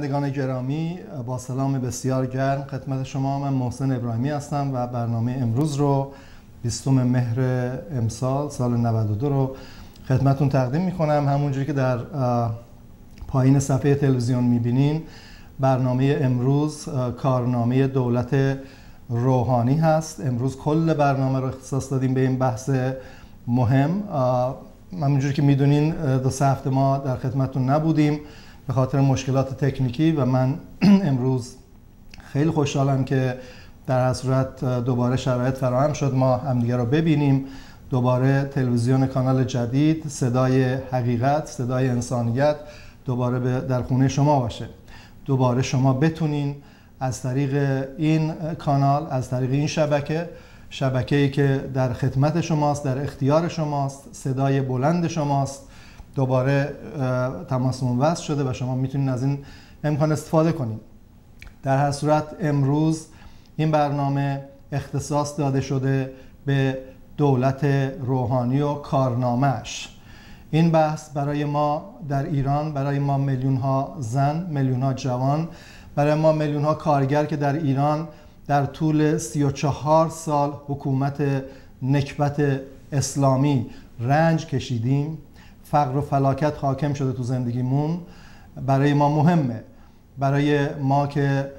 بینندگان گرامی با سلام بسیار گرم خدمت شما من محسن ابراهیمی هستم و برنامه امروز رو 20 مهر امسال سال 92 رو خدمتون تقدیم می‌کنم. همونجوری که در پایین صفحه تلویزیون می‌بینین برنامه امروز کارنامه دولت روحانی هست. امروز کل برنامه رو اختصاص دادیم به این بحث مهم. همونجوری که می‌دونین دو سه هفته ما در خدمتون نبودیم. به خاطر مشکلات تکنیکی و من امروز خیلی خوشحالم که در هر صورت دوباره شرایط فراهم شد. ما همدیگه رو ببینیم. دوباره تلویزیون کانال جدید صدای حقیقت صدای انسانیت دوباره در خونه شما باشه. دوباره شما بتونین از طریق این کانال از طریق این شبکه شبکه ای که در خدمت شماست در اختیار شماست صدای بلند شماست دوباره تماسمون وصل شده و شما می‌تونید از این امکان استفاده کنید در هر صورت امروز این برنامه اختصاص داده شده به دولت روحانی و کارنامهش این بحث برای ما در ایران برای ما میلیون ها زن میلیون ها جوان برای ما میلیون ها کارگر که در ایران در طول 34 سال حکومت نکبت اسلامی رنج کشیدیم. فقر و فلاکت حاکم شده تو زندگیمون برای ما مهمه. برای ما که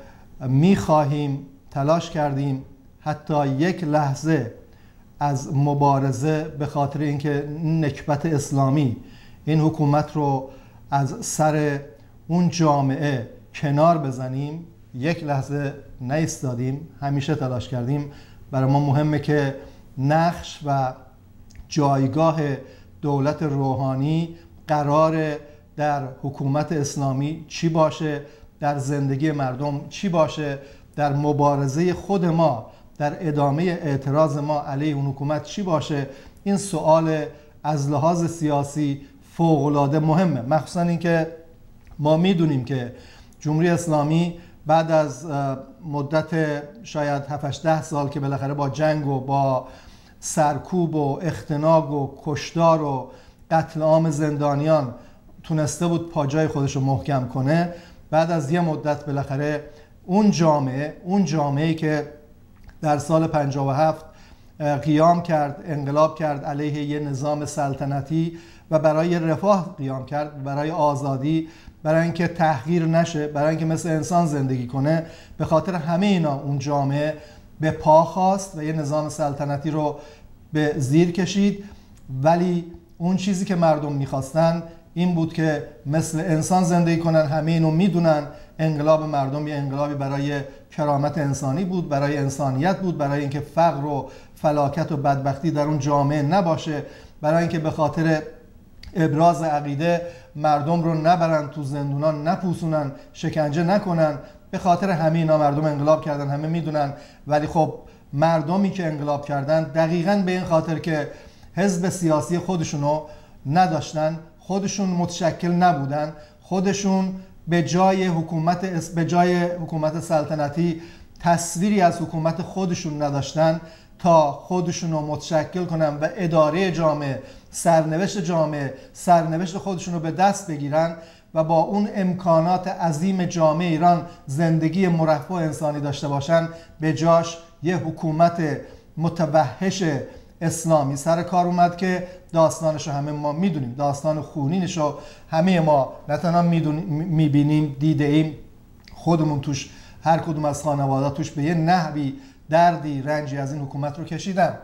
می‌خواهیم تلاش کردیم حتی یک لحظه از مبارزه به خاطر اینکه نکبت اسلامی این حکومت رو از سر اون جامعه کنار بزنیم یک لحظه نیستادیم همیشه تلاش کردیم. برای ما مهمه که نقش و جایگاه دولت روحانی قرار در حکومت اسلامی چی باشه؟ در زندگی مردم چی باشه؟ در مبارزه خود ما در ادامه اعتراض ما علیه اون حکومت چی باشه؟ این سوال از لحاظ سیاسی فوقالعاده مهمه. مخصوصا اینکه ما می‌دونیم که جمهوری اسلامی بعد از مدت شاید 7 ده سال که بالاخره با جنگ و با سرکوب و اختناق و کشدار و قتل عام زندانیان تونسته بود پاجای خودش رو محکم کنه. بعد از یه مدت بالاخره اون جامعه اون جامعه که در سال 57 قیام کرد انقلاب کرد علیه یه نظام سلطنتی و برای رفاه قیام کرد برای آزادی برای اینکه تحقیر نشه برای اینکه مثل انسان زندگی کنه. به خاطر همه اینا اون جامعه به پا خواست و یه نظام سلطنتی رو به زیر کشید. ولی اون چیزی که مردم می‌خواستن این بود که مثل انسان زندگی کنن همه اینو می‌دونن. انقلاب مردم یه انقلابی برای کرامت انسانی بود برای انسانیت بود برای اینکه فقر و فلاکت و بدبختی در اون جامعه نباشه. برای اینکه به خاطر ابراز عقیده مردم رو نبرن تو زندونان نپوسونن شکنجه نکنن. به خاطر همه اینا مردم انقلاب کردن همه می‌دونن. ولی خب مردمی که انقلاب کردن دقیقا به این خاطر که حزب سیاسی خودشونو نداشتن خودشون متشکل نبودن خودشون به جای حکومت به جای حکومت سلطنتی تصویری از حکومت خودشون نداشتن تا خودشون رو متشکل کنن و اداره جامعه سرنوشت جامعه سرنوشت خودشون رو به دست بگیرن. و با اون امکانات عظیم جامعه ایران زندگی مرفه و انسانی داشته باشن به جاش یه حکومت متوحش اسلامی سر کار اومد که داستانش رو همه ما می‌دونیم. داستان خونینش رو همه ما نه تنها می‌بینیم دیده ایم. خودمون توش هر کدوم از خانواده توش به یه نحوی دردی رنجی از این حکومت رو کشیدن.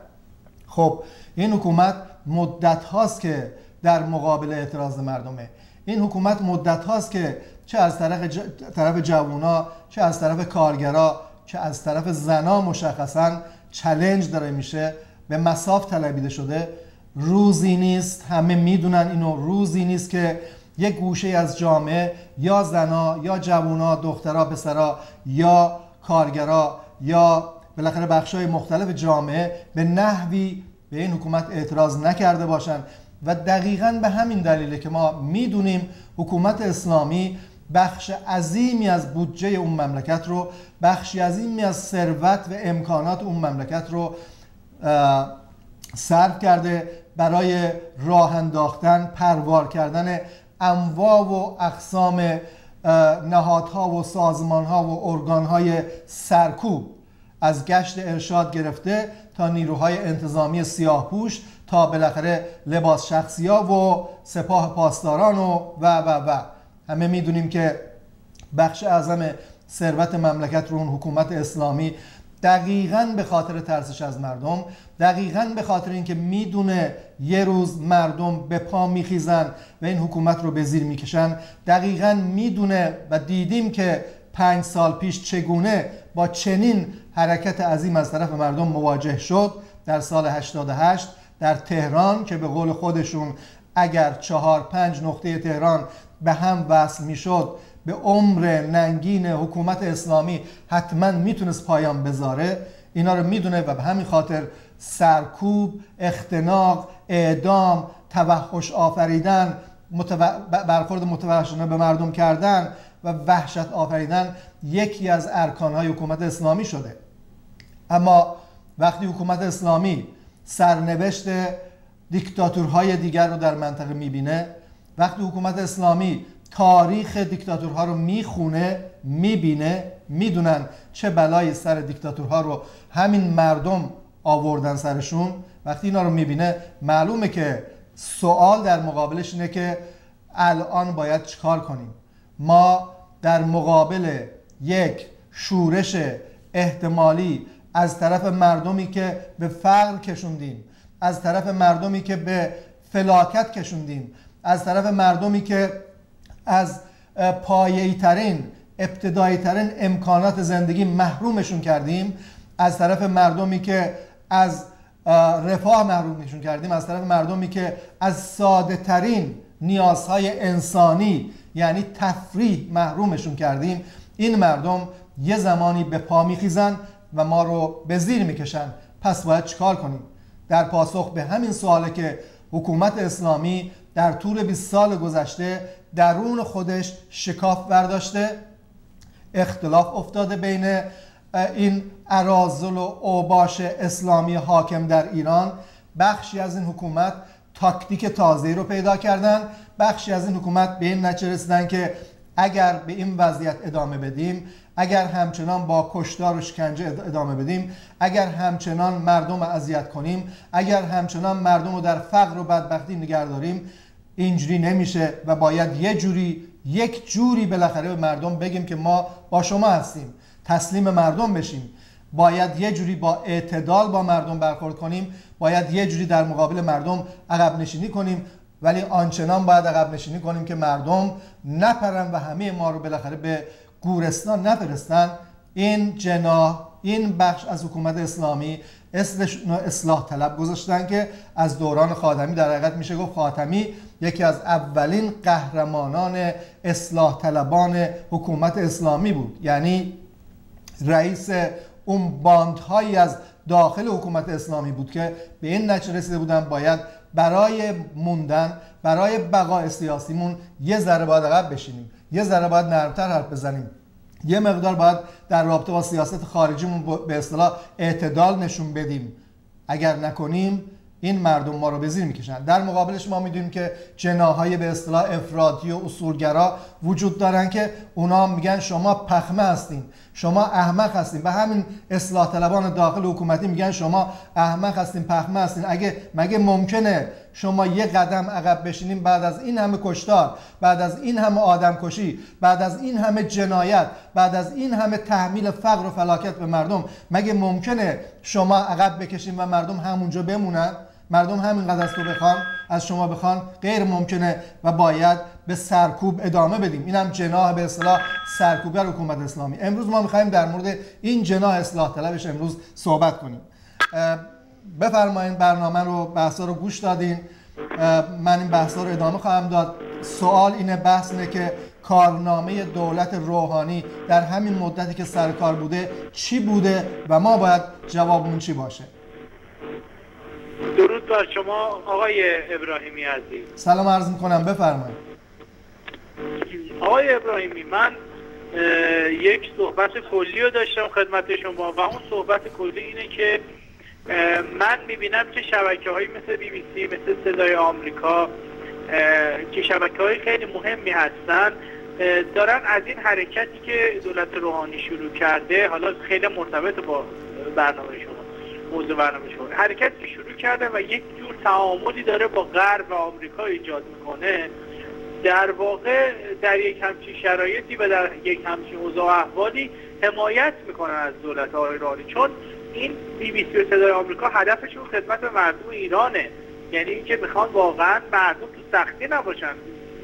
خب این حکومت مدت هاست که در مقابل اعتراض مردمه. این حکومت مدت هاست که چه از طرف, ج... طرف جوونا چه از طرف کارگرا چه از طرف زنا مشخصا چلنج داره میشه به مساف طلبیده شده. روزی نیست همه می‌دونن اینو. روزی نیست که یک گوشه از جامعه یا زنا یا جوونا دخترها پسرا یا کارگرا یا بالاخره بخشای مختلف جامعه به نحوی به این حکومت اعتراض نکرده باشند و دقیقا به همین دلیله که ما می‌دونیم حکومت اسلامی بخش عظیمی از بودجه اون مملکت رو بخشی عظیمی از ثروت و امکانات اون مملکت رو صرف کرده برای راه انداختن پروار کردن انواع و اقسام نهادها و سازمانها و ارگانهای سرکوب از گشت ارشاد گرفته تا نیروهای انتظامی سیاه پوش تا بالاخره لباس شخصی ها و سپاه پاسداران و و و و. همه می‌دونیم که بخش اعظم ثروت مملکت رو اون حکومت اسلامی دقیقا به خاطر ترسش از مردم دقیقا به خاطر اینکه می‌دونه یه روز مردم به پا میخیزن و این حکومت رو به زیر می‌کشن دقیقا می‌دونه و دیدیم که پنج سال پیش چگونه با چنین حرکت عظیم از طرف مردم مواجه شد. در سال 88 در تهران که به قول خودشون اگر چهار پنج نقطه تهران به هم وصل می‌شد به عمر ننگین حکومت اسلامی حتما می‌تونست پایان بذاره. اینا رو می‌دونه و به همین خاطر سرکوب اختناق اعدام توحش آفریدن برخورد متوحشانه به مردم کردن و وحشت آفریدن یکی از ارکانهای حکومت اسلامی شده. اما وقتی حکومت اسلامی سرنوشت دیکتاتورهای دیگر رو در منطقه می‌بینه. وقتی حکومت اسلامی تاریخ دیکتاتورها رو می‌خونه می‌بینه می‌دونن چه بلایی سر دیکتاتورها رو همین مردم آوردن سرشون وقتی اینا رو می‌بینه معلومه که سوال در مقابلش اینه که الان باید چیکار کنیم؟ ما در مقابل یک شورش احتمالی از طرف مردمی که به فقر کشوندیم از طرف مردمی که به فلاکت کشوندیم از طرف مردمی که از پایه‌ای ترین ابتدایی ترین امکانات زندگی محرومشون کردیم از طرف مردمی که از رفاه محرومشون کردیم از طرف مردمی که از ساده ترین نیازهای انسانی یعنی تفریح محرومشون کردیم. این مردم یه زمانی به پا میخیزن و ما رو به زیر می‌کشن. پس باید چیکار کنیم؟ در پاسخ به همین سواله که حکومت اسلامی در طول 20 سال گذشته درون خودش شکاف برداشته اختلاف افتاده بین این ارازل و اوباش اسلامی حاکم در ایران. بخشی از این حکومت تاکتیک تازه رو پیدا کردن. بخشی از این حکومت به این نتیجه رسیدن که اگر به این وضعیت ادامه بدیم اگر همچنان با کشتار و شکنجه ادامه بدیم اگر همچنان مردم اذیت کنیم اگر همچنان مردم رو در فقر و بدبختی نگه داریم اینجوری نمیشه و باید یه جوری یک جوری بالاخره به مردم بگیم که ما با شما هستیم تسلیم مردم بشیم. باید یه جوری با اعتدال با مردم برخورد کنیم باید یه جوری در مقابل مردم عقب نشینی کنیم ولی آنچنان باید عقب نشینی کنیم که مردم نپرن و همه ما رو بالاخره به گورستان نفرستن این جناح این بخش از حکومت اسلامی اصلاح طلب گذاشتن که از دوران خاتمی در حقیقت میشه گفت خاتمی یکی از اولین قهرمانان اصلاح طلبان حکومت اسلامی بود. یعنی رئیس اون باندهایی از داخل حکومت اسلامی بود که به این نتیجه رسیده بودن باید برای موندن برای بقای سیاسیمون یه ذره باید عقب بشینیم یه ذره باید نرمتر حرف بزنیم. یه مقدار باید در رابطه با سیاست خارجیمون به اصطلاح اعتدال نشون بدیم. اگر نکنیم این مردم ما رو به زیر می‌کشن. در مقابلش ما می‌دونیم که جناهای به اصطلاح افرادی و اصولگرا وجود دارن که اونا میگن شما پخمه هستین. شما احمق هستین. و همین اصلاح طلبان داخل حکومتی میگن شما احمق هستین پخمه هستین. اگه مگه ممکنه شما یه قدم عقب بشینیم بعد از این همه کشتار بعد از این همه آدم کشی بعد از این همه جنایت بعد از این همه تحمیل فقر و فلاکت به مردم مگه ممکنه شما عقب بکشین و مردم همونجا بمونن؟ مردم همینقدر از تو بخوان از شما بخوان غیر ممکنه و باید به سرکوب ادامه بدیم. اینم جناح به اصطلاح سرکوبگر حکومت اسلامی. امروز ما می‌خوایم در مورد این جناح اصلاح طلبش امروز صحبت کنیم. بفرمایید برنامه رو بحثا رو گوش دادین. من این بحثا رو ادامه خواهم داد. سوال اینه بحث اینه که کارنامه دولت روحانی در همین مدتی که سرکار بوده چی بوده و ما باید جوابمون چی باشه؟ درود بر شما آقای ابراهیمی عزیز. سلام عرض می‌کنم بفرمایید. آقای ابراهیمی من یک صحبت کلی رو داشتم خدمت شما و اون صحبت کلی اینه که من می‌بینم که شبکه های مثل بی بی سی مثل صدای آمریکا که شبکه های خیلی مهمی هستن دارن از این حرکتی که دولت روحانی شروع کرده حالا خیلی مرتبط با برنامه شما موضوع برنامه شما حرکتی شروع کرده و یک جور تعاملی داره با غرب و آمریکا ایجاد می‌کنه. در واقع در یک همچین شرایطی و در یک همچین اوضاع احوالی حمایت می‌کنن از دولت های روحانی چون این بی بی سی و صدای آمریکا هدفشون خدمت مردم ایرانه. یعنی اینکه می‌خوان واقعا مردم تو سختی نباشن.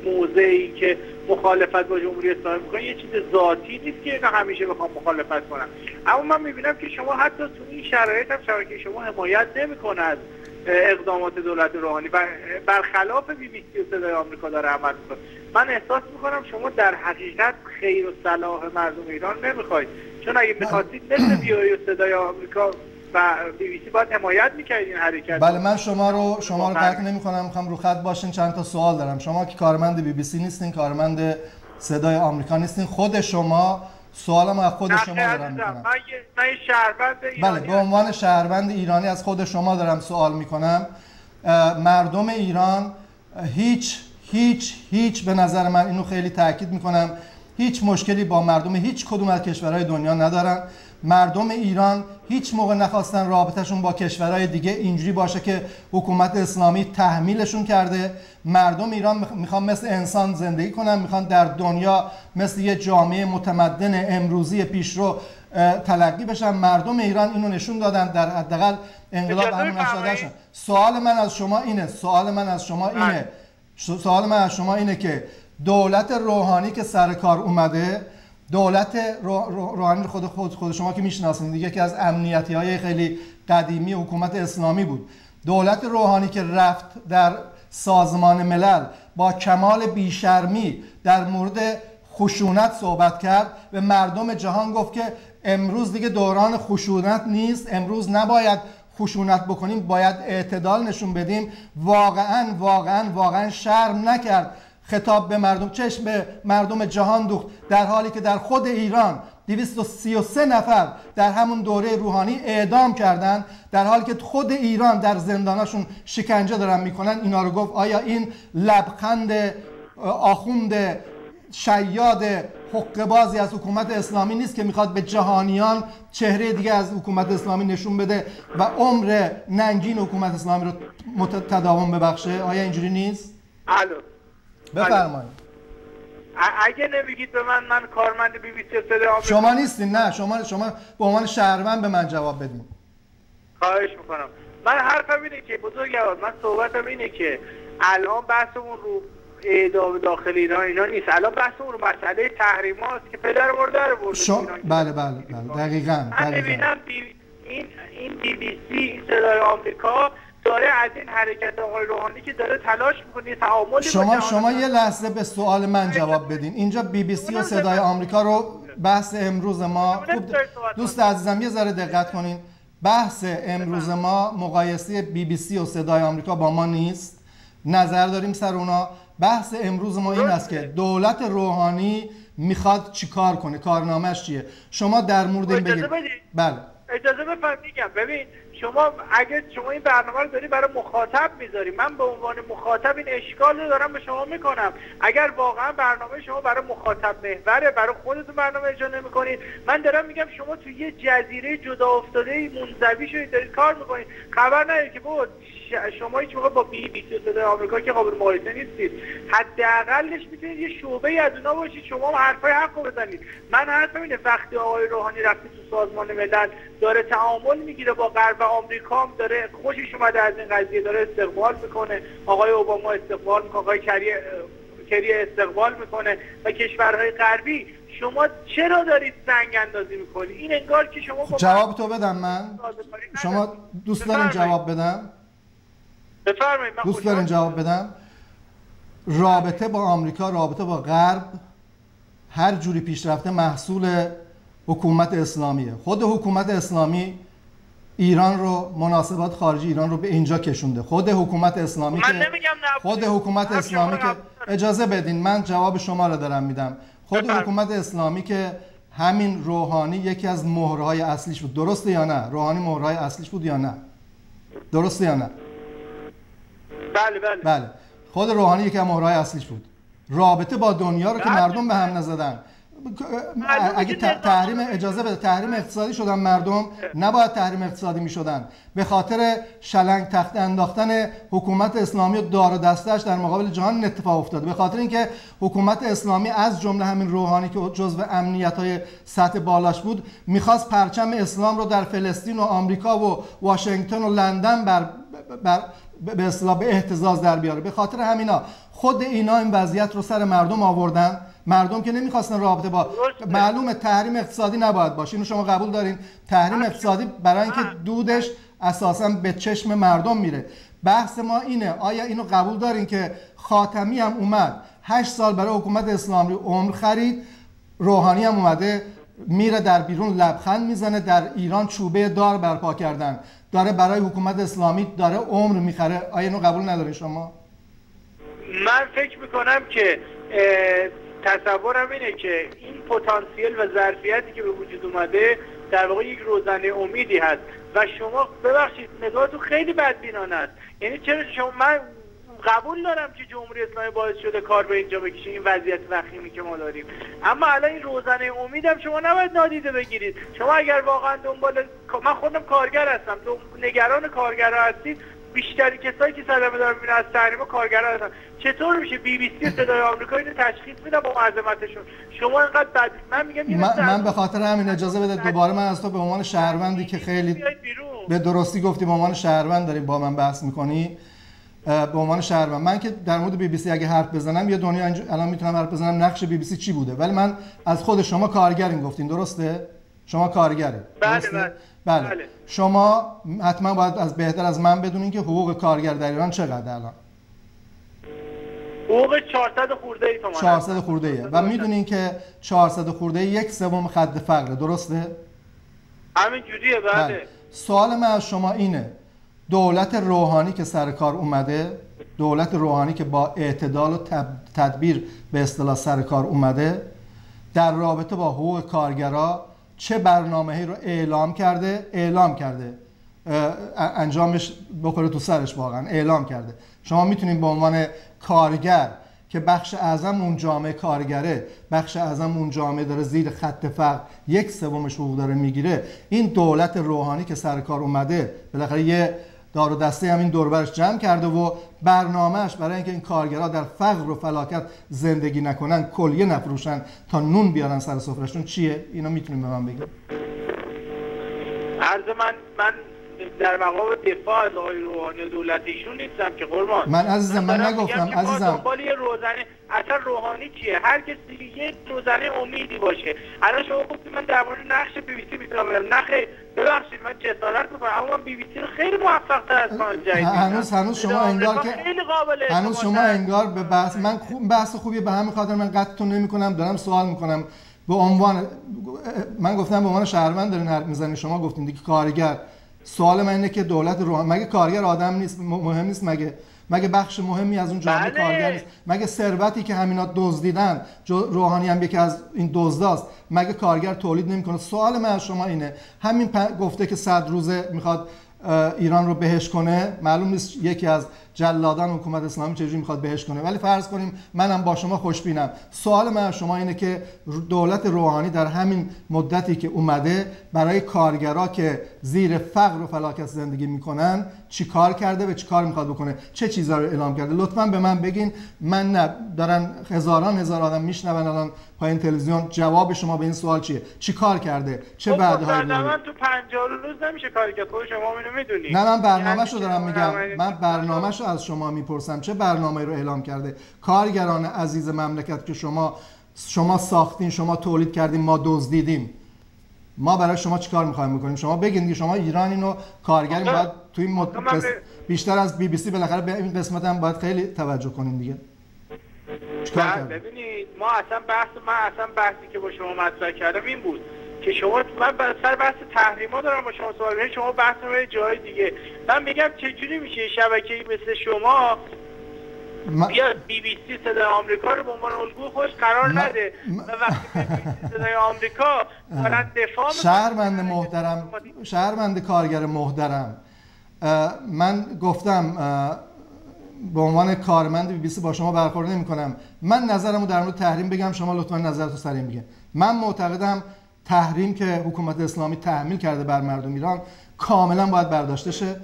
موضعی که مخالفت با جمهوری اسلامی می‌کنن یه چیز ذاتی نیست که اینا همیشه بخوام مخالفت کنن اما من می‌بینم که شما حتی تو این شرایط هم شبکه شما حمایت نمی‌کنه از اقدامات دولت روحانی و برخلاف بی بی سی و صدای آمریکا داره عمل می‌کنه. من احساس می‌کنم شما در حقیقت خیر و صلاح مردم ایران نمی‌خواید. چون اگه بخواستید مثل بی و صدای آمریکا و بی بی سی باید حمایت می‌کردین این حرکت بله من شما رو شما رو قطع نمی کنم می‌خوام رو خط باشین. چند تا سوال دارم. شما که کارمند بی بی سی نیستین کارمند صدای آمریکا نیستین خود شما سوالم از خود شما دارم می‌کنم. من شهروند بله به عنوان شهروند ایرانی از خود شما دارم سوال می‌کنم. مردم ایران هیچ هیچ هیچ به نظر من اینو خیلی تاکید می‌کنم. هیچ مشکلی با مردم هیچ کدوم از کشورهای دنیا ندارن. مردم ایران هیچ موقع نخواستن رابطهشون با کشورهای دیگه اینجوری باشه که حکومت اسلامی تحمیلشون کرده. مردم ایران می‌خوان مثل انسان زندگی کنن می‌خوان در دنیا مثل یه جامعه متمدن امروزی پیشرو تلقی بشن. مردم ایران اینو نشون دادن در حداقل انقلاب همون سوال من از شما اینه سوال من از شما اینه. بله. سوال من از شما اینه که دولت روحانی که سر کار اومده دولت روحانی خود خود خود شما که می‌شناسید یکی از امنیتی های خیلی قدیمی حکومت اسلامی بود. دولت روحانی که رفت در سازمان ملل با کمال بیشرمی در مورد خشونت صحبت کرد. به مردم جهان گفت که امروز دیگه دوران خشونت نیست امروز نباید خشونت بکنیم باید اعتدال نشون بدیم. واقعا واقعا واقعا شرم نکرد. خطاب به مردم چشم به مردم جهان دوخت. در حالی که در خود ایران 233 نفر در همون دوره روحانی اعدام کردن در حالی که خود ایران در زنداناشون شکنجه دارن می‌کنن اینا رو گفت آیا این لبخند آخوند شیاد حق بازی از حکومت اسلامی نیست که می‌خواد به جهانیان چهره دیگه از حکومت اسلامی نشون بده و عمر ننگین حکومت اسلامی رو تداوم ببخشه؟ آیا اینجوری نیست؟ الو بفرمایید. اگه نمیگید به من من کارمند بی بی سی شما نیستین نه. شما شما به عنوان شهروند به من جواب بدین. خواهش می‌کنم. من حرفم اینه که بزرگوار من صحبتم اینه که الان بحثمون رو اعدام داخل ایران اینا نیست. الان بحثمون رو مسئله تحریم هاست که پدر مردر برده شو... بله بله بله. دقیقاً من این این بی بی سی صدای آمریکا داره از این حرکت آقای روحانی که داره تلاش می‌کنه تعامل شما شما یه لحظه به سوال من جواب بدین. اینجا بی بی سی و صدای آمریکا رو بحث امروز ما خوب دوست عزیزم یه ذره دقت کنین. بحث امروز ما مقایسه بی بی سی و صدای آمریکا با ما نیست. نظر داریم سر اونا. بحث امروز ما این است که دولت روحانی می‌خواد چیکار کنه؟ کارنامهش چیه؟ شما در مورد این بگید. بله. اجازه بفرمایید میگم. ببین شما اگه شما این برنامه رو داری برای مخاطب می‌ذاری من به عنوان مخاطب این اشکال رو دارم به شما می‌کنم. اگر واقعا برنامه شما برای مخاطب محوره برای خودتون برنامه اجرا نمی‌کنید من دارم میگم شما تو یه جزیره جدا افتاده منزوی شدید دارید کار می‌کنید. خبر ندارید که بود شما هیچ موقع با بی بی سی آمریکا که قابل مقایسه نیستید. حداقلش می‌تونید یه شعبه از اونا باشید. شما حرفای حق بزنید. من حرفم اینه وقتی آقای روحانی رفتی تو سازمان ملل داره تعامل می‌گیره با غرب و آمریکا هم داره خوشش اومده از این قضیه داره استقبال می‌کنه. آقای اوباما استقبال می‌کنه آقای کری کری استقبال می‌کنه و کشورهای غربی. شما چرا دارید سنگ اندازی می‌کنید این انگار که شما جواب تو بدم من. شما دوست دارین جواب بدم. بفرمایید دوست دارین جواب بدم؟ رابطه با آمریکا رابطه با غرب هر جوری پیشرفته محصول حکومت اسلامیه. خود حکومت اسلامی ایران رو مناسبات خارجی ایران رو به اینجا کشونده. خود حکومت اسلامی من که خود حکومت اسلامی که اجازه بدین من جواب شما رو دارم میدم. خود حکومت اسلامی که همین روحانی یکی از مهرهای اصلیش بود. درسته یا نه؟ روحانی مهرهای اصلیش بود یا نه؟ درسته یا نه؟ بله بله. بله. خود روحانی یکی از مهرهای اصلیش بود. رابطه با دنیا رو که بله. مردم به هم نزدن. اگه تحریم اجازه بده تحریم اقتصادی شدن مردم نباید تحریم اقتصادی می شدن به خاطر شلنگ تخت انداختن حکومت اسلامی و دار و دستش در مقابل جهان اتفاق افتاده. به خاطر اینکه حکومت اسلامی از جمله همین روحانی که جزو امنیت های سطح بالاش بود می‌خواست پرچم اسلام رو در فلسطین و آمریکا و واشنگتن و لندن بر, بر به اصطلاح به اهتزاز در بیاره. به خاطر همینا خود اینا این وضعیت رو سر مردم آوردن. مردم که نمی‌خواستن رابطه با معلوم تحریم اقتصادی نباید باشه. اینو شما قبول دارین. تحریم اقتصادی برای اینکه دودش اساسا به چشم مردم میره. بحث ما اینه. آیا اینو قبول دارین که خاتمی هم اومد؟ هشت سال برای حکومت اسلامی عمر خرید. روحانی هم اومده میره در بیرون لبخند می‌زنه در ایران چوبه دار برپا کردن. داره برای حکومت اسلامی داره عمر می‌خره. آیا اینو قبول ندارین شما؟ من فکر می‌کنم که تصورم اینه که این پتانسیل و ظرفیتی که به وجود اومده در واقع یک روزنه امیدی هست. و شما ببخشید نگاهتون خیلی بدبینانه است. یعنی چرا شما من قبول دارم که جمهوری اسلامی باعث شده کار به اینجا بکشه. این وضعیت وخیمی که ما داریم. اما الان این روزنه امیدم شما نباید نادیده بگیرید. شما اگر واقعا دنبال من خودم کارگر هستم. تو نگران کارگر هستید. بیشتری کسایی که صدمه دارن می‌بینن از تحریم کارگرا هستن. چطور میشه بی بی سی صدای آمریکا اینو تشخیص میده با عظمتشون شما اینقدر بد من میگم من, من به خاطر همین اجازه بده دوباره من از تو به عنوان شهروندی که خیلی به درستی گفتی به عنوان شهروند داری با من بحث می‌کنی. به عنوان شهروند. من که در مورد بی بی سی اگه حرف بزنم یه دنیا الان می‌تونم حرف بزنم نقش بی بی سی چی بوده. ولی من از خود شما کارگرین گفتین. درسته؟ شما کارگری بله بله. بله. بله. شما حتما باید از بهتر از من بدونین که حقوق کارگر در ایران چقدر الان. حقوق 400 خورده ای تومان 400 خورده ایه و می‌دونین که 400 خورده ای یک سوم خط فقره. درسته؟ همین جوریه بله. بله. سوال من از شما اینه. دولت روحانی که سر کار اومده دولت روحانی که با اعتدال و تدبیر به اصطلاح سر کار اومده در رابطه با حقوق کارگرا چه برنامه رو اعلام کرده؟ اعلام کرده. انجامش بخوره تو سرش واقعا. اعلام کرده. شما می‌تونید به عنوان کارگر که بخش اعظم اون جامعه کارگره بخش اعظم اون جامعه داره زیر خط فقر یک سومش حقوق داره می‌گیره این دولت روحانی که سر کار اومده بالاخره یه دار و دسته هم این دوربرش جمع کرده و برنامهش برای اینکه این کارگرها در فقر و فلاکت زندگی نکنن کلیه نفروشن تا نون بیارن سر سفرشون چیه؟ اینو می‌تونیم به من بگید عرض من من در مقام دفاع از آقای روحانی دولت ایشون نیستم که قربان. من عزیزم من نگفتم عزیزم. دنبال یه روزنه اصلا روحانی چیه؟ هر کسی یه روزنه امیدی باشه. الان شما گفتی من در مورد نقش بی بی سی می‌تونم بگم نخیر ببخشید من جسارت می‌کنم اما بی بی سی خیلی موفق تر از کانال جدید هنوز هنوز شما انگار که خیلی قابل هنوز شما انگار به بحث من خوب بحث خوبی به همین خاطر من قطعتون نمی‌کنم دارم سوال می‌کنم. به عنوان من گفتم به عنوان شهروند دارین حرف می‌زنید شما گفتین دیگه کارگر. سوال من اینه که دولت روحانی مگه کارگر آدم نیست مهم نیست مگه مگه بخش مهمی از اون جامعه بله. کارگر نیست؟ مگه ثروتی که همینا دزدیدن روحانی هم یکی از این دزداست مگه کارگر تولید نمی‌کنه؟ سوال من از شما اینه. همین گفته که صد روزه می‌خواد ایران رو بهش کنه معلوم نیست یکی از جلادان حکومت اسلامی چجوری می‌خواد بهش کنه. ولی فرض کنیم منم با شما خوشبینم. سوال من از شما اینه که دولت روحانی در همین مدتی که اومده برای کارگرا که زیر فقر و فلاکت زندگی می‌کنن چی کار کرده و چی کار می‌خواد بکنه؟ چه چیزا رو اعلام کرده؟ لطفا به من بگین. من نه دارن هزاران هزار آدم میشنون الان پایین تلویزیون جواب شما به این سوال چیه؟ چی کار کرده؟ چه خب، بعد های من تو 50 روز نمیشه کار کرد. خب، شما اینو می‌دونی. نه من برنامه‌شو یعنی دارم میگم. من برنامه‌شو از شما می‌پرسم. چه برنامه رو اعلام کرده؟ کارگران عزیز مملکت که شما شما ساختین شما تولید کردین ما دزدیدیم. ما برای شما چیکار می‌خوایم بکنیم؟ شما بگین که شما ایرانین و کارگرین باید تو این مد... بیشتر از بی بی سی بالاخره به این قسمت هم باید خیلی توجه کنیم دیگه. ببینید ما اصلا بحث من اصلا بحثی که با شما مطرح کردم این بود که شما من سر بحث تحریما دارم با شما سوال شما بحث رو جای دیگه. من میگم چجوری میشه شبکه مثل شما ما... بیا بی بی سی صدای آمریکا رو به عنوان الگو خوش قرار نده. و وقتی بی بی سی صدای آمریکا دارن دفاع شهرمند محترم شهرمند کارگر محترم. من گفتم به عنوان کارمند بی بی سی با شما برخورد نمی کنم من نظرمو در مورد تحریم بگم شما لطفا نظرتو سریع بگین. من معتقدم تحریم که حکومت اسلامی تحمیل کرده بر مردم ایران کاملا باید برداشته شه.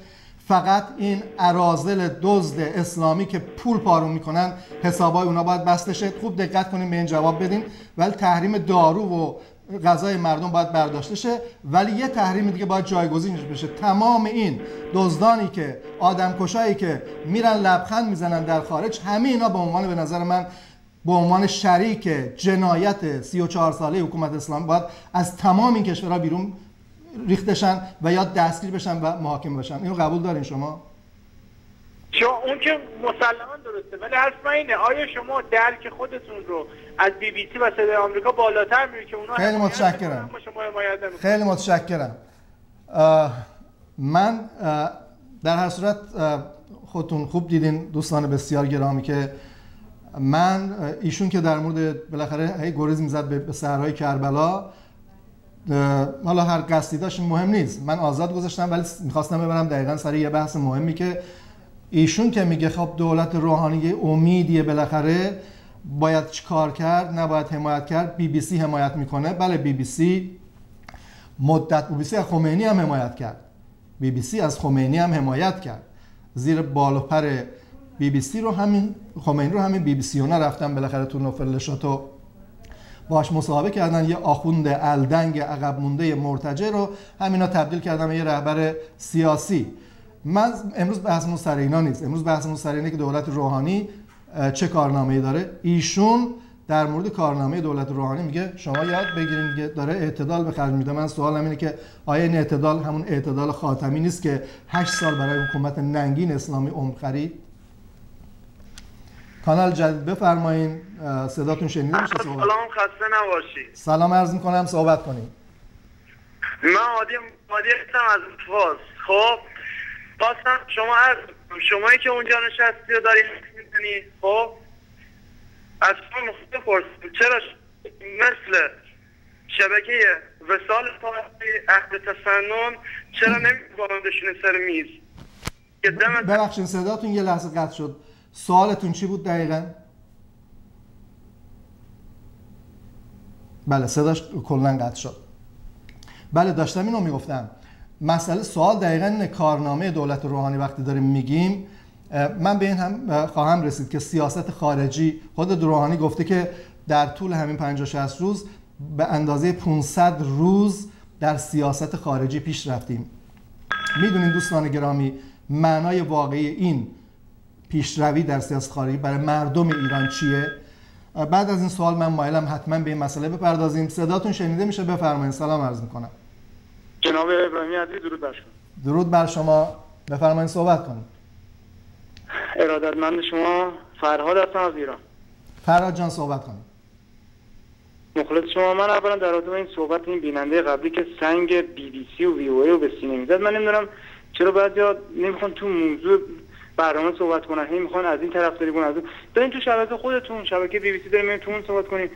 فقط این ارازل دزد اسلامی که پول پارون می‌کنن حسابای اونا باید بسته شه. خوب دقت کنیم به این جواب بدین ولی تحریم دارو و غذای مردم باید برداشته شه ولی یه تحریم دیگه باید جایگزینش بشه. تمام این دزدانی که آدم کشایی که میرن لبخند می‌زنن در خارج همه اینا به عنوان به نظر من به عنوان شریک جنایت 34 ساله حکومت اسلام باید از تمام این کشورها بیرون ریختشن و یا دستگیر بشن و محاکم بشن. اینو قبول دارین شما؟ شما اون که مسلما درسته ولی من اینه. آیا شما درک خودتون رو از بی بی سی و صدای آمریکا بالاتر میری که اونا خیلی متشکرم. خیلی متشکرم. من در هر صورت خودتون خوب دیدین دوستان بسیار گرامی که من ایشون که در مورد بالاخره هی گریز می‌زد به صحرای کربلا حالا هر قصدی داشت مهم نیست. من آزاد گذاشتم ولی می‌خواستم ببرم دقیقا سر یه بحث مهمی که ایشون که میگه خب دولت روحانی امیدیه بالاخره باید چیکار کرد؟ نباید حمایت کرد. بی بی سی حمایت می‌کنه. بله بی بی سی مدت بی بی سی از خمینی هم حمایت کرد. بی بی سی از خمینی هم حمایت کرد. زیر بال و پر بی بی سی رو همین خمینی رو همین بی بی سی رفتن بالاخره تو نوفل شاتو باش مصاحبه کردن. یه آخوند الدنگ عقب مونده مرتجع رو همینا تبدیل کردن به یه رهبر سیاسی. من امروز بحثمون سر اینا نیست. امروز بحثمون سر اینه که دولت روحانی چه کارنامه‌ای داره؟ ایشون در مورد کارنامه دولت روحانی میگه شما یاد بگیرید که داره اعتدال به خرج میده. من سوالم اینه که آیا این اعتدال همون اعتدال خاتمی نیست که 8 سال برای حکومت ننگین اسلامی عمر خرید؟ کانال جدید بفرمایین. صداتون شنیده میشه؟ صحبت سلام خسته نباشید سلام عرض می‌کنم صحبت کنیم. من عادی عادی هستم از فاز خب خواستم شما از شمایی که اونجا نشستی و داری می‌زنی خب؟ از شما مخصوص چرا مثل شبکه وسال پارتی اهل تسنن چرا نمیبارندشون سر میز؟ ببخشید صداتون یه لحظه قطع شد. سوالتون چی بود دقیقا؟ بله صداش کلا قطع شد. بله داشتم اینو می‌گفتم. مسئله سوال دقیقا کارنامه دولت روحانی وقتی داریم میگیم من به این هم خواهم رسید که سیاست خارجی خود روحانی گفته که در طول همین 50 60 روز به اندازه 500 روز در سیاست خارجی پیش رفتیم. می‌دونین دوستان گرامی معنای واقعی این پیشروی در سیاست خارجی برای مردم ایران چیه؟ بعد از این سوال من مایلم حتما به این مسئله بپردازیم. صداتون شنیده میشه بفرمایید. سلام عرض می‌کنم. جناب ابراهیمی عزیز درود بر شما. درود بر شما. بفرمایید صحبت کنید. ارادتمند شما فرهاد هستم از ایران. فرهاد جان صحبت کنید مخلص شما من اولا در رابطه این صحبت این بیننده قبلی که سنگ بی بی سی و وی او ای رو به سینه می‌زد من نمی‌دونم چرا بعضیا نمی‌خوان تو موضوع برنامه صحبت کنن هی می‌خوان از این طرف داری از اون. تو شبکه خودتون شبکه بی بی سی داریم تو اون صحبت کنیم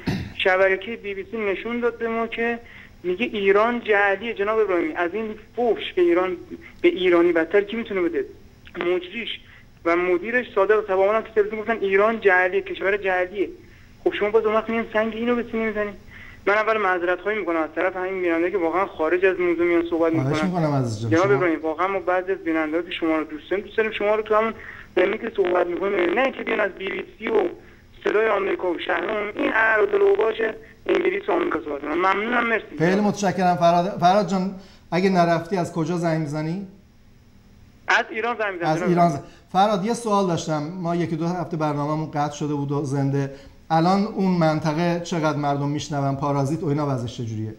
شبکه بی بی سی نشون داد به ما که میگه ایران جعلی جناب ابراهیمی. از این فوش به ایران به ایرانی بدتر کی می‌تونه بده؟ مجریش. و مدیرش صادق تماما تو تلویزیون گفتن ایران جعلی کشور جعلیه. خب شما باز اون وقت سنگ اینو به سینه می‌زنید من اول معذرت خواهی می‌کنم از طرف همین بیننده که واقعا خارج از موضوع میان صحبت می‌کنن. جناب ابراهیم واقعا ما بعضی از بیننده که شما رو دوست داریم دوست داریم شما رو تو همون زمینی که صحبت می‌کنیم نه اینکه بیان از بی بی سی و صدای آمریکا و شهرام این اراده و باشه انگلیس و آمریکا صحبت ممنونم مرسی. خیلی متشکرم. فراد فراد جان اگه نرفتی از کجا زنگ می‌زنی از ایران زنگ از ایران زنگ. فراد یه سوال داشتم. ما یکی دو هفته برنامه‌مون قطع شده بود و زنده. الان اون منطقه چقدر مردم میشنون؟ پارازیت و اینا وضعش چجوریه؟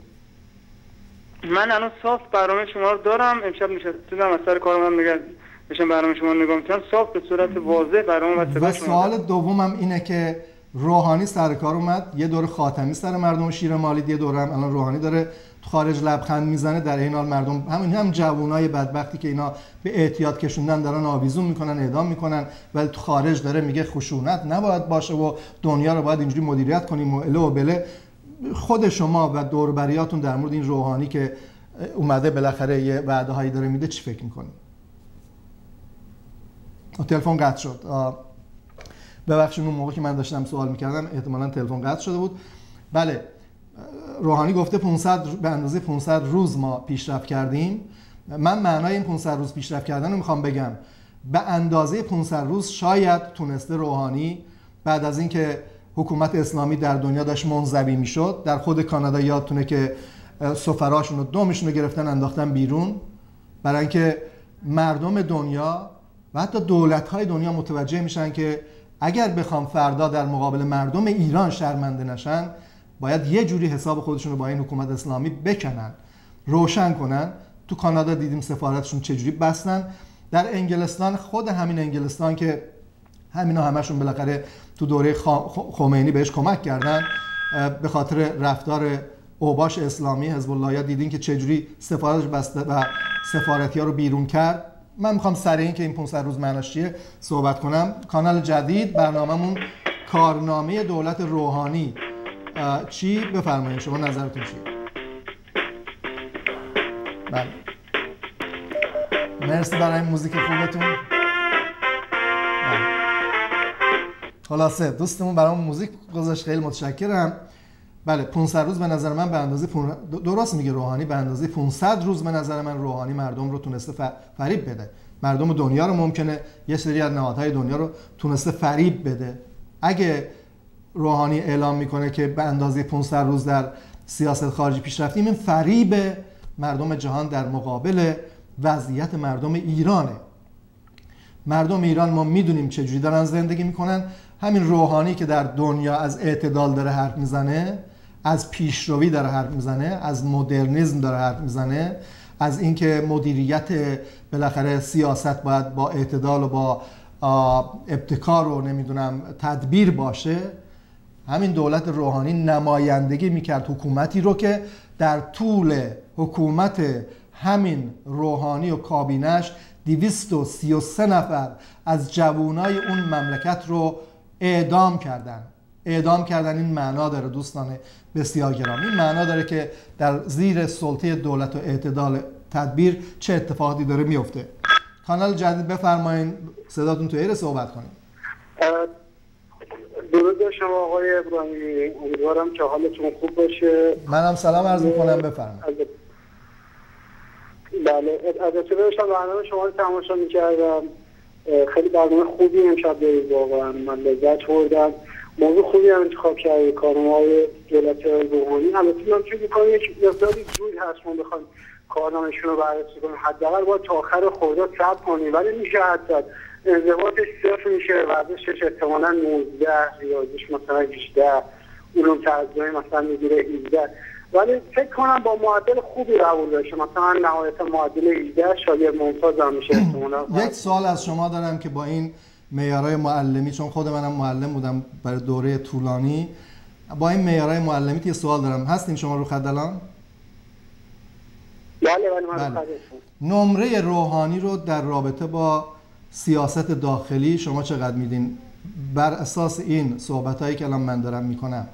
من الان صاف برنامه شما رو دارم. امشب نشستم از سر کارم هم نگه بشم برنامه شما نگاه می‌کنم صاف به صورت واضح برنامه و و سوال دومم اینه که روحانی سر کار اومد. یه دور خاتمی سر مردم شیر مالی یه دور هم الان روحانی داره. خارج لبخند می‌زنه در این حال مردم همین هم جوانای بدبختی که اینا به اعتیاد کشوندن دارن آویزون می‌کنن اعدام می‌کنن ولی تو خارج داره میگه خشونت نباید باشه و دنیا رو باید اینجوری مدیریت کنیم و اله و بله. خود شما و دوربریاتون در مورد این روحانی که اومده بالاخره یه وعده هایی داره میده چی فکر می‌کنید تلفن قطع شد. ببخشید اون موقع که من داشتم سوال می‌کردم احتمالا تلفن قطع شده بود. بله روحانی گفته 500 به اندازه 500 روز ما پیشرفت کردیم. من معنای این 500 روز پیشرفت کردن رو می‌خوام بگم. به اندازه 500 روز شاید تونسته روحانی بعد از اینکه حکومت اسلامی در دنیا داشت منزوی می‌شد در خود کانادا یادتونه که سفراشون رو دومشون رو گرفتن انداختن بیرون. برای اینکه مردم دنیا و حتی دولت های دنیا متوجه میشن که اگر بخوام فردا در مقابل مردم ایران شرمنده نشن باید یه جوری حساب خودشون رو با این حکومت اسلامی بکنن. روشن کنن. تو کانادا دیدیم سفارتشون چجوری بستن. در انگلستان خود همین انگلستان که همینا همشون بالاخره تو دوره خمینی بهش کمک کردن به خاطر رفتار اوباش اسلامی حزب الله دیدین که چجوری سفارتش بسته و سفارتی ها رو بیرون کرد. من می‌خوام سر این که این 500 روز معناش چیه صحبت کنم. کانال جدید برنامهمون کارنامه دولت روحانی. چی بفرمایید شما نظرتون چیه؟ بله. مرسی برای موزیک خوبتون. بله. خلاصه دوستمون برای موزیک گذاشت خیلی متشکرم. بله 500 روز به نظر من به اندازه درست میگه روحانی به اندازه 500 روز به نظر من روحانی مردم رو تونسته فریب بده. مردم دنیا رو ممکنه یه سری از نهادهای دنیا رو تونسته فریب بده. اگه روحانی اعلام می‌کنه که به اندازه 500 روز در سیاست خارجی پیش رفتیم. این فریب مردم جهان در مقابل وضعیت مردم ایرانه. مردم ایران ما می‌دونیم چجوری دارن زندگی می‌کنن. همین روحانی که در دنیا از اعتدال داره حرف می‌زنه از پیشروی داره حرف می‌زنه از مدرنیزم داره حرف می‌زنه از اینکه مدیریت بالاخره سیاست باید با اعتدال و با ابتکار و نمی‌دونم تدبیر باشه. همین دولت روحانی نمایندگی می‌کرد حکومتی رو که در طول حکومت همین روحانی و کابینش 233 نفر از جوانای اون مملکت رو اعدام کردن. اعدام کردن این معنا داره دوستان بسیار این معنا داره که در زیر سلطه دولت و اعتدال تدبیر چه اتفاقی داره میفته کانال جدید بفرمایید صداتون تو ایره صحبت کنیم. درود شما آقای ابراهیمی. امیدوارم که حالتون خوب باشه. منم سلام عرض می‌کنم بفرمایید. بله از داشتم برنامه شما رو تماشا می‌کردم. خیلی برنامه خوبی امشب دارید واقعا. من لذت بردم. موضوع خوبی هم انتخاب کردید. کارنامه دولت روحانی. البته من چون می‌کنم یک مقداری جوی هست من بخوام کارنامهشون رو بررسی کنیم. حداقل باید تا آخر خرداد صبر کنیم. ولی میشه حتی انضباطش صفر میشه ورزشش احتمالا 19 ریاضیش مثلا 18 علوم ترجمه مثلا می‌گیره 18 ولی فکر کنم با معدل خوبی قبول بشه مثلا نهایت معدل 18 شاید ممتاز هم میشه یک سوال از شما دارم که با این معیارهای معلمی چون خود منم معلم بودم برای دوره طولانی با این معیارهای معلمی یه سوال دارم. هستین شما رو خد الان بله بله من بله. نمره روحانی رو در رابطه با سیاست داخلی شما چقدر میدین؟ بر اساس این صحبت هایی که الان من دارم می‌کنم.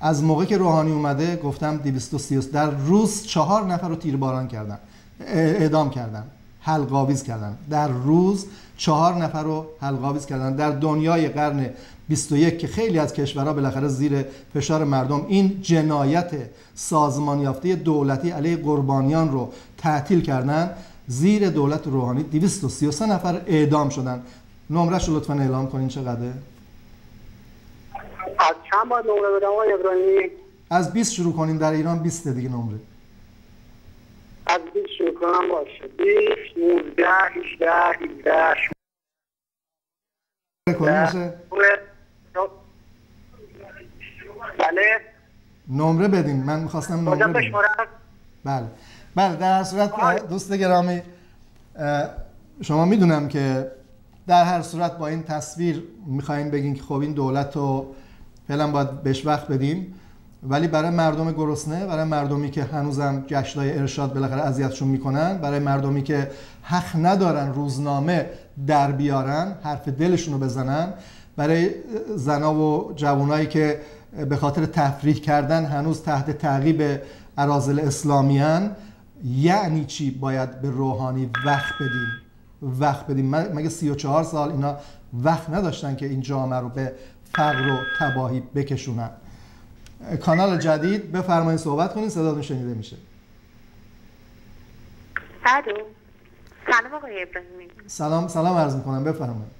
از موقع که روحانی اومده گفتم 230 در روز چهار نفر رو تیرباران کردن اعدام کردن حلقاویز کردن. در روز چهار نفر رو حلقاویز کردن. در دنیای قرن 21 که خیلی از کشورها بالاخره زیر فشار مردم این جنایت سازمان یافته دولتی علیه قربانیان رو تعطیل کردن زیر دولت روحانی 233 نفر اعدام شدن. نمرش رو لطفا اعلام کنین چقدره؟ از چند باید نمره بدم آقای ابراهیمی؟ از 20 شروع کنیم در ایران 20 دیگه نمره. از 20 شروع کنم باشه. 20 19 18 18 بله. نمره بدین. من می‌خواستم نمره بدین. بله. بله در صورت دوست گرامی شما می‌دونم که در هر صورت با این تصویر می‌خواین بگین که خب این دولت رو فعلا باید بهش وقت بدیم ولی برای مردم گرسنه برای مردمی که هنوزم گشتای ارشاد بالاخره اذیتشون می‌کنن برای مردمی که حق ندارن روزنامه در بیارن حرف دلشون رو بزنن برای زنا و جوانایی که به خاطر تفریح کردن هنوز تحت تعقیب ارازل اسلامیان یعنی چی باید به روحانی وقت بدیم؟ وقت بدیم. مگه 34 سال اینا وقت نداشتن که این جامعه رو به فقر و تباهی بکشونن؟ کانال جدید بفرمایید صحبت کنید صداتون شنیده میشه. سلام آقای ابراهیمی. سلام سلام عرض می‌کنم. بفرمایید.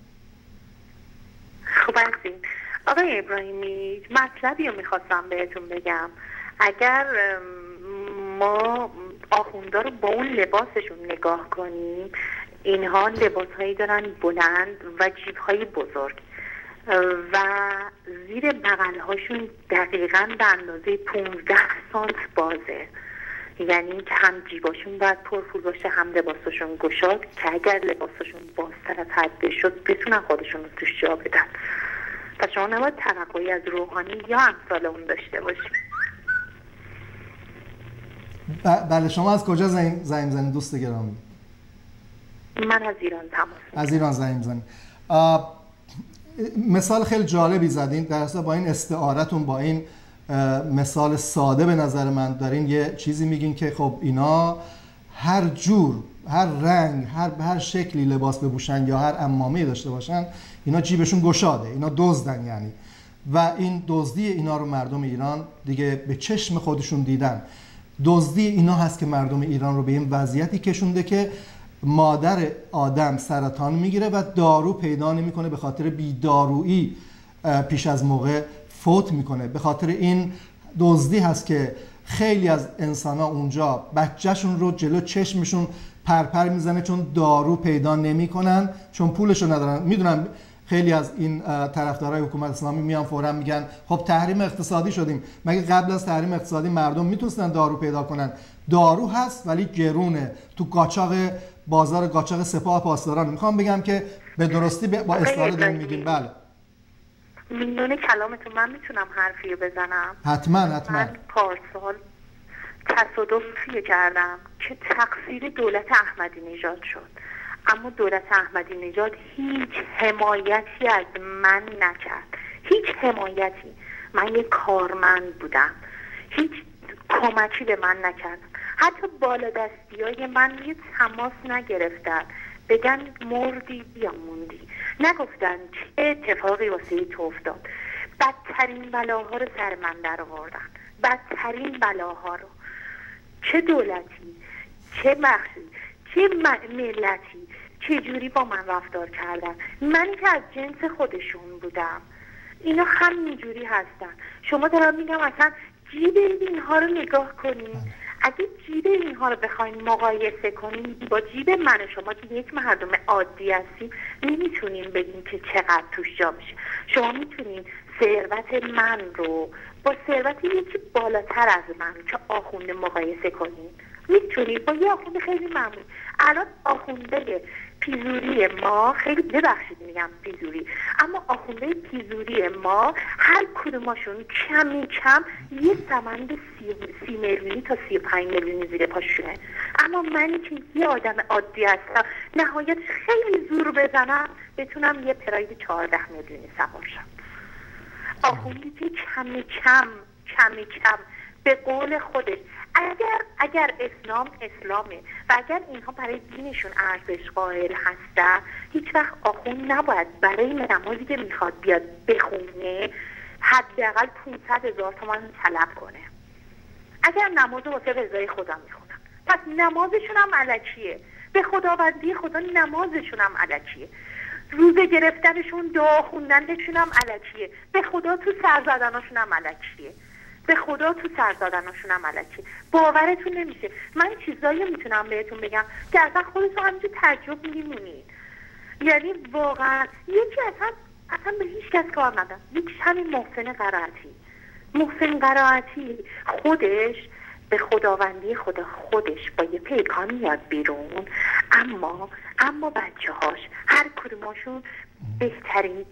خوب هستین. آقای ابراهیمی مطلبی رو می‌خواستم بهتون بگم. اگر ما آخوندا رو با اون لباسشون نگاه کنیم. اینها لباس هایی دارن بلند و جیب های بزرگ. و زیر بغل هاشون دقیقا به اندازه 15 سانت بازه. یعنی که هم جیباشون باید پرفول باشه هم لباسشون گشاد که اگر لباسشون بازتر از حد شد بتونن خودشون رو توش جا بدن. و شما نباید توقعی از روحانی یا امثال اون داشته باشید. بله شما از کجا زنگ زنگ دوست گرامی من از ایران تماس از ایران زنگ زنید مثال خیلی جالبی زدین در با این استعارتون با این مثال ساده به نظر من دارین. یه چیزی میگین که خب اینا هر جور هر رنگ هر هر شکلی لباس بپوشن یا هر امامه داشته باشن اینا جیبشون گشاده اینا دزدن یعنی. و این دزدی اینا رو مردم ایران دیگه به چشم خودشون دیدن. دزدی اینا هست که مردم ایران رو به این وضعیتی کشونده که مادر آدم سرطان می‌گیره و دارو پیدا نمی‌کنه به خاطر بیدارویی پیش از موقع فوت می‌کنه. به خاطر این دزدی هست که خیلی از انسان ها اونجا بچهشون رو جلو چشمشون پرپر می‌زنه چون دارو پیدا نمی‌کنن چون پولشو ندارن. می‌دونم خیلی از این طرفدارای حکومت اسلامی میان فورا میگن خب تحریم اقتصادی شدیم. مگه قبل از تحریم اقتصادی مردم می‌تونستن دارو پیدا کنن؟ دارو هست ولی گرونه. تو قاچاق بازار قاچاق سپاه پاسداران. می‌خوام بگم که به درستی با اصرار داریم میگیم. بله. میلیون کلامتون من می‌تونم حرفی بزنم؟ حتما حتما. من پارسال تصادفی کردم که تقصیر دولت احمدی نژاد شد. اما دولت احمدی نژاد هیچ حمایتی از من نکرد. هیچ حمایتی. من یه کارمند بودم. هیچ کمکی به من نکردم حتی بالا دستی های من یه تماس نگرفتن. بگن مردی یا موندی. نگفتن چه اتفاقی واسه تو افتاد. بدترین بلاها رو سر من در آوردن بدترین بلاها رو. چه دولتی چه مخصی چه ملتی. چه جوری با من رفتار کردن؟ من که از جنس خودشون بودم. اینا همینجوری هستن. شما دارم میگم اصلا جیب اینها رو نگاه کنیم اگه جیب اینها رو بخوایم مقایسه کنیم با جیب من و شما که یک مردم عادی هستیم نمی‌تونیم بگیم که چقدر توش جا میشه. شما می‌تونین ثروت من رو با ثروت یکی بالاتر از من که آخونده مقایسه کنیم می‌تونید با یه آخونده خیلی ممنون. الان آخونده پیزوری ما خیلی ببخشید میگم پیزوری. اما آخونده پیزوری ما هر کدوماشون کمی کم یه سمند سی, سی میلیونی تا سی پنج میلیونی زیر پاشونه. اما منی که یه آدم عادی هستم نهایت خیلی زور بزنم بتونم یه پراید چهارده میلیونی سوار شم. آخوندی که کمی کم کمی کم به قول خودش اگر اگر اسلام اسلامه و اگر اینها برای دینشون ارزش قائل هستن هیچ وقت آخون نباید برای نمازی که می‌خواد بیاد بخونه حداقل 500 هزار تومان طلب کنه. اگر نماز واسه رضای خدا می‌خونن پس نمازشون هم علکیه. به خداوندی خدا نمازشون هم علکیه. روزه گرفتنشون دعا خوندنشون هم علکیه. به خدا تو سر زدنشون هم علکیه. به خدا تو سر زدنشون هم علکیه باورتون نمیشه. من چیزایی می‌تونم بهتون بگم. که اصلا خودتون همینجور تعجب میمونید یعنی واقعا یکی اصلا اصلا به هیچ کس کار ندارم یکیش همین محسن قرائتی. محسن قرائتی خودش به خداوندی خدا خودش با یه پیکان میاد بیرون. اما اما بچه هاش هر کدوماشون بهترین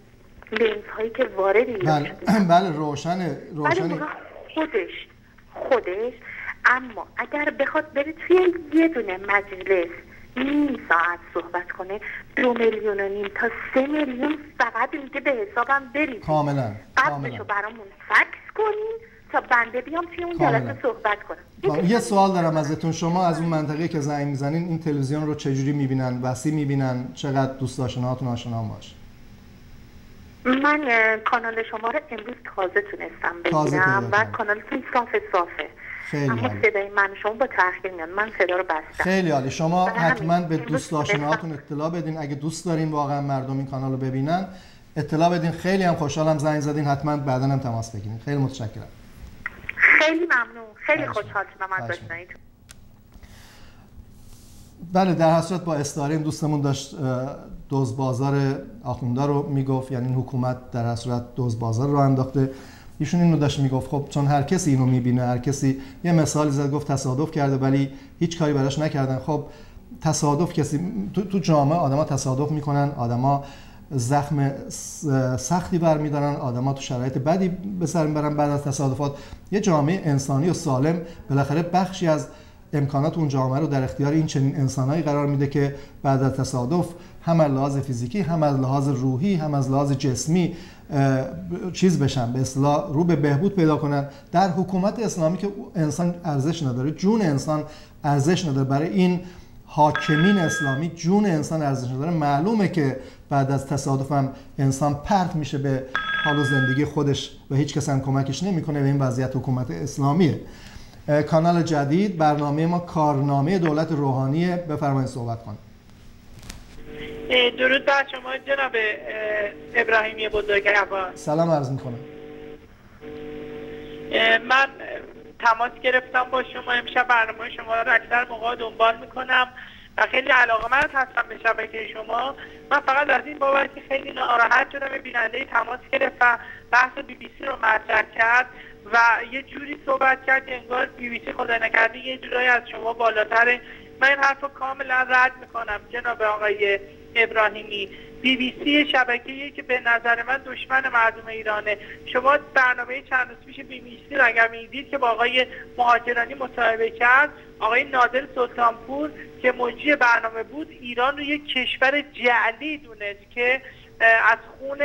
لنز هایی که وارد بله, بله روشن روشن خودش خودش اما اگر بخواد بره توی یه دونه مجلس نیم ساعت صحبت کنه دو میلیون و نیم تا سه میلیون فقط میگه به حسابم برید. کاملا قبلشو برامون فکس کنین تا بنده بیام توی اون جلسه صحبت کنم. یه سوال دارم ازتون. شما از اون منطقه که زنگ می‌زنین این تلویزیون رو چجوری می‌بینن؟ وسیع می‌بینن؟ چقدر دوست آشناهاتون آشنا باش. من کانال شما رو امروز تازه تونستم بگیرم و کانالتون صاف صافه خیلی اما صدای من شما با تاخیر میاد. من صدا رو بستم. خیلی عالی. شما حتما به دوست آشناهاتون اطلاع بدین. اگه دوست دارین واقعا مردم این کانال رو ببینن اطلاع بدین. خیلی هم خوشحالم زنگ زدین. حتما بعدا هم تماس بگیرین. خیلی متشکرم. خیلی ممنون. خیلی خوشحال شدم از بله در حسرت با استعاره دوستمون داشت دوز بازار آخونده رو می‌گفت یعنی حکومت در حسرت دوز بازار رو انداخته. ایشون اینو داشت می‌گفت خب چون هر کسی اینو می‌بینه هر کسی یه مثالی زد گفت تصادف کرده ولی هیچ کاری براش نکردن. خب تصادف کسی تو, تو جامعه آدما تصادف می‌کنن آدما زخم سختی برمیدارن آدما تو شرایط بدی به سر می‌برن بعد از تصادفات. یه جامعه انسانی و سالم بالاخره بخشی از امکانات اون جامعه رو در اختیار این چنین انسانهایی قرار میده که بعد از تصادف هم از لحاظ فیزیکی هم از لحاظ روحی هم از لحاظ جسمی چیز بشن به اصطلاح رو به بهبود پیدا کنن. در حکومت اسلامی که انسان ارزش نداره جون انسان ارزش نداره. برای این حاکمین اسلامی جون انسان ارزش نداره. معلومه که بعد از تصادف هم انسان پرت میشه به حال و زندگی خودش و هیچ کس هم کمکش نمی‌کنه به این وضعیت حکومت اسلامیه. کانال جدید برنامه ما کارنامه دولت روحانیه. بفرمایید صحبت کنید درود بر شما جناب ابراهیمی بزرگوار سلام عرض می‌کنم. من تماس گرفتم با شما. امشب برنامه شما رو اکثر موقع دنبال می‌کنم و خیلی علاقه من هستم به شبکه شما. من فقط از این بابت خیلی ناراحت شدم بیننده تماس گرفت و بحث بی بی سی رو مطرح کرد و یه جوری صحبت کرد که انگار بی بی سی خدا نکرده. یه جورایی از شما بالاتره. من این حرف رو کاملا رد می‌کنم جناب آقای ابراهیمی بی بی سی شبکه‌ای که به نظر من دشمن مردم ایرانه. شما برنامه چند روز پیش بی بی سی رو اگر می‌دید که با آقای مهاجرانی مصاحبه کرد آقای نادر سلطانپور که مجری برنامه بود ایران رو یک کشور جعلی دونست که از خون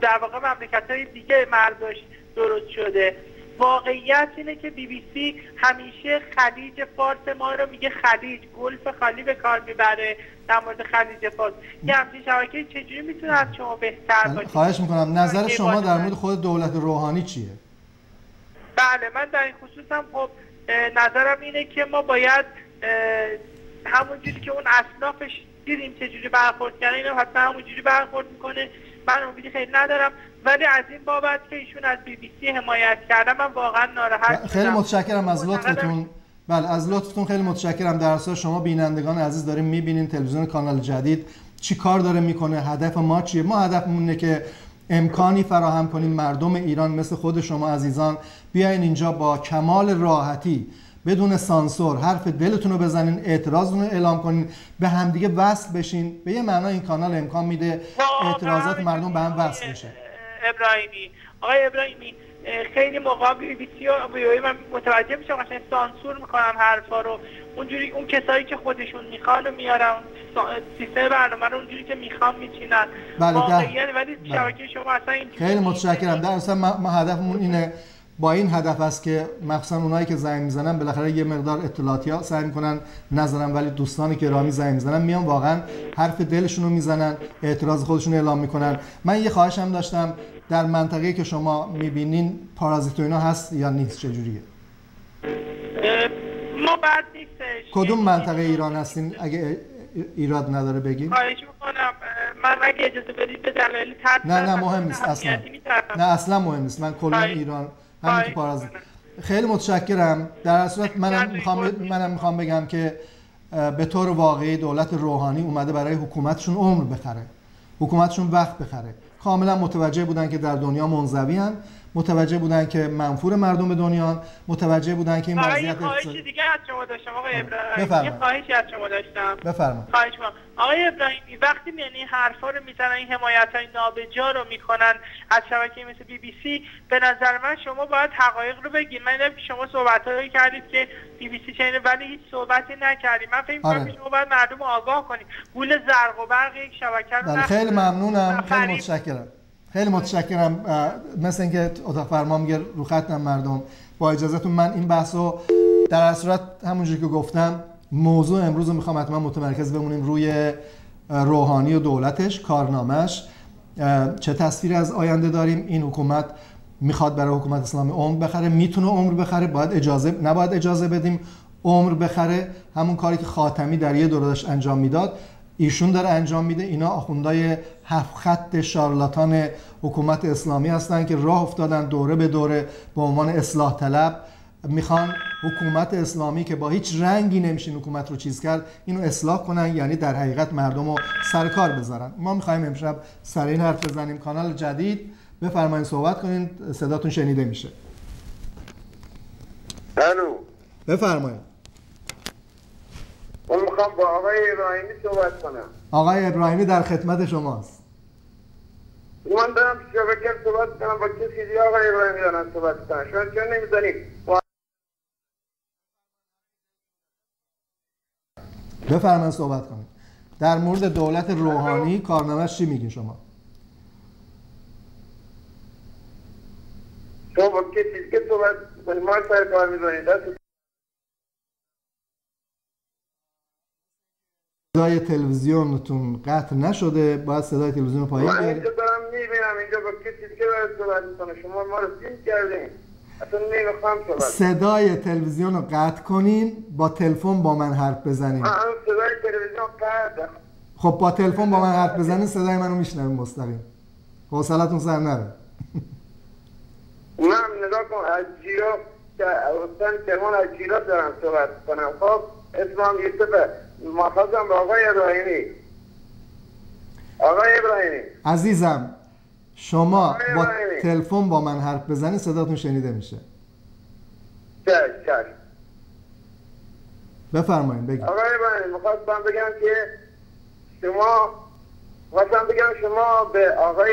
در واقع مملکت های دیگه مرداش درست شده. واقعیت اینه که بی بی سی همیشه خلیج فارس ما رو میگه خلیج گلف خالی به کار می‌بره در مورد خلیج فارس. یه همچین شبکه چجوری می‌تونه از شما بهتر باشه؟ خواهش می‌کنم نظر شما در مورد خود دولت روحانی چیه؟ بله من در این خصوص هم خب نظرم اینه که ما باید همونجوری که اون اصنافش دیدیم چجوری برخورد کردن اینو حتما همونجوری برخورد می‌کنه. من امیدی خیلی ندارم. ولی از این بابت که ایشون از بی بی سی حمایت کردم من واقعا ناراحت خیلی متشکرم از لطفتون. بله از لطفتون خیلی متشکرم. در اصل شما بینندگان عزیز داریم می‌بینین تلویزیون کانال جدید چی کار داره می‌کنه هدف ما چیه؟ ما هدفمون اینه که امکانی فراهم کنیم مردم ایران مثل خود شما عزیزان بیاین اینجا با کمال راحتی بدون سانسور حرف دلتون رو بزنین اعتراضتون رو اعلام کنین به همدیگه وصل بشین. به یه معنا این کانال امکان میده اعتراضات مردم به هم وصل بشه ابراهیمی. آقای ابراهیمی خیلی موقع بی بی سی و بی من متوجه میشم قشنگ سانسور می‌کنن حرفا رو. اونجوری اون کسایی که خودشون می‌خوان رو میارن سیستم برنامه رو اونجوری که می‌خوان میچینن. بله ولی بله. شبکه شما اصلا خیلی متشکرم. در اصلا ما هدفمون اینه با این هدف است که مخصوصا اونایی که زنگ می‌زنن بالاخره یه مقدار اطلاعاتی ها سعی می‌کنن نظرم ولی دوستانی که رامی زنگ می‌زنن میان واقعا حرف دلشون رو می‌زنن اعتراض خودشون اعلام می‌کنن. من یه خواهش هم داشتم در منطقه که شما می‌بینین پارازیت اینا هست یا نیست چجوریه؟ ما بعد نیستش. کدوم منطقه ایران هستین؟ اگه ایراد نداره بگین. خواهش می‌کنم. من اگه اجازه بدید به دلایل نه نه مهم نیست اصلا. نه اصلا مهم نیست. من کلا ایران همین تو پارازیت خیلی متشکرم. در صورت منم می‌خوام منم می‌خوام بگم که به طور واقعی دولت روحانی اومده برای حکومتشون عمر بخره. حکومتشون وقت بخره. کاملا متوجه بودن که در دنیا منزوی متوجه بودن که منفور مردم دنیا متوجه بودن که این وضعیت اقتصادی دیگه از شما داشتم آقای ابراهیمی یه خواهشی از شما داشتم. بفرمایید. خواهش آقای ابراهیمی وقتی یعنی حرفا رو می‌زنن این حمایت های نابجا رو می‌کنن از شبکه مثل بی بی سی به نظر من شما باید حقایق رو بگید من شما صحبت هایی کردید که بی بی سی چینه ولی هیچ صحبتی نکردید من فکر می‌کنم آره. شما باید مردم آگاه کنید. گول زرق و برق یک شبکه رو بله، خیلی ممنونم. خیلی متشکرم. خیلی متشکرم. مثل اینکه اتاق فرما میگه رو خطم مردم. با اجازهتون من این بحث رو در صورت همونجوری که گفتم موضوع امروز رو می‌خوام حتما متمرکز بمونیم روی روحانی و دولتش کارنامش چه تصویری از آینده داریم؟ این حکومت می‌خواد برای حکومت اسلامی عمر بخره. می‌تونه عمر بخره؟ باید اجازه نباید اجازه بدیم عمر بخره. همون کاری که خاتمی در یه دوره داشت انجام می‌داد. ایشون داره انجام میده. اینا آخوندای هفت خط شارلاتان حکومت اسلامی هستن که راه افتادن دوره به دوره به عنوان اصلاح طلب. می‌خوان حکومت اسلامی که با هیچ رنگی نمیشه این حکومت رو چیز کرد اینو اصلاح کنن یعنی در حقیقت مردم رو سر کار بذارن. ما می‌خوایم امشب سر این حرف بزنیم. کانال جدید بفرمایید صحبت کنین. صداتون شنیده میشه. بفرمایید من می‌خوام با آقای ابراهیمی صحبت کنم. آقای ابراهیمی در خدمت شماست. من دارم شبکه صحبت کنم با کسی دیگه آقای ابراهیمی دارم صحبت کنم شما چون نمی‌زنیم بفرمایید صحبت کنید. در مورد دولت روحانی کارنامه‌اش چی میگین شما؟ شما با کسی دیگه صحبت کنیم ما سر کار می‌زنیم صدای تلویزیونتون قطع نشده باید صدای تلویزیون رو پایین من اینجا دارم می‌بینم اینجا با کسی دیگه باید صحبت می‌کنم. شما ما رو سیم کردیم اصلا صدای تلویزیون رو قطع کنین با تلفن با من حرف بزنین. من صدای تلویزیون قطع خب با تلفن با من حرف بزنین صدای منو میشنوین مستقیم. حوصلتون سر نره. اونم نگاه کن از جیرا که استان کرمان از جیرا دارم صحبت کنم خب اسمم یوسفه. به آقای ابراهیمی. آقای ابراهیمی. عزیزم شما با. تلفن با من حرف بزنین صداتون شنیده میشه. چش چش. بفرمایید بگید. آقای ابراهیمی می‌خواستم بگم که شما خواستم بگم شما به آقای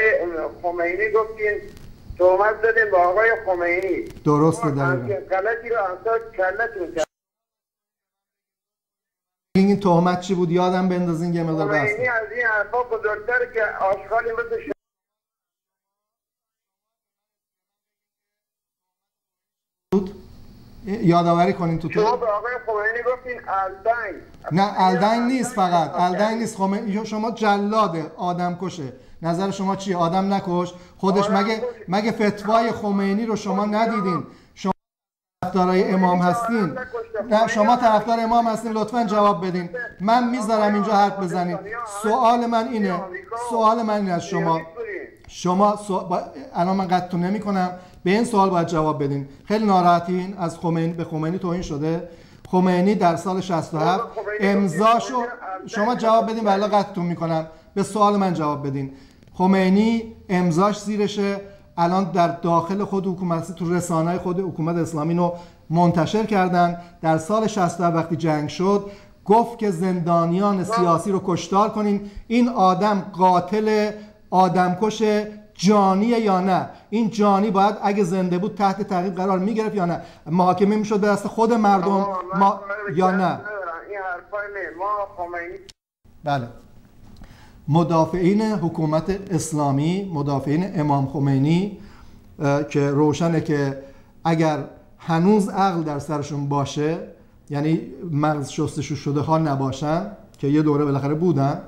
خمینی گفتین تهمت زدین به آقای خمینی. درسته شما دقیقا. غلطی رو امسال کلتون این تهمت چی بود؟ یادم بندازین یه مقدار بحث از این حرفا بزرگتره که آشغالی مثل بود. یادآوری کنین تو شما تو به آقای خمینی گفتین الدنگ. نه الدنگ نیست فقط. الدنگ نیست. خمینی شما جلاده آدم کشه. نظر شما چیه؟ آدم نکش. خودش مگه. مگه فتوای خمینی رو شما ندیدین؟ شما طرفدارای امام هستین. نه شما طرفدار امام هستین لطفا جواب بدین. من می‌ذارم اینجا حرف بزنین. سوال من اینه سوال من اینه از شما. شما. الان من قطعتون نمی کنم به این سوال باید جواب بدین. خیلی ناراحتین. از خمینی به خمینی توهین شده. خمینی در سال 67 امضاشو شما جواب بدین ولی قطعتون می‌کنم. به سوال من جواب بدین. خمینی امضاش زیرشه. الان در داخل خود حکومت تو رسانه خود حکومت اسلامی رو منتشر کردن. در سال 67 وقتی جنگ شد گفت که زندانیان سیاسی رو کشتار کنین. این آدم قاتل آدمکش جانی یا نه؟ این جانی باید اگه زنده بود تحت تعقیب قرار می‌گرفت یا نه؟ محاکمه می‌شد به دست خود مردم. ما یا نه؟ این حرفای نه ما خمینی. بله. مدافعین حکومت اسلامی مدافعین امام خمینی که روشنه که اگر هنوز عقل در سرشون باشه یعنی مغز شستشو شده ها نباشن که یه دوره بالاخره بودن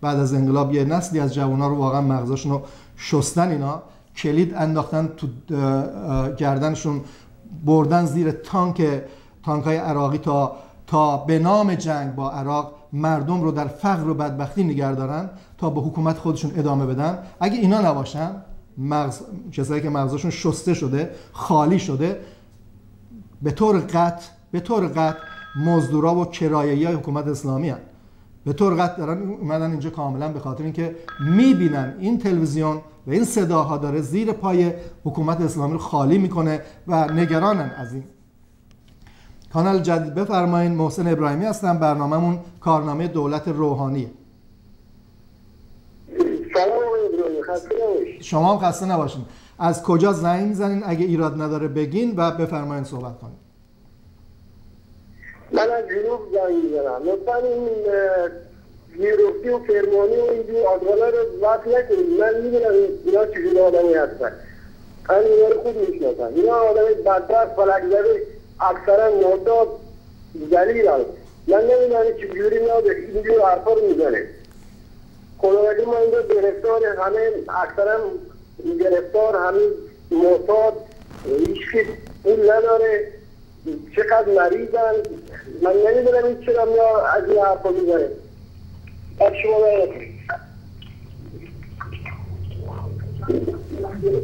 بعد از انقلاب یه نسلی از جوانها رو واقعا مغزشون رو شستن اینا کلید انداختن تو گردنشون بردن زیر تانک تانک های عراقی تا تا به نام جنگ با عراق مردم رو در فقر و بدبختی نگه دارن تا به حکومت خودشون ادامه بدن اگه اینا نباشن مغز کسایی که مغزشون شسته شده خالی شده به طور قطع به طور قطع مزدورا و کرایه‌ای های حکومت اسلامی هن. به طور قطع دارن اومدن اینجا کاملا به خاطر اینکه می‌بینن این تلویزیون و این صداها داره زیر پای حکومت اسلامی رو خالی می‌کنه و نگرانن از این کانال جدید بفرمایید محسن ابراهیمی هستم برنامهمون کارنامه دولت روحانیه نباشید. شما هم خسته نباشین. از کجا زنگ می‌زنین؟ اگه ایراد نداره بگین و بفرمایید صحبت کنید من از جنوب زنگ می‌زنم. لطفا این ویروسی و فرمانی و اینجور آدوالا رو وقت نکنید. من می‌دونم اینا چجور آدمی هستن. من اینا رو خوب می‌شناسم. اینا آدمی بدبخت فلک زده اکثرا معتاد دلیل هست من نمی‌دونم چجوری اینا به اینجور حرفا رو می‌زنه. خداوندی ما اینجا گرفتار همه اکثرا گرفتار همه معتاد هیچ پول نداره. چقدر مریضن؟ من نمی‌دونم این چرا میاد از این حرفا می‌زنه. از شما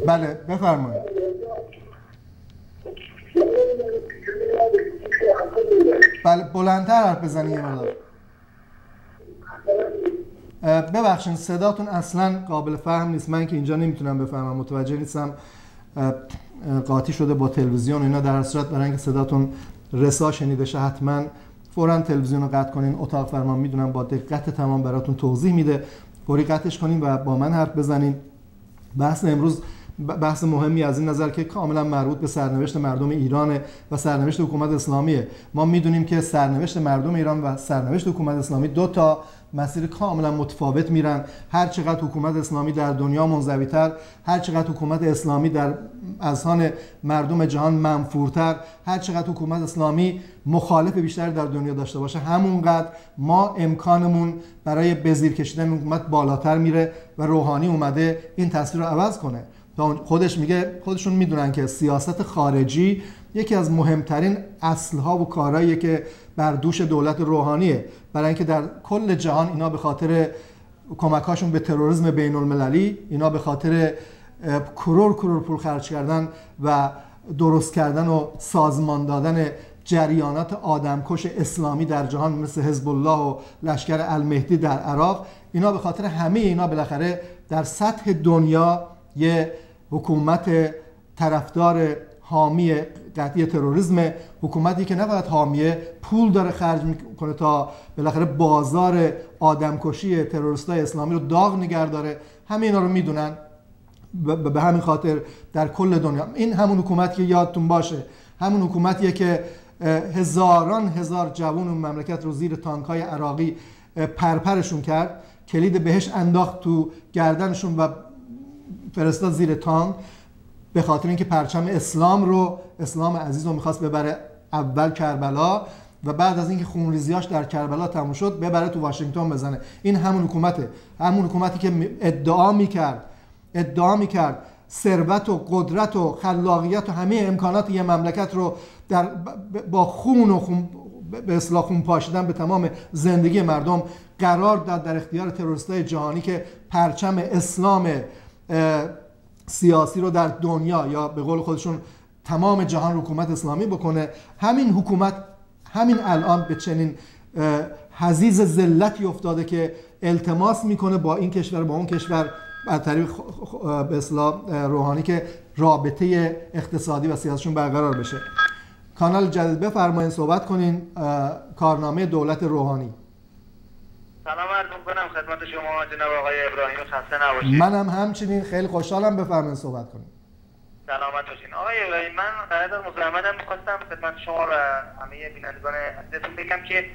بله بفرمایید. بله بلندتر حرف بزنید یه مقدار. ببخشید صداتون اصلا قابل فهم نیست. من که اینجا نمی‌تونم بفهمم متوجه نیستم. قاطی شده با تلویزیون اینا در صورت برای اینکه صداتون رسا شنیده شه حتما فورا تلویزیون رو قطع کنین. اتاق فرمان می‌دونم با دقت تمام براتون توضیح میده. فوری قطعش کنین و با من حرف بزنین. بحث امروز بحث مهمی از این نظر که کاملا مربوط به سرنوشت مردم ایران و سرنوشت حکومت اسلامیه. ما می‌دونیم که سرنوشت مردم ایران و سرنوشت حکومت اسلامی دو تا مسیر کاملا متفاوت میرن. هر چقدر حکومت اسلامی در دنیا منزویتر هر چقدر حکومت اسلامی در اذهان مردم جهان منفورتر هر چقدر حکومت اسلامی مخالف بیشتر در دنیا داشته باشه. همونقدر ما امکانمون برای بزیر کشیدن حکومت بالاتر میره و روحانی اومده این تصویر رو عوض کنه. خودش میگه خودشون می‌دونن که سیاست خارجی یکی از مهمترین اصلها و کارهایی که بر دوش دولت روحانیه. برای اینکه در کل جهان اینا به خاطر کمکاشون به تروریسم بین المللی اینا به خاطر کرور کرور پول خرج کردن و درست کردن و سازمان دادن جریانات آدمکش اسلامی در جهان مثل حزب الله و لشکر المهدی در عراق اینا به خاطر همه اینا بالاخره در سطح دنیا یه حکومت طرفدار حامی قطعی تروریسم. حکومتی که نه فقط حامیه پول داره خرج می‌کنه تا بالاخره بازار آدمکشی تروریستای اسلامی رو داغ نگه داره. همه اینا رو می‌دونن. به همین خاطر در کل دنیا. این همون حکومت که یادتون باشه. همون حکومتیه که هزاران هزار جوان اون مملکت رو زیر تانک های عراقی پرپرشون کرد. کلید بهش انداخت تو گردنشون و فرستاد زیر تانک به خاطر اینکه پرچم اسلام رو اسلام عزیز رو می‌خواست ببره اول کربلا و بعد از اینکه خونریزیاش در کربلا تموم شد ببره تو واشنگتن بزنه. این همون حکومته. همون حکومتی که ادعا می‌کرد. ادعا می‌کرد. ثروت و قدرت و خلاقیت و همه امکانات یه مملکت رو در با خون و خون به اصلاح خون پاشیدن به تمام زندگی مردم قرار داد در اختیار تروریستای جهانی که پرچم اسلام سیاسی رو در دنیا یا به قول خودشون تمام جهان حکومت اسلامی بکنه همین حکومت همین الان به چنین حزیز ذلتی افتاده که التماس می‌کنه با این کشور با اون کشور از طریق به روحانی که رابطه اقتصادی و سیاسیشون برقرار بشه. کانال جدید بفرمایید صحبت کنین کارنامه دولت روحانی. سلام عرض کنم خدمت شما جناب آقای ابراهیم خسته نباشید. منم همچنین خیلی خوشحالم بفرمایید صحبت کنیم. سلامت باشین. آقای ابراهیم من بعد از مزاحمتم می‌خواستم خدمت شما و همه بینندگان عزیزتون بگم که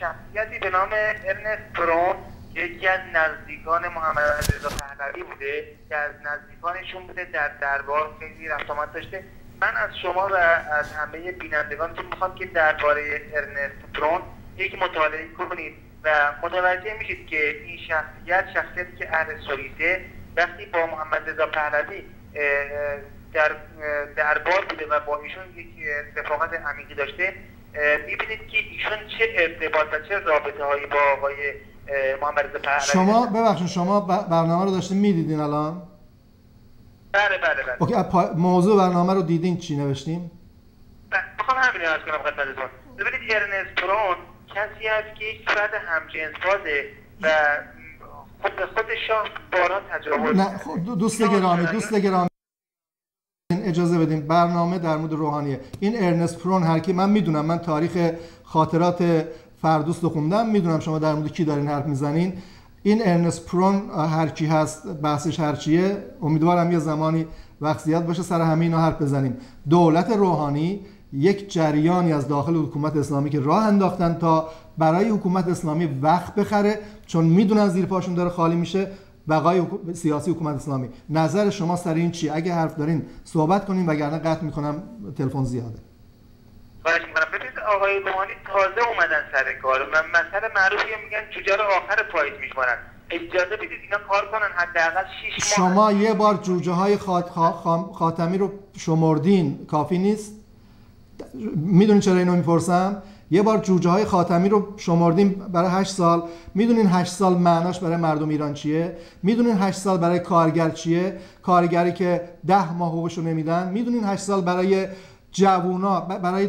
شخصیتی به نام ارنست پرون یکی از نزدیکان محمد رضا پهلوی بوده که از نزدیکانشون بوده در دربار خیلی رفت آمد داشته. من از شما و از همه بینندگانتون می‌خوام که درباره ارنست پرون یک مطالعه کنید. و متوجه میشید که این شخصیت شخصیتی که اهل سوئیسه وقتی با محمد رضا پهلوی در دربار بوده و با ایشون یک رفاقت عمیقی داشته می‌بینید که ایشون چه ارتباط و چه رابطه هایی با آقای محمد رضا پهلوی شما ببخشید شما برنامه رو داشتین می‌دیدین الان؟ بله بله بله. okay موضوع برنامه رو دیدین چی نوشتیم بخوام همین رو کنم خدمتتون. ببینید ارنست کسی است که یک فرد همجنسبازه و خود خود شاه باران تجاوز نه خب، دوست گرامی دوست گرامی. اجازه بدیم برنامه در مورد روحانیه این ارنست پرون هر کی من می‌دونم من تاریخ خاطرات فردوست رو خوندم. می‌دونم شما در مورد کی دارین حرف می‌زنین. این ارنست پرون هر کی هست بحثش هر چیه. امیدوارم یه زمانی وقت زیاد باشه سر همه اینا حرف بزنیم. دولت روحانی یک جریانی از داخل حکومت اسلامی که راه انداختن تا برای حکومت اسلامی وقت بخره چون می‌دونن زیر پاشون داره خالی میشه بقای سیاسی حکومت اسلامی. نظر شما سر این چی اگه حرف دارین صحبت کنین وگرنه قطع می‌کنم تلفن زیاده. می‌کنم ببینید آقای روحانی تازه اومدن سر کار. و مسئله معروفی میگن جوجه رو آخر پاییز میشمارن اجازه بدید اینا کار کنن حداقل 6 ماه. شما یه بار جوجه های خات... خاتمی رو شمردین. کافی نیست؟ می‌دونین چرا اینو می‌پرسم؟ یه بار جوجه های خاتمی رو شمردیم برای 8 سال. می‌دونین 8 سال معناش برای مردم ایران چیه؟ می‌دونین 8 سال برای کارگر چیه؟ کارگری که 10 ماه حقوقشو نمیدن. می‌دونین 8 سال برای جوونا برای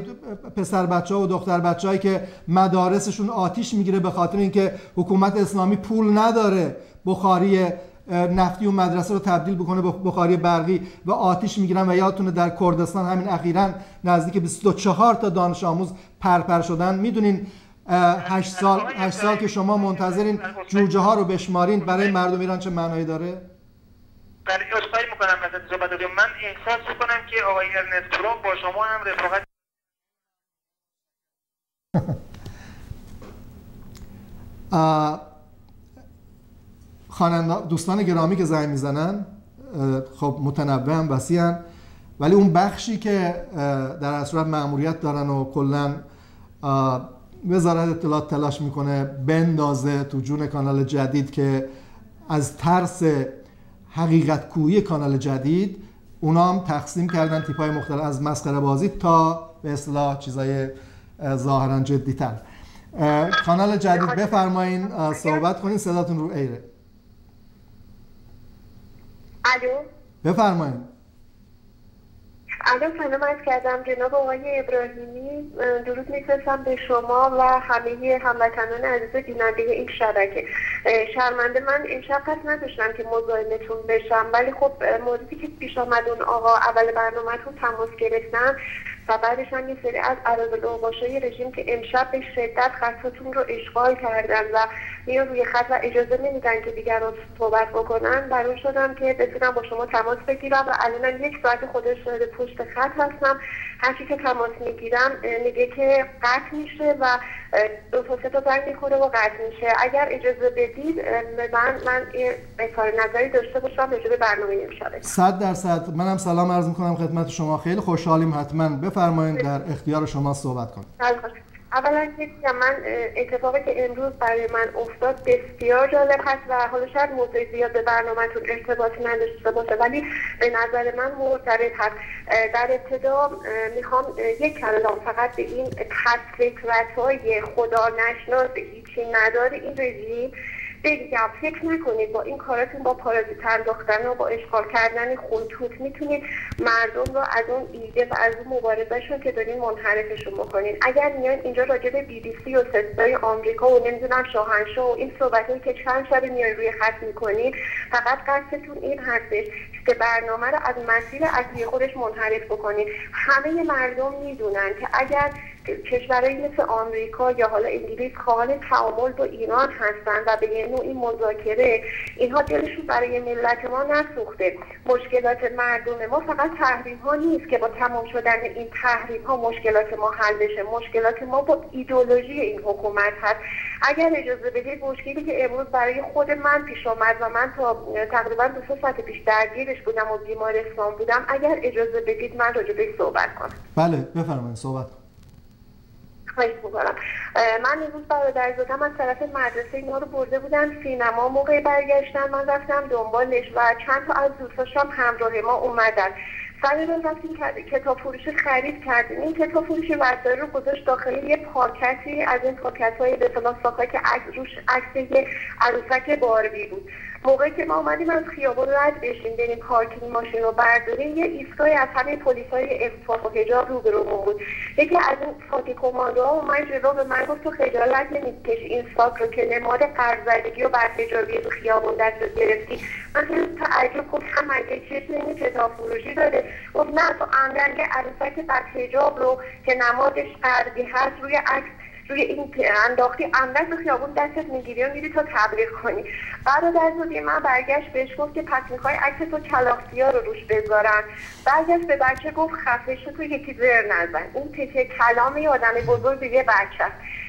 پسر بچه ها و دختر بچه هایی که مدارسشون آتیش می‌گیره به خاطر اینکه حکومت اسلامی پول نداره. بخاری نفتی و مدرسه رو تبدیل بکنه به بخاری برقی و آتیش می‌گیرن و یادتونه در کردستان همین اخیرا نزدیک 24 تا دانش آموز پرپر شدن. می‌دونین 8 سال 8 سال که شما منتظرین جوجه ها رو بشمارین برای مردم ایران چه معنایی داره؟ برای عذرخواهی می‌کنم من احساس می‌کنم که آقای ارنست ترامپ با شما هم رفاقت اه، خواننده دوستان گرامی که زنگ می‌زنن خب متنوع هم وسیعن. ولی اون بخشی که در اصل مأموریت دارن و کلا وزارت اطلاعات تلاش می‌کنه بندازه تو جون کانال جدید که از ترس حقیقت کویی کانال جدید اونا هم تقسیم کردن تیپ های مختلف از مسخره بازی تا به اصطلاح چیزای اه، ظاهرا جدی تر کانال جدید بفرمایین صحبت کنین صداتون رو ایره. الو؟ بفرمایین الو سلام عرض کردم. جناب آقای ابراهیمی اه، درود میفرستم به شما و همه هموطنان عزیز بیننده این شبکه. شرمنده من امشب قصد نداشتم که مزاحمتون بشم ولی خب موردی که پیش آمد اون آقا اول برنامهتون تماس گرفتن و بعدش هم یه سری از اوباشای رژیم که امشب به شدت خطاتون رو اشغال کردن و میان روی خط و اجازه نمیدن که دیگران صحبت بکنن. برای شدم که بتونم با شما تماس بگیرم و الان یک ساعت خودش داره پشت خط هستم. هرچی که تماس می‌گیرم میگه که قطع میشه و دو تا سه تا زنگ می‌خوره و قطع میشه. اگر اجازه بدید من من اظهار نظری داشته باشم راجع به برنامه امشبه صد درصد. منم سلام عرض می‌کنم خدمت شما. خیلی خوشحالیم حتما. بفرمایین در اختیار شما صحبت کنیم. اولا که من اتفاقی که امروز برای من افتاد بسیار جالب هست و حالا شاید موضوع زیاد به برنامهتون ارتباطی نداشته باشه ولی به نظر من مرتبط هست. در ابتدا می‌خوام یک کلام فقط به این فکرت های خدا نشناس هیچی نداره این رژیم. بگم فکر نکنید. با این کاراتون با پارازیت انداختن و با اشغال کردن خطوط می‌تونید مردم رو از اون ایده و از اون مبارزهشون که دارین منحرفشون بکنین. اگر میان اینجا راجع به بی بی سی و ستای آمریکا و نمی‌دونم شاهنشاه و این صحبت که چند شب میان روی خط می‌کنین فقط قصدتون این هستش که برنامه رو از مسیر اصلی خودش منحرف بکنین همه مردم می‌دونن که اگر کشورهایی مثل آمریکا یا حالا انگلیس خواهان تعامل با ایران هستند و به یه نوعی مذاکره اینها دلشون برای ملت ما نسوخته. مشکلات مردم ما فقط تحریم ها نیست که با تمام شدن این تحریم ها مشکلات ما حل بشه. مشکلات ما با ایدولوژی این حکومت هست. اگر اجازه بدید مشکلی که امروز برای خود من پیش آمد و من تا تقریبا دو ساعت پیش درگیرش بودم و بیمارستان بودم. اگر اجازه بدید من راجع بهش صحبت کنم. بله بفرمایین صحبت. خواهش می‌کنم من امروز برادرزادم از طرف مدرسه اینا رو برده بودن سینما موقع برگشتن من رفتم دنبالش و چند تا از دوستاشم همراه ما اومدن. سر رو رفتیم کتاب فروشی خرید کردیم. این کتاب فروشی وسایل رو گذاشت داخل یه پاکتی از این پاکت های به که عکس روش عکس یه عروسک باربی بود. موقعی که ما اومدیم از خیابون رد بشیم بریم پارکینگ ماشین رو برداریم یه ایستگاهی از همه پلیس های افتاق و حجاب روبرومون بود. یکی از این ساک کماندوها اومد جلو به من گفت تو خجالت نمی‌کشی این ساک رو که نماد قرضزدگی و بدحجابی تو خیابون دست گرفتی. من خیلی تعجب گفتم مگه چیزی این کتاب فروشی داره گفت نه تو عمدن یه عروسک بدحجاب رو که نمادش قرضی هست روی عکس روی این انداختی عمدن تو خیابون دستت می‌گیری و میری تا تبلیغ کنی. برادر زودی من برگشت بهش گفت که پس می‌خوای عکس تو کلافتیا رو روش بذارن. برگشت به بچه گفت خفه تو یکی زر نزن. این تکه کلام یه آدم بزرگ یه بچه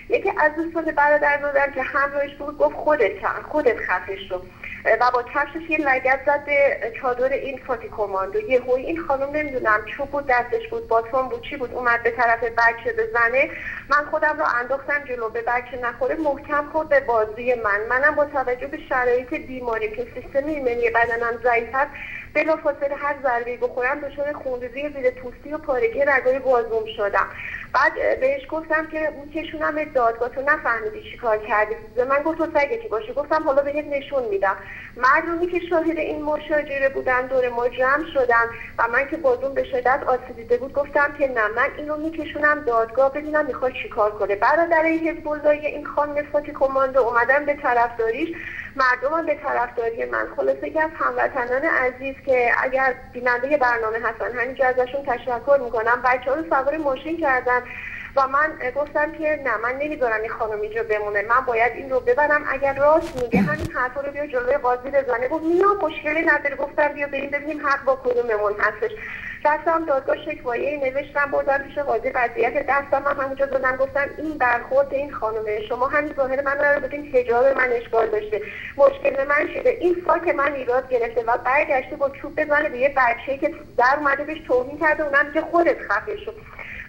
یکی از دوستان برادر دادم که همراهش بود گفت خودت خودت خفش رو. و با کفشش یه لگت زد به چادر این فاتی کماندو یه هوی این خانم نمی‌دونم چوب بود دستش بود باتون بود چی بود اومد به طرف بچه بزنه. من خودم رو انداختم جلو به بچه نخوره محکم خورد به بازی من. منم با توجه به شرایط بیماری که سیستم ایمنی بدنم ضعیف هست بلافاصله هر ضربه بخورم دچار خونریزی زیر پوستی و پارگی رگای بازوم شدم. بعد بهش گفتم که میکشونم دادگاه تو نفهمیدی چی کار کردی به من گفت تو سگتی باشی؟ گفتم حالا بهت نشون میدم. مردمی که شاهد این مشاجره بودن دور ما جمع شدن و من که بازون به شدت آسیب دیده بود گفتم که نه من اینو میکشونم دادگاه ببینم می‌خواد چیکار کنه. برادر حزب الله این خانم فاتی کماندو اومدن به طرفداریش. مردم به طرفداری من. خلاصه که از هموطنان عزیز که اگر بیننده برنامه هستن همینجا ازشون تشکر می‌کنم. بچه ها رو سوار ماشین کردن. و من گفتم که نه من نمی‌ذارم این خانم اینجا بمونه. من باید این رو ببرم. اگر راست میگه همین حرفا رو بیا جلوی قاضی بزنه. گفت مینا مشکلی نداره. گفتم بیا بریم ببینیم حق با کدوممون هستش. رفتم دادگاه شکوایه نوشتم بردم پیش قاضی قضیت دستم هم همونجا دادم گفتم این برخورد این خانمه. شما همین ظاهر من رو بدین حجاب من اشکال داشته. مشکل من شده. این فاک من ایراد گرفته و برگشته با چوب بزنه به یه بچه که در اومده بهش توهین کرده. اونم که خودت خفه شد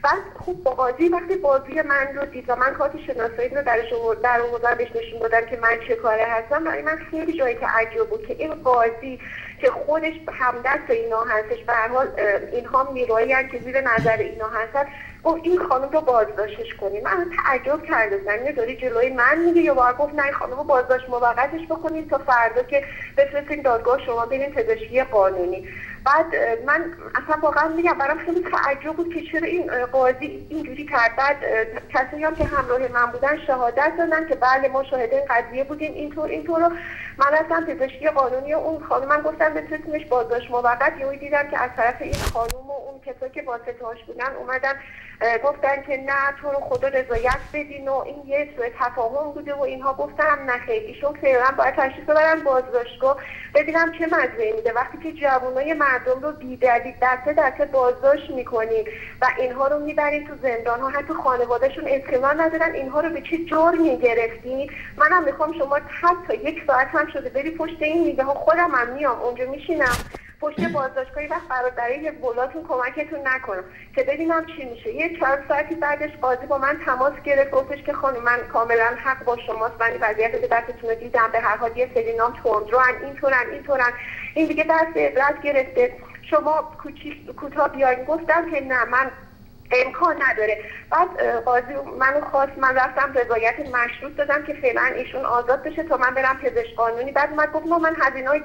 بعد خوب با قاضی وقتی بازی من رو دید و من کارت شناسایی رو درش در آوردم بهش نشون دادم که من چه کاره هستم برای من خیلی جایی که عجیب بود که این قاضی که خودش همدست اینا هستش به هر حال اینها میرایی که زیر نظر اینا هستن. گفت این خانم رو بازداشتش کنیم. من تعجب کرده زمینه داری جلوی من میگه یا باید گفت نه این خانم رو بازداشت موقتش بکنید تا فردا که بفرستین دادگاه شما برین پزشکی قانونی. بعد من اصلا واقعا میگم برام خیلی تعجب بود که چرا این قاضی اینجوری کرد. بعد کسی هم که همراه من بودن شهادت دادن که بله ما شاهد این قضیه بودیم اینطور اینطور. رو من رفتم پزشکی قانونی اون خانم من گفتم بفرستینش بازداشت موقت. یهو دیدم که از طرف این خانم و اون کسایی که واسطه‌اش بودن اومدن گفتن که نه تو رو خدا رضایت بدین و این یه سوء تفاهم بوده و اینها. گفتم نه خیلی. ایشون فعلا باید تشخیص ببرن بازداشتگاه. ببینم چه مزه میده. وقتی که جوانای مردم رو بیدلیل دسته دسته بازداشت می‌کنین و اینها رو می‌برین تو زندان ها حتی خانوادهشون اطمینان ندارن اینها رو به چه جرمی گرفتین منم می‌خوام شما حتی یک ساعت هم شده بری پشت این میگه ها خودم هم میام. اونجا میشینم. پشت بازداشتگاهی وقت برای بولاتون کمکتون نکنم. که ببینم چی میشه. یه چند ساعتی بعدش قاضی با من تماس گرفت گفتش که خانم من کاملا حق با شماست. من وضعیت دستتون رو دیدم به هر حال یه سری نام تندروان اینطورن اینطورن. این دیگه دست عبرت گرفته. شما کوتاه بیاین. گفتم که نه من امکان نداره. بعد قاضی منو خواست من رفتم رضایت مشروط دادم که فعلا ایشون آزاد بشه تا من برم پزشک قانونی. بعد اومد گفت من هزینه های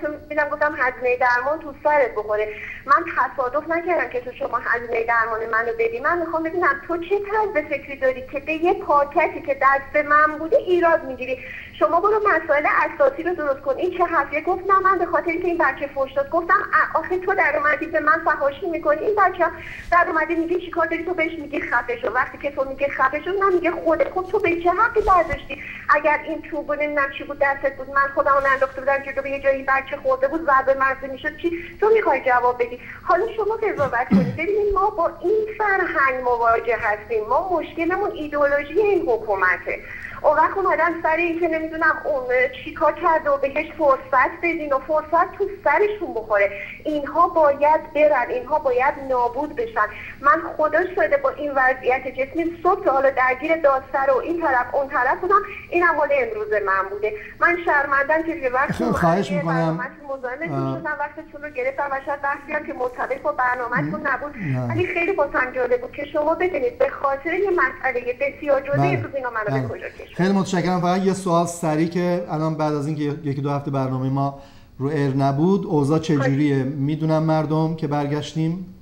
تو میدم. گفتم هزینه درمان تو سرت بخوره. من تصادف نکردم که تو شما هزینه درمان منو بدی. من می‌خوام ببینم تو چه طرز فکری داری که به یه پاکتی که دست من بوده ایراد می‌گیری. شما برو مسائل اساسی رو درست کن. این چه حرفیه؟ گفت نه من به خاطر اینکه این بچه فوش داد گفتم آخه تو در اومدی به من فحاشی می‌کنی؟ این بچه در اومدی میگه چیکار داری؟ تو بهش میگی خفه شو وقتی که تو میگه خفه شو نه میگه خودت. خب تو به چه حقی برداشتی؟ اگر این چوب نمی‌دونم چی بود دستت بود. من خودمو انداخته بودم که به یه جایی بچه خورده بود ضربه مرزی می‌شد. چی؟ تو می‌خوای جواب بدی؟ حالا شما قضاوت کنید ببینید ما با این فرهنگ مواجه هستیم. ما مشکلمون ایدئولوژی این حکومته. اون وقت اومدن سر این که نمی‌دونم اون چیکار کرده و بهش فرصت بدین و فرصت تو سرشون بخوره. اینها باید برن اینها باید نابود بشن. من خدا شده با این وضعیت جسمی صبح حالا درگیر دادسر و این طرف اون طرف بودم. این مال امروز من بوده. من شرمندم که یه وقت خواهش می‌کنم. مزاحمتون وقتتون رو گرفتم و شاید بحثی هم که مرتبط با برنامهتون نبود. ولی خیلی باسم جالب بود که شما بدونید به خاطر یه مسئله بسیار جزئی بله. امروز اینا منو به کجا خیلی متشکرم. فقط یه سوال سریع که الان بعد از اینکه یکی دو هفته برنامه ما رو air نبود اوضاع چجوریه؟ می‌دونم مردم که برگشتیم.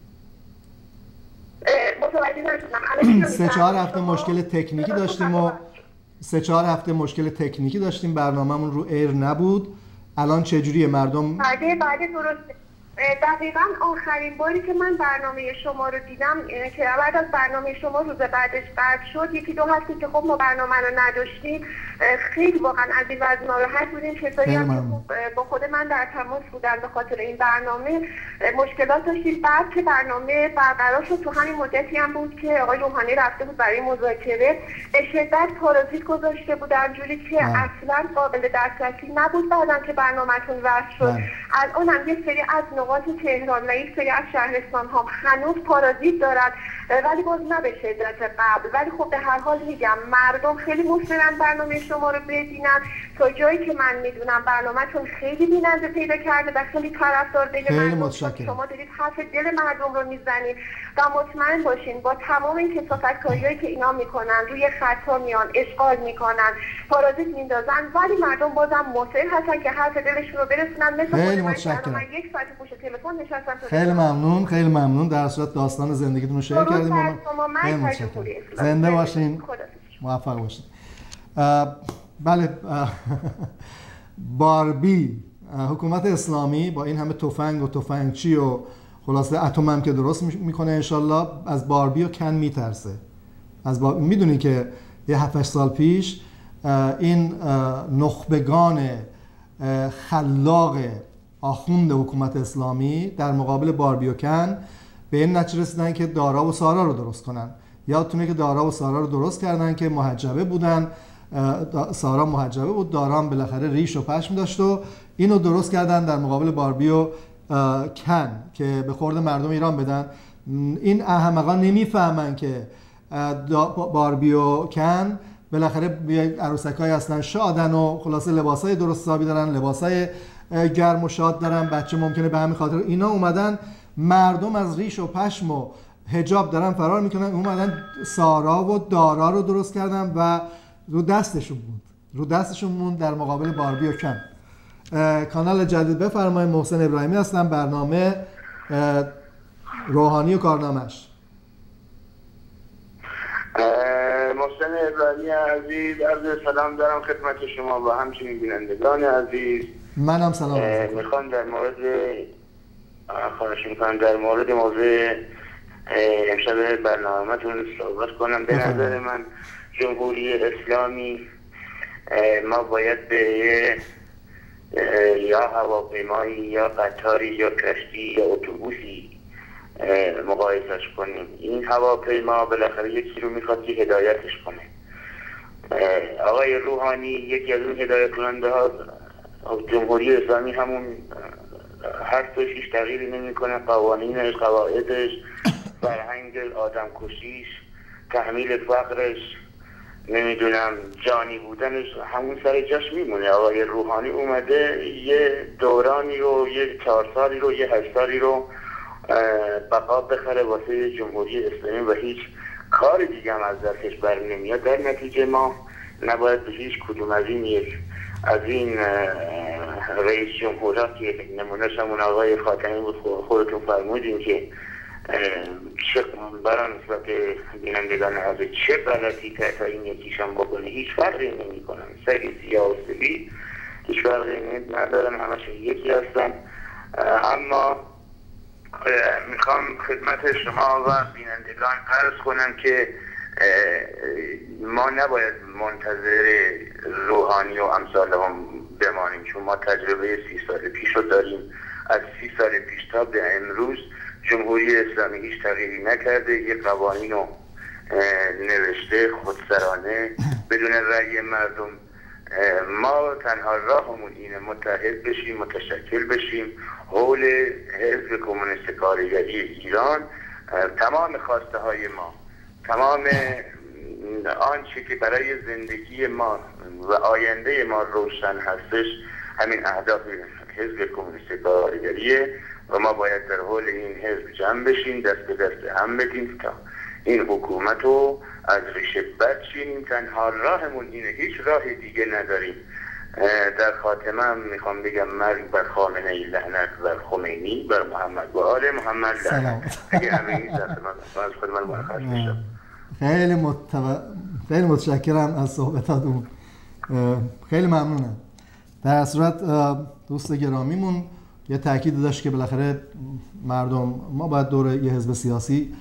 سه چهار هفته مشکل تکنیکی داشتیم و سه چهار هفته مشکل تکنیکی داشتیم. برنامهمون رو air نبود. الان چجوریه مردم؟ بعد بعد درسته. دقیقا آخرین باری که من برنامه شما رو دیدم که بعد از برنامه شما روز بعدش بعد شد یکی دو هفته که خب ما برنامه رو نداشتیم خیلی واقعا از این وضع ناراحت بودیم کسایی هم خب با خود من در تماس بودن به خاطر این برنامه مشکلات داشتیم. بعد که برنامه برقرار شد تو همین مدتی هم بود که آقای روحانی رفته بود برای مذاکره. به شدت پارازیت گذاشته بودن جوری که اصلا قابل دسترسی نبود بعدم که برنامهتون وصل شد. الان هم یه سری از نقاط تهران و یک سری از شهرستان ها هنوز پارازیت دارد ولی باز نه به شدت قبل. ولی خب به هر حال میگم مردم خیلی مصرن برنامه شما رو ببینن. تا جایی که من می‌دونم برنامهتون خیلی بیننده پیدا کرده و خیلی طرفدار بین مردم شما دارید حرف دل مردم رو می‌زنید و مطمئن باشین با تمام این کسافتکاریهایی که اینا می‌کنن روی خطا میان اشغال می‌کنن پارازیت میندازن. ولی مردم بازم مصر هستن که حرف دلشون رو برسونن. مثل خیلی متشکرم. من یک ساعت پشت تلفن نشستم خیلی ممنون خیلی ممنون. در صورت داستان زندگیتون رو شیر کردیم متشکرم زنده باشین موفق باشین بله باربی حکومت اسلامی با این همه تفنگ و تفنگچی و خلاصه اتم هم که درست می‌کنه انشالله از باربی و کن میترسه از با... می‌دونی که یه 7 سال پیش این نخبگان خلاق آخوند حکومت اسلامی در مقابل باربی و کن به این نتیجه رسیدن که دارا و سارا رو درست کنن. یادتونه که دارا و سارا رو درست کردن که محجبه بودن. سارا محجبه بود دارام بالاخره ریش و پشم داشت و اینو درست کردن در مقابل باربی و کن که به خورد مردم ایران بدن. این احمقان نمی‌فهمن که باربی و کن بالاخره عروسک های اصلا شادن و خلاصه لباس های درست حسابی دارن لباس های گرم و شاد دارن بچه ممکنه به همین خاطر اینا اومدن. مردم از ریش و پشم و هجاب دارن فرار می‌کنن. اومدن سارا و دارا رو درست کردن و رو دستشون بود رو دستشون بود در مقابل باربی و کن کانال جدید بفرمایید. محسن ابراهیمی هستم. برنامه روحانی و کارنامش محسن ابراهیمی عزیز عرض سلام دارم خدمت شما و همچنین بینندگان عزیز. منم سلام می‌خوام در مورد خواهش می‌کنم. در مورد موضوع امشب برنامهتون صحبت کنم. به نظر من جمهوری اسلامی ما باید به یا هواپیمایی یا قطاری یا کشتی یا اتوبوسی مقایسش کنیم. این هواپیما بالاخره یکی رو می‌خواد که هدایتش کنه. آقای روحانی یکی از اون هدایت کننده ها جمهوری اسلامی همون هر توشیش تغییری نمی‌کنه قوانینش قواعدش فرهنگ آدم کشیش تحمیل فقرش نمی‌دونم جانی بودنش همون سر جاش میمونه. آقای روحانی اومده یه دورانی رو یه چهار سالی رو یه هشت سالی رو بقا بخره واسه جمهوری اسلامی و هیچ کار دیگه هم از دستش بر نمیاد. در نتیجه ما نباید به هیچ کدوم از این یک از این رئیس جمهورا که نمونهش همون آقای خاتمی بود خودتون فرمودین که چه برای نسبت بینندگان از چه غلطی که تا این یکیشان بکنه؟ هیچ فرقی نمی کنن و سبی هیچ فرقی ندارن. همش یکی هستن. اما می‌خوام خدمت شما و بینندگان عرض کنم که ما نباید منتظر روحانی و امثال هم بمانیم چون ما تجربه سی سال پیش رو داریم. از سی سال پیش تا به امروز جمهوری اسلامی هیچ تغییری نکرده یه قوانین رو نوشته خودسرانه بدون رأی مردم. ما تنها راهمون اینه متحد بشیم متشکل بشیم. حول حزب کمونیست کارگری ایران تمام خواسته های ما. تمام آنچه که برای زندگی ما و آینده ما روشن هستش همین اهداف حزب کمونیست کارگریه و ما باید در حول این حزب جمع بشیم دست به دست هم بدیم تا این حکومت رو از ریشه بد تنها راهمون اینه هیچ راه دیگه نداریم. در خاتمه هم می‌خوام بگم مرگ بر خامنه ای لعنت بر خمینی بر محمد و آل محمد لعنت. اگه همه این از خود من خیلی متو... خیلی متشکرم از صحبتاتون. خیلی ممنونم. در صورت دوست گرامیمون یه تاکید داشت که بالاخره مردم ما باید دور یه حزب سیاسی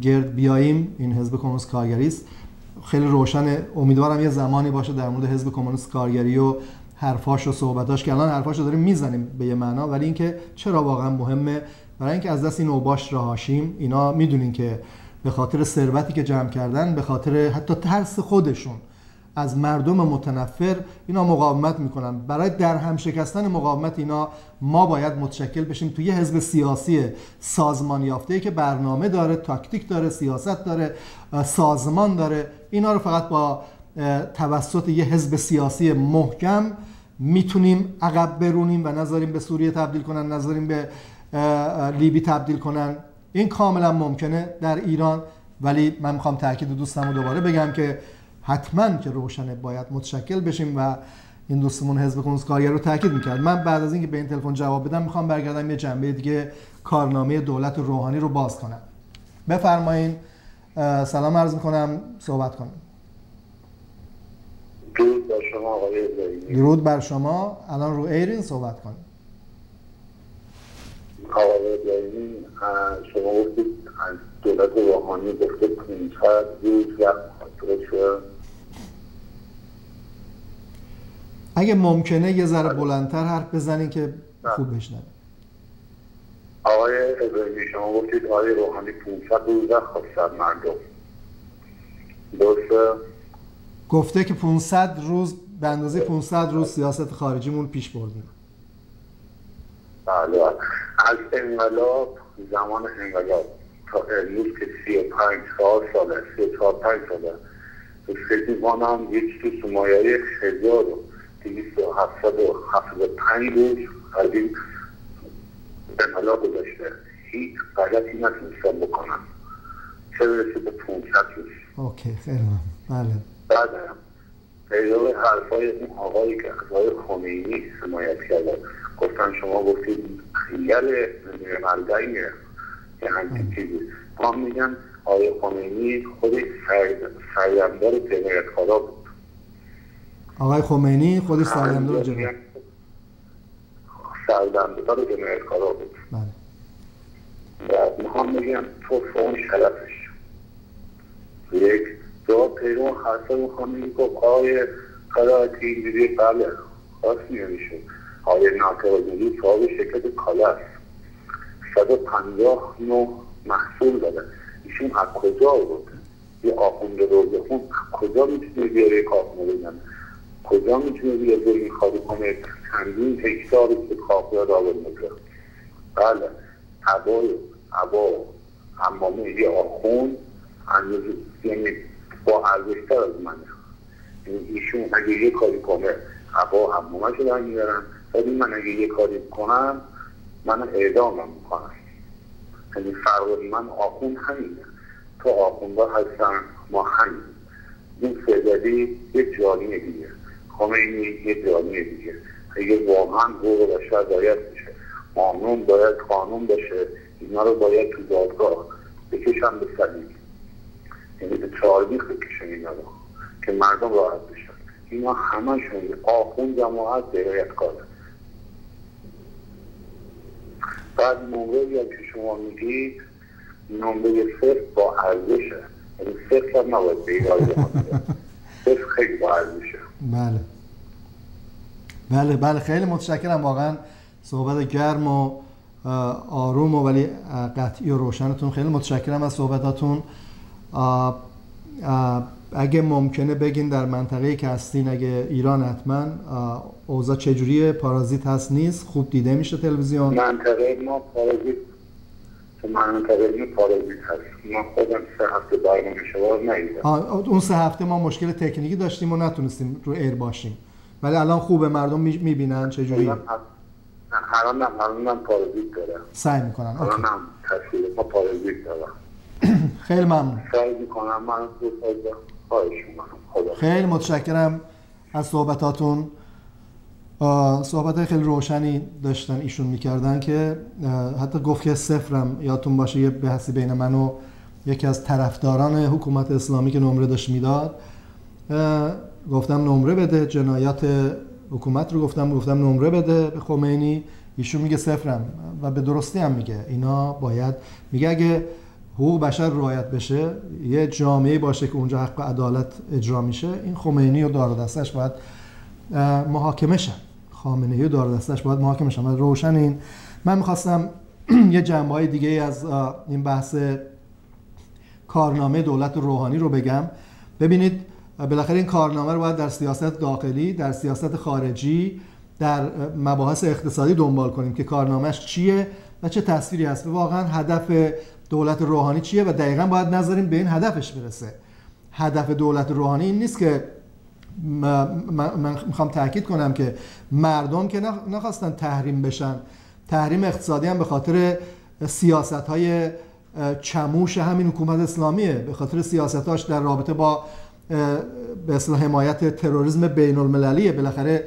گرد بیاییم. این حزب کمونیست کارگری است خیلی روشن امیدوارم یه زمانی باشه در مورد حزب کمونیست کارگری و حرفاش و صحبتاش که الان حرفاش رو داریم می‌زنیم به یه معنا. ولی اینکه چرا واقعا مهمه؟ برای اینکه از دست این اوباش رهاشیم. اینا می‌دونین که به خاطر ثروتی که جمع کردن به خاطر حتی ترس خودشون. از مردم متنفر اینا مقاومت می‌کنن. برای در هم شکستن مقاومت اینا ما باید متشکل بشیم توی حزب سیاسی سازمان یافته که برنامه داره تاکتیک داره سیاست داره سازمان داره. اینا رو فقط با توسط یه حزب سیاسی محکم می‌تونیم عقب برونیم و نذاریم به سوریه تبدیل کنن نذاریم به لیبی تبدیل کنن. این کاملا ممکنه در ایران ولی من می‌خوام تاکید دوستم رو دوباره بگم که حتما که روشنه باید متشکل بشیم و این دوستمون حزب کارگر رو تاکید می‌کرد. من بعد از اینکه به این تلفن جواب بدم می‌خوام برگردم یه جنبه دیگه کارنامه دولت روحانی رو باز کنم. بفرمایین. سلام عرض می‌کنم. صحبت کنم. درود بر شما آقای درود بر شما. الان رو ایرین صحبت کنیم. آقای ابراهیمی شما گفتید دولت روحانی گفته 500 روز وقت اگه ممکنه یه ذره بلندتر حرف بزنین که خوب بشنویم. آقای ابراهیمی شما گفتید آقای روحانی 500 روز خواست مردم. درسته؟ گفته که 500 روز به اندازه 500 روز سیاست خارجیمون پیش بردیم بله. از انقلاب زمان انقلاب. تا امروز که 35 سال ساله 34 5 ساله. فکر می‌کنم یک تو سمایه هزار دویست و هفتاد و هفتاد و پنج روز از این انقلاب گذاشته هیچ غلطی نتونستم بکنم. چه برسه به 500 روز. اوکی خیلی بله. بعد پیدا حرفای اون آقایی که آقای خمینی حمایت کرده. گفتن شما گفتید خیال ملدنگه که همچین چیزی. ما میگن آقای خمینی خودش سرگمدار جنایتکارا بود. آقای خمینی خودش سرگمدار جنایت. سرگمدار جنایتکارا بود. بله. و می‌خوام بگم تو فون شرفش. یک دو پیرون حرفای خمینی گفت آقای قرائتی اینجوری بله خواست میشه آقای ناکرازولی صاحب شرکت کالا است. 159 محصول داده ایشون از کجا بود یه آخوند روزه خون کجا می‌تونه بیاره کارخونه بزنه؟ کجا می‌تونه بیاره زمین خالی کنه؟ چندین هکتار که کافی داور میگه بله عبای عبا حمامه یه آخوند اندازه یعنی با ارزشتر از منه ایشون اگه یه کاری کنه عبا حمامه شو می‌برن. ولی من اگه یه کاری کنم من اعدامم می‌کنم. یعنی فرق من آخون همینه. تو آخونده هستن ما همین این سجدی یه جانی دیگه. خمینی یه جانی دیگه. اگه واقعا حقوق بشر باید بشه. قانون باید قانون باشه اینا رو باید تو دادگاه بکشن به سلیق یعنی به چاربیخ بکشن اینا رو. که مردم راحت بشن. اینا همشون آخون جماعت درایت کاره بعد نمره هم که شما میگید نمره صفر با ارزشه یعنی صفر هم نباید به صفر خیلی با ارزشه بله. بله بله خیلی متشکرم. واقعا صحبت گرم و آروم و ولی قطعی و روشنتون. خیلی متشکرم از صحبتاتون. اگه ممکنه بگین در منطقه که هستین اگه ایران حتما اوضاع چجوریه؟ پارازیت هست نیست؟ خوب دیده میشه تلویزیون؟ منطقه ما پارازیت تو منطقه ما پارازیت هست. ما خودم سه هفته برنامه شما ندیدم اون سه هفته ما مشکل تکنیکی داشتیم و نتونستیم رو ایر باشیم. ولی الان خوبه مردم می‌بینن چجوری. الان هم الان من پارازیت دارم سعی می‌کنن الان هم تصویر ما پارازیت دارم خیلی ممنون. سعی می‌کنم من خیلی متشکرم از صحبتاتون. صحبت خیلی روشنی داشتن ایشون می‌کردن که حتی گفت که صفرم یادتون باشه یه بحثی بین من و یکی از طرفداران حکومت اسلامی که نمره داشت می‌داد. گفتم نمره بده جنایات حکومت رو گفتم گفتم نمره بده به خمینی. ایشون میگه صفرم و به درستی هم میگه. اینا باید میگه اگه حقوق بشر رعایت بشه یه جامعه باشه که اونجا حق عدالت اجرا میشه این خمینی و دار دستش باید محاکمه شن خامنه و دار دستش باید محاکمه شن و روشن این من می‌خواستم یه جنبه های دیگه از این بحث کارنامه دولت روحانی رو بگم. ببینید بالاخره این کارنامه رو باید در سیاست داخلی در سیاست خارجی در مباحث اقتصادی دنبال کنیم که کارنامهش چیه و چه تصویری هست. و واقعا هدف دولت روحانی چیه و دقیقا باید نظریم به این هدفش برسه. هدف دولت روحانی این نیست که من می‌خوام تاکید کنم که مردم که نخواستن تحریم بشن تحریم اقتصادی هم به خاطر سیاست های چموش همین حکومت اسلامیه به خاطر سیاستاش در رابطه با به حمایت تروریسم بین المللیه بالاخره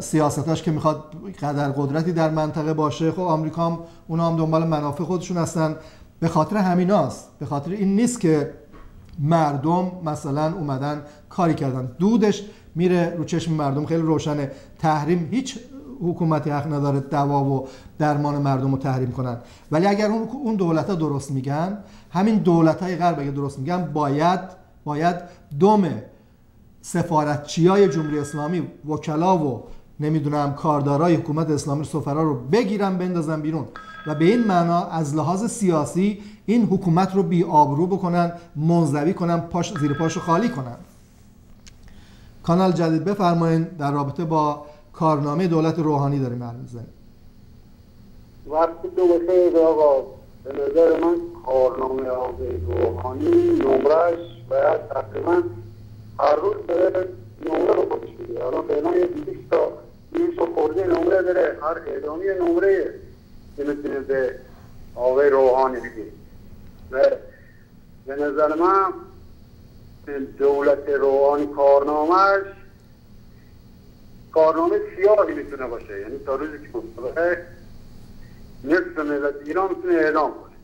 سیاستاش که می‌خواد قدر قدرتی در منطقه باشه خب آمریکا هم اونا هم دنبال منافع خودشون هستن. به خاطر همیناست. به خاطر این نیست که مردم مثلا اومدن کاری کردن. دودش میره رو چشم مردم. خیلی روشنه. تحریم هیچ حکومتی حق نداره دوا و درمان مردم رو تحریم کنن. ولی اگر اون اون دولت ها درست میگن همین دولت های غرب اگه درست میگن باید باید دم سفارتچی های جمهوری اسلامی وکلا و نمی‌دونم کاردارای حکومت اسلامی سفرا رو بگیرن بندازن بیرون. و به این معنا از لحاظ سیاسی این حکومت رو بی آبرو بکنن منزوی کنن پاش زیر پاشو خالی کنن. کانال جدید بفرمایید در رابطه با کارنامه دولت روحانی داریم حرف می‌زنیم. وقتی دو بخیر آقا. به نظر من کارنامه آقای روحانی نمرش باید تقریبا هر روز به نمره رو خودش بده حالا فعلا یه تا خورده نمره داره. هر اعدامی نمره که می‌تونه به آقای روحانی بگه و به نظر من دولت روحانی کارنامهش کارنامه سیاهی می‌تونه باشه. یعنی تا روزی که مسابقه نصف ملت ایران می‌تونه اعلام کنه.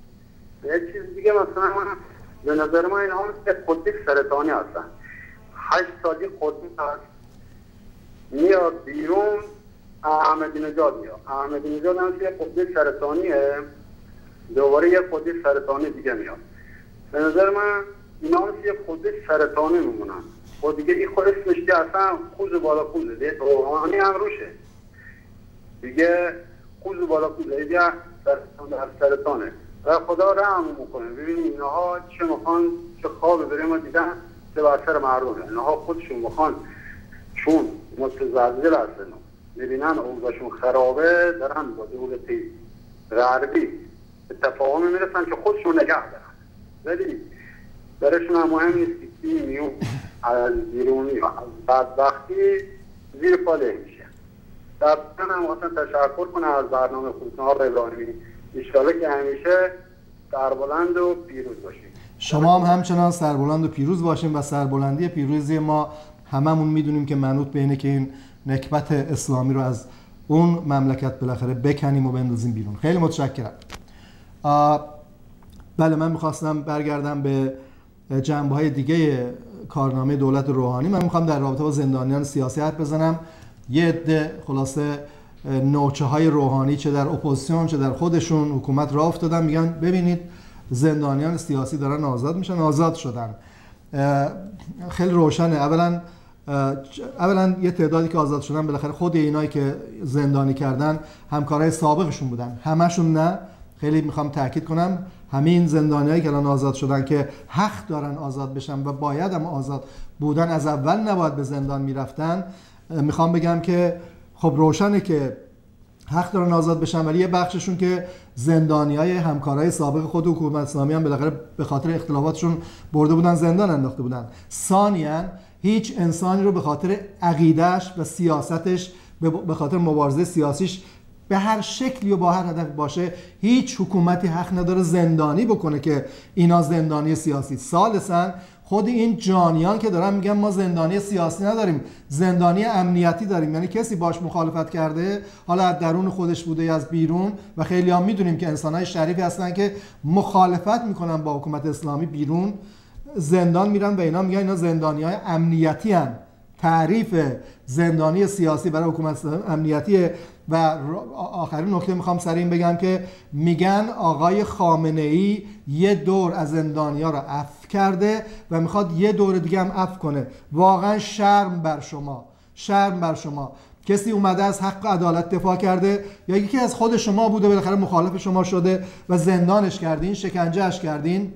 یه چیز دیگه مثلا من به نظر من این که خودی سرطانی هستن. هشت سالی خودی هست. میاد بیرون احمدی نژاد میاد. احمدی نژاد هم یه خودی سرطانیه. دوباره یه خودی سرطانی دیگه میاد. به نظر من اینا یه خودی سرطانی میمونن. و خب دیگه این خود اسمش که اصلا خوز بالا خوزه. دیگه روحانی هم روشه. دیگه خوز بالا خوزه. دیگه سرطان در سرطانه. و خدا رحم می‌کنه. ببینید اینها چه می‌خوان چه خواب برای ما دیدن. چه بر سر مردمه. اینها خودشون می‌خوان چون متزلزل هستن. می‌بینن اوضاعشون خرابه دارن با دولت غربی. به تفاهم می‌رسن که خودشون نگه دارن. ولی برشون هم مهم نیست که میون از بیرونی و از بدبختی زیر پاله میشه. در هم واسه تشکر کنم از برنامه خودتون ها ابراهیمی ایشاله که همیشه سربلند و پیروز باشید شما هم همچنان سربلند و پیروز باشیم و سربلندی پیروزی ما هممون می‌دونیم که منوط به اینه که این نکبت اسلامی رو از اون مملکت بالاخره بکنیم و بندازیم بیرون. خیلی متشکرم. بله من می‌خواستم برگردم به جنبه های دیگه کارنامه دولت روحانی. من می‌خوام در رابطه با زندانیان سیاسی حرف بزنم. یه عده خلاصه نوچه های روحانی چه در اپوزیسیون چه در خودشون حکومت را افتادن میگن ببینید زندانیان سیاسی دارن آزاد میشن آزاد شدن. خیلی روشنه. اولا اولا یه تعدادی که آزاد شدن بالاخره خود اینایی که زندانی کردن همکارای سابقشون بودن. همشون نه. خیلی می‌خوام تاکید کنم همین زندانیایی که الان آزاد شدن که حق دارن آزاد بشن و باید هم آزاد بودن از اول نباید به زندان می‌رفتن. می‌خوام بگم که خب روشنه که حق دارن آزاد بشن ولی یه بخششون که زندانی های همکارای سابق خود حکومت اسلامی هم بالاخره به خاطر اختلافاتشون برده بودن زندان انداخته بودن. ثانیا هیچ انسانی رو به خاطر عقیدهش و سیاستش به خاطر مبارزه سیاسیش به هر شکلی و با هر هدف باشه هیچ حکومتی حق نداره زندانی بکنه که اینا زندانی سیاسی. سالسن خود این جانیان که دارن میگن ما زندانی سیاسی نداریم زندانی امنیتی داریم. یعنی کسی باش مخالفت کرده حالا از درون خودش بوده یا از بیرون و خیلی هم می‌دونیم که انسانهای شریفی هستن که مخالفت می‌کنن با حکومت اسلامی بیرون. زندان میرن و اینا میگن اینا زندانی های امنیتی هن. تعریف زندانی سیاسی برای حکومت امنیتی. و آخرین نکته می‌خوام سر این بگم که میگن آقای خامنه ای یه دور از زندانیا رو عفو کرده و می‌خواد یه دور دیگه هم عفو کنه. واقعا شرم بر شما. شرم بر شما. کسی اومده از حق عدالت دفاع کرده یا یکی از خود شما بوده بالاخره مخالف شما شده و زندانش کردین شکنجهش کردین.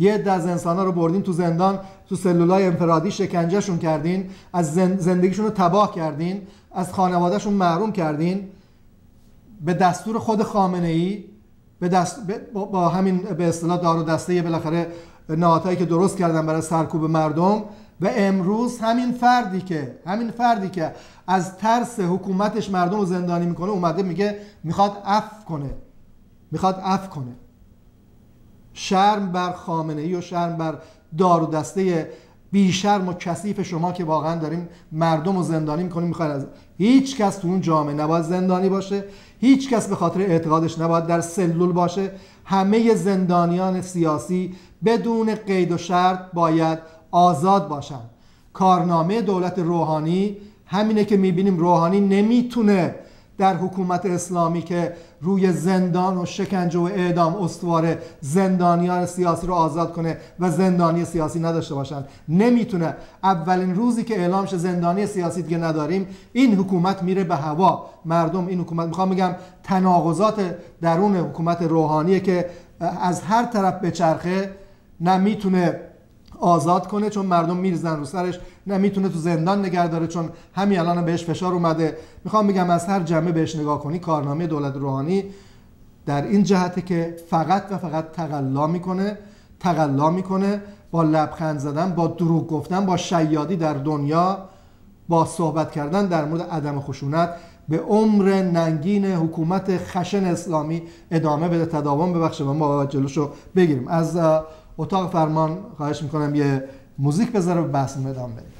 یه عده از انسان ها رو بردین تو زندان تو سلولای انفرادی شکنجهشون کردین از زندگیشون رو تباه کردین از خانوادهشون محروم کردین. به دستور خود خامنه ای به دست با همین به اصطلاح دار و دسته بالاخره نهادهایی که درست کردن برای سرکوب مردم. و امروز همین فردی که همین فردی که از ترس حکومتش مردم رو زندانی می‌کنه اومده میگه می‌خواد عفو کنه. می‌خواد عفو کنه. شرم بر خامنه ای و شرم بر دار و دسته بیشرم و کثیف شما که واقعا داریم مردم رو زندانی می‌کنیم. می‌خواید از هیچ کس تو اون جامعه نباید زندانی باشه. هیچ کس به خاطر اعتقادش نباید در سلول باشه. همه زندانیان سیاسی بدون قید و شرط باید آزاد باشن. کارنامه دولت روحانی همینه که می‌بینیم روحانی نمی‌تونه در حکومت اسلامی که روی زندان و شکنجه و اعدام استوار زندانیان سیاسی رو آزاد کنه و زندانی سیاسی نداشته باشن نمی‌تونه. اولین روزی که اعلام شه زندانی سیاسی دیگه نداریم این حکومت میره به هوا. مردم این حکومت می‌خوام بگم تناقضات درون حکومت روحانیه که از هر طرف به چرخه نمی‌تونه آزاد کنه چون مردم میرزن رو سرش. نه می‌تونه تو زندان نگه داره چون همین الان بهش فشار اومده. می‌خوام بگم از هر جمعه بهش نگاه کنی کارنامه دولت روحانی در این جهته که فقط و فقط تقلا می‌کنه تقلا می‌کنه با لبخند زدن با دروغ گفتن با شیادی در دنیا با صحبت کردن در مورد عدم خشونت به عمر ننگین حکومت خشن اسلامی ادامه بده تداوم ببخشه و ما جلوشو بگیریم. از اتاق فرمان خواهش می‌کنم یه موزیک بذاره و بحث ادامه بدیم.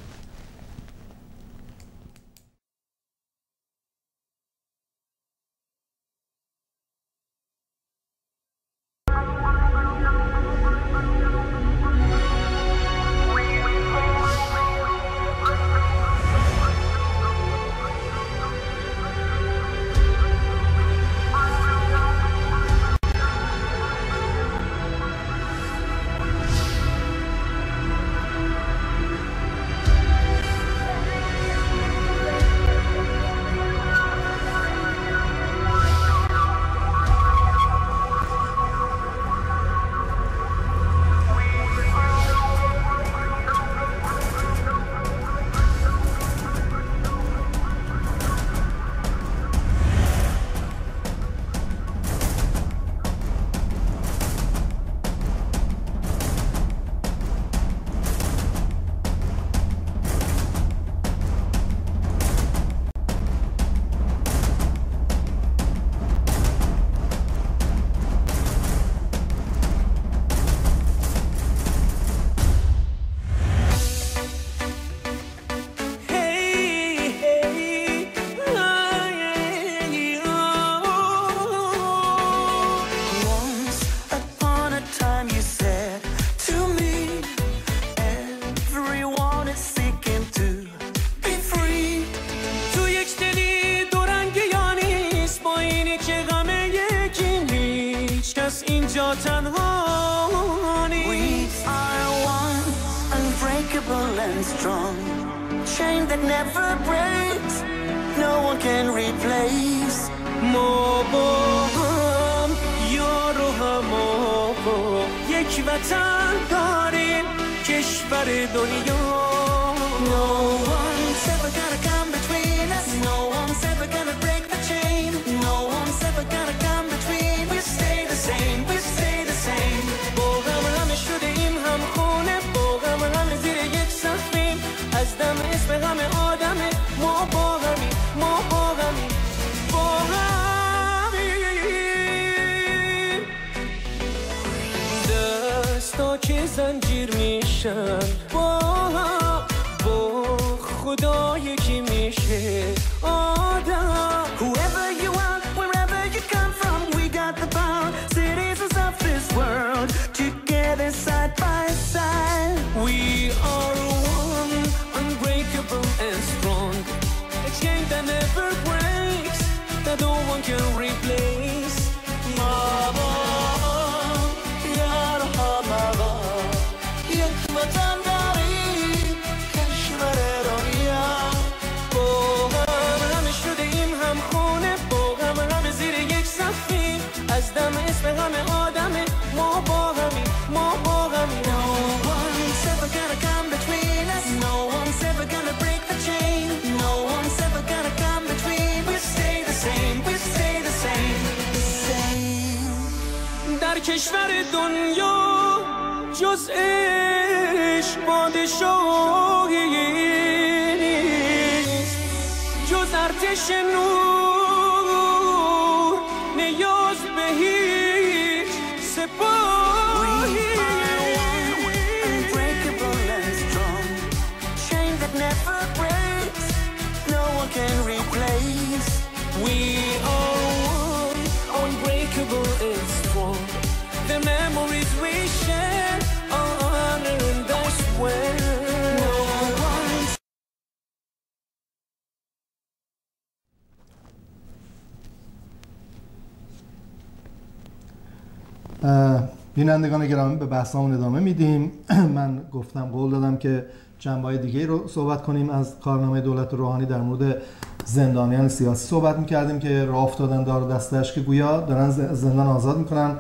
بینندگان گرامی به بحثمون ادامه میدیم. من گفتم قول دادم که جنبه های دیگه رو صحبت کنیم از کارنامه دولت روحانی در مورد زندانیان سیاسی صحبت می‌کردیم که راه افتادن دار دستش که گویا دارن زندان آزاد می‌کنن.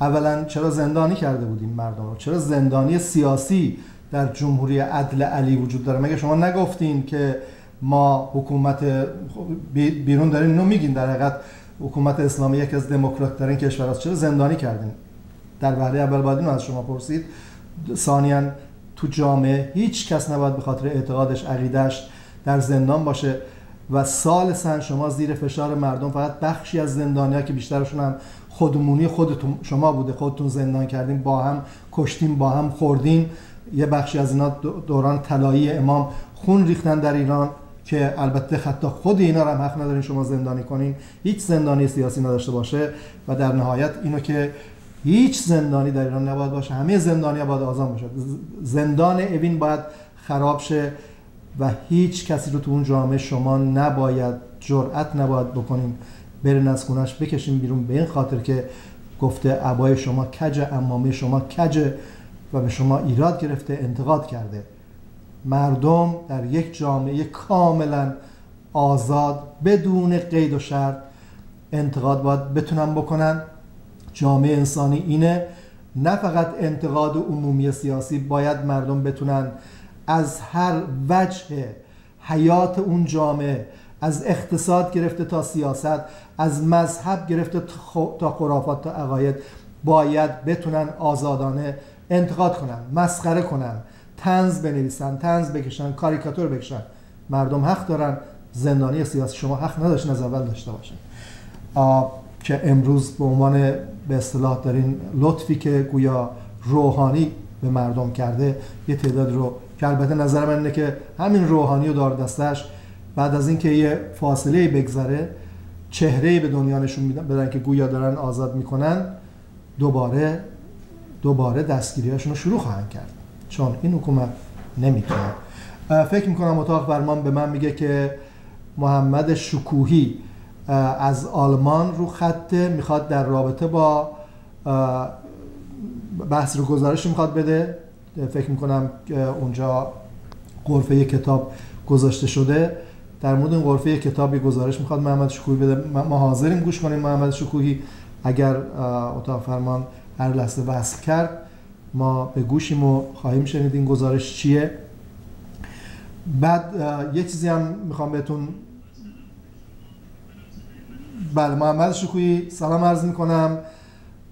اولا چرا زندانی کرده بودیم مردم رو؟ چرا زندانی سیاسی در جمهوری عدل علی وجود داره؟ مگه شما نگفتین که ما حکومت بی- بیرون دارین اینو میگین در حقیقت حکومت اسلامی یکی از دموکرات ترین کشور است چرا زندانی کردین؟ در وهله اول باید از شما پرسید. ثانیا تو جامعه هیچ کس نباید به خاطر اعتقادش عقیدش در زندان باشه و سال سن شما زیر فشار مردم. فقط بخشی از زندانیا که بیشترشون هم خودمونی خودتون شما بوده خودتون زندان کردین با هم کشتین با هم خوردین. یه بخشی از اینا دو- دوران طلایی امام خون ریختن در ایران که البته حتی خود اینا رو هم حق ندارین شما زندانی کنین. هیچ زندانی سیاسی نداشته باشه و در نهایت اینو که هیچ زندانی در ایران نباید باشه. همه زندانی باید آزاد باشه زندان اوین باید خراب شه و هیچ کسی رو تو اون جامعه شما نباید جرأت نباید بکنین برین از خونش بکشین بیرون به این خاطر که گفته عبای شما کج امامه شما کجه و به شما ایراد گرفته انتقاد کرده. مردم در یک جامعه کاملا آزاد بدون قید و شرط انتقاد باید بتونن بکنن. جامعه انسانی اینه نه فقط انتقاد عمومی سیاسی باید مردم بتونن از هر وجه حیات اون جامعه از اقتصاد گرفته تا سیاست از مذهب گرفته تا خرافات تا عقاید باید بتونن آزادانه انتقاد کنن مسخره کنن تنز بنویسن تنز بکشن کاریکاتور بکشن. مردم حق دارن زندانی سیاسی شما حق نداشتین از اول داشته باشین آ، که امروز به عنوان به اصطلاح دارین لطفی که گویا روحانی به مردم کرده یه تعداد رو که البته نظر من اینه که همین روحانی و دار دستش بعد از اینکه یه فاصله بگذره چهره به دنیا نشون میدن بدن که گویا دارن آزاد می‌کنن دوباره دوباره دستگیریاشون رو شروع خواهند کرد. چون این حکومت نمی‌تونه. فکر می‌کنم اتاق فرمان به من میگه که محمد شکوهی از آلمان رو خطه می‌خواد در رابطه با بحث رو گزارش می‌خواد بده. فکر می‌کنم اونجا غرفه کتاب گذاشته شده. در مورد این غرفه کتابی گزارش می‌خواد محمد شکوهی بده. ما حاضریم گوش کنیم محمد شکوهی. اگر اتاق فرمان هر لحظه وصل کرد ما به گوشیم و خواهیم شنید این گزارش چیه. بعد یه چیزی هم می‌خوام بهتون بله محمد شکویی سلام عرض می‌کنم.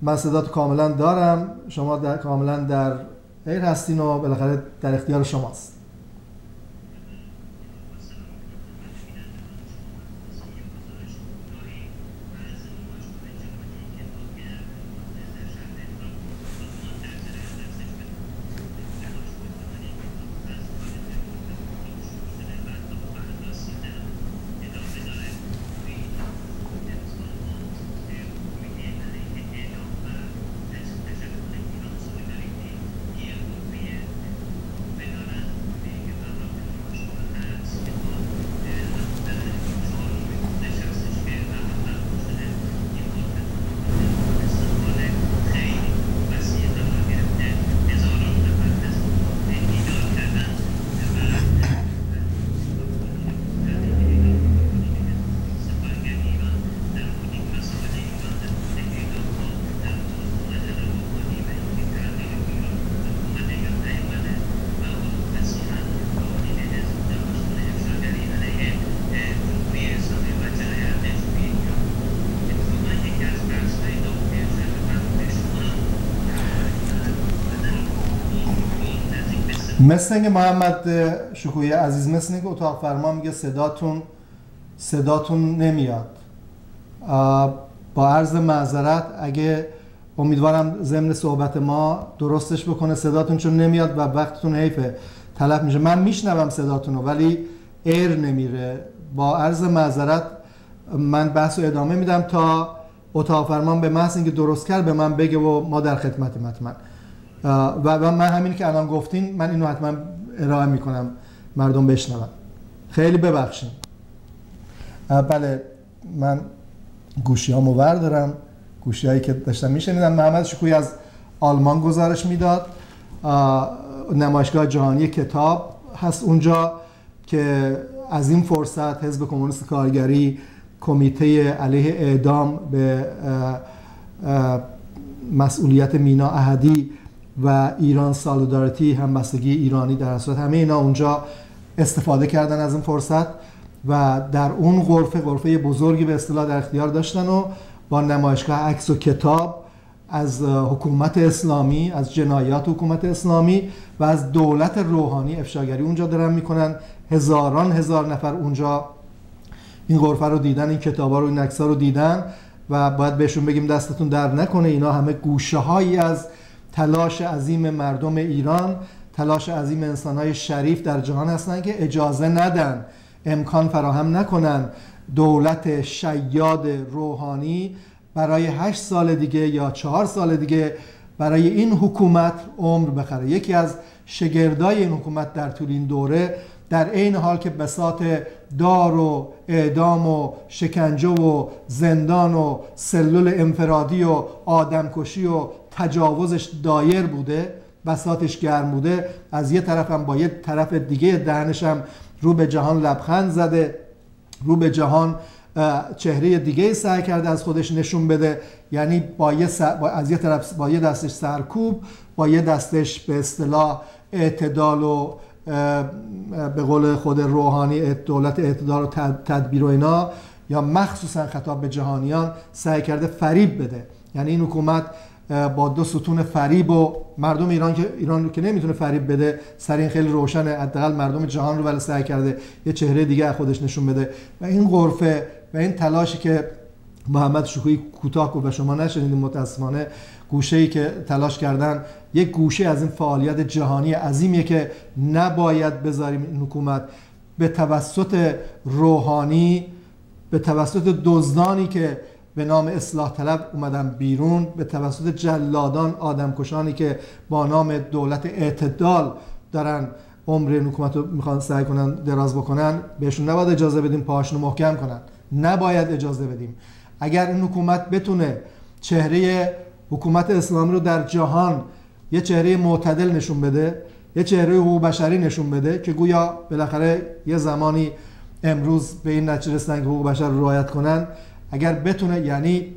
من صدات کاملا دارم. شما در کاملا در غیر هستین و بالاخره در اختیار شماست. مثل اینکه محمد شکوی عزیز مثل اینکه اتاق فرما میگه صداتون صداتون نمیاد. با عرض معذرت اگه امیدوارم ضمن صحبت ما درستش بکنه صداتون چون نمیاد و وقتتون حیفه تلف میشه. من میشنوم صداتون رو ولی ایر نمیره. با عرض معذرت من بحث رو ادامه میدم تا اتاق فرمان به محض اینکه درست کرد به من بگه و ما در خدمتیم آه، و من همین که الان گفتین من اینو حتما ارائه می‌کنم. مردم بشنون. خیلی ببخشید. بله من گوشی ها ور دارم گوشی هایی که داشتم میشنیدم. محمد شکوی از آلمان گزارش می‌داد. نمایشگاه جهانی کتاب هست اونجا که از این فرصت حزب کمونیست کارگری کمیته علیه اعدام به مسئولیت مینا احدی و ایران سالودارتی همبستگی ایرانی در صورت. همه اینا اونجا استفاده کردن از این فرصت و در اون غرفه غرفه بزرگی به اصطلاح در اختیار داشتن و با نمایشگاه عکس و کتاب از حکومت اسلامی از جنایات حکومت اسلامی و از دولت روحانی افشاگری اونجا دارن می‌کنن. هزاران هزار نفر اونجا این غرفه رو دیدن این کتابا رو این عکس‌ها رو دیدن و باید بهشون بگیم دستتون در نکنه. اینا همه گوشه هایی از تلاش عظیم مردم ایران تلاش عظیم انسان های شریف در جهان هستن که اجازه ندن امکان فراهم نکنن. دولت شیاد روحانی برای هشت سال دیگه یا چهار سال دیگه برای این حکومت عمر بخره. یکی از شگردای این حکومت در طول این دوره در عین حال که بساط دار و اعدام و شکنجه و زندان و سلول انفرادی و آدمکشی و تجاوزش دایر بوده بساطش گرم بوده از یه طرف هم با یه طرف دیگه دهنش رو به جهان لبخند زده رو به جهان چهره دیگه سعی کرده از خودش نشون بده. یعنی با یه س- با از یه طرف با یه دستش سرکوب با یه دستش به اصطلاح اعتدال و به قول خود روحانی دولت اعتدال و تد- تدبیر و اینا یا مخصوصا خطاب به جهانیان سعی کرده فریب بده. یعنی این حکومت با دو ستون فریب و مردم ایران که ایران رو که نمی‌تونه فریب بده سر این خیلی روشنه. حداقل مردم جهان رو ولی سعی کرده یه چهره دیگه از خودش نشون بده. و این غرفه و این تلاشی که محمد شکوهی کوتاه گفت و شما نشنیدید متاسفانه گوشه ای که تلاش کردن یک گوشه از این فعالیت جهانی عظیمیه که نباید بذاریم این حکومت به توسط روحانی به توسط دزدانی که به نام اصلاح طلب اومدن بیرون به توسط جلادان آدمکشانی که با نام دولت اعتدال دارن عمر این حکومت رو می‌خوان سعی کنن دراز بکنن بهشون نباید اجازه بدیم پاهاشون رو محکم کنن. نباید اجازه بدیم. اگر این حکومت بتونه چهره حکومت اسلامی رو در جهان یه چهره معتدل نشون بده یه چهره حقوق بشری نشون بده که گویا بالاخره یه زمانی امروز به این نتیجه رسیدن که حقوق بشر رو رعایت کنن اگر بتونه یعنی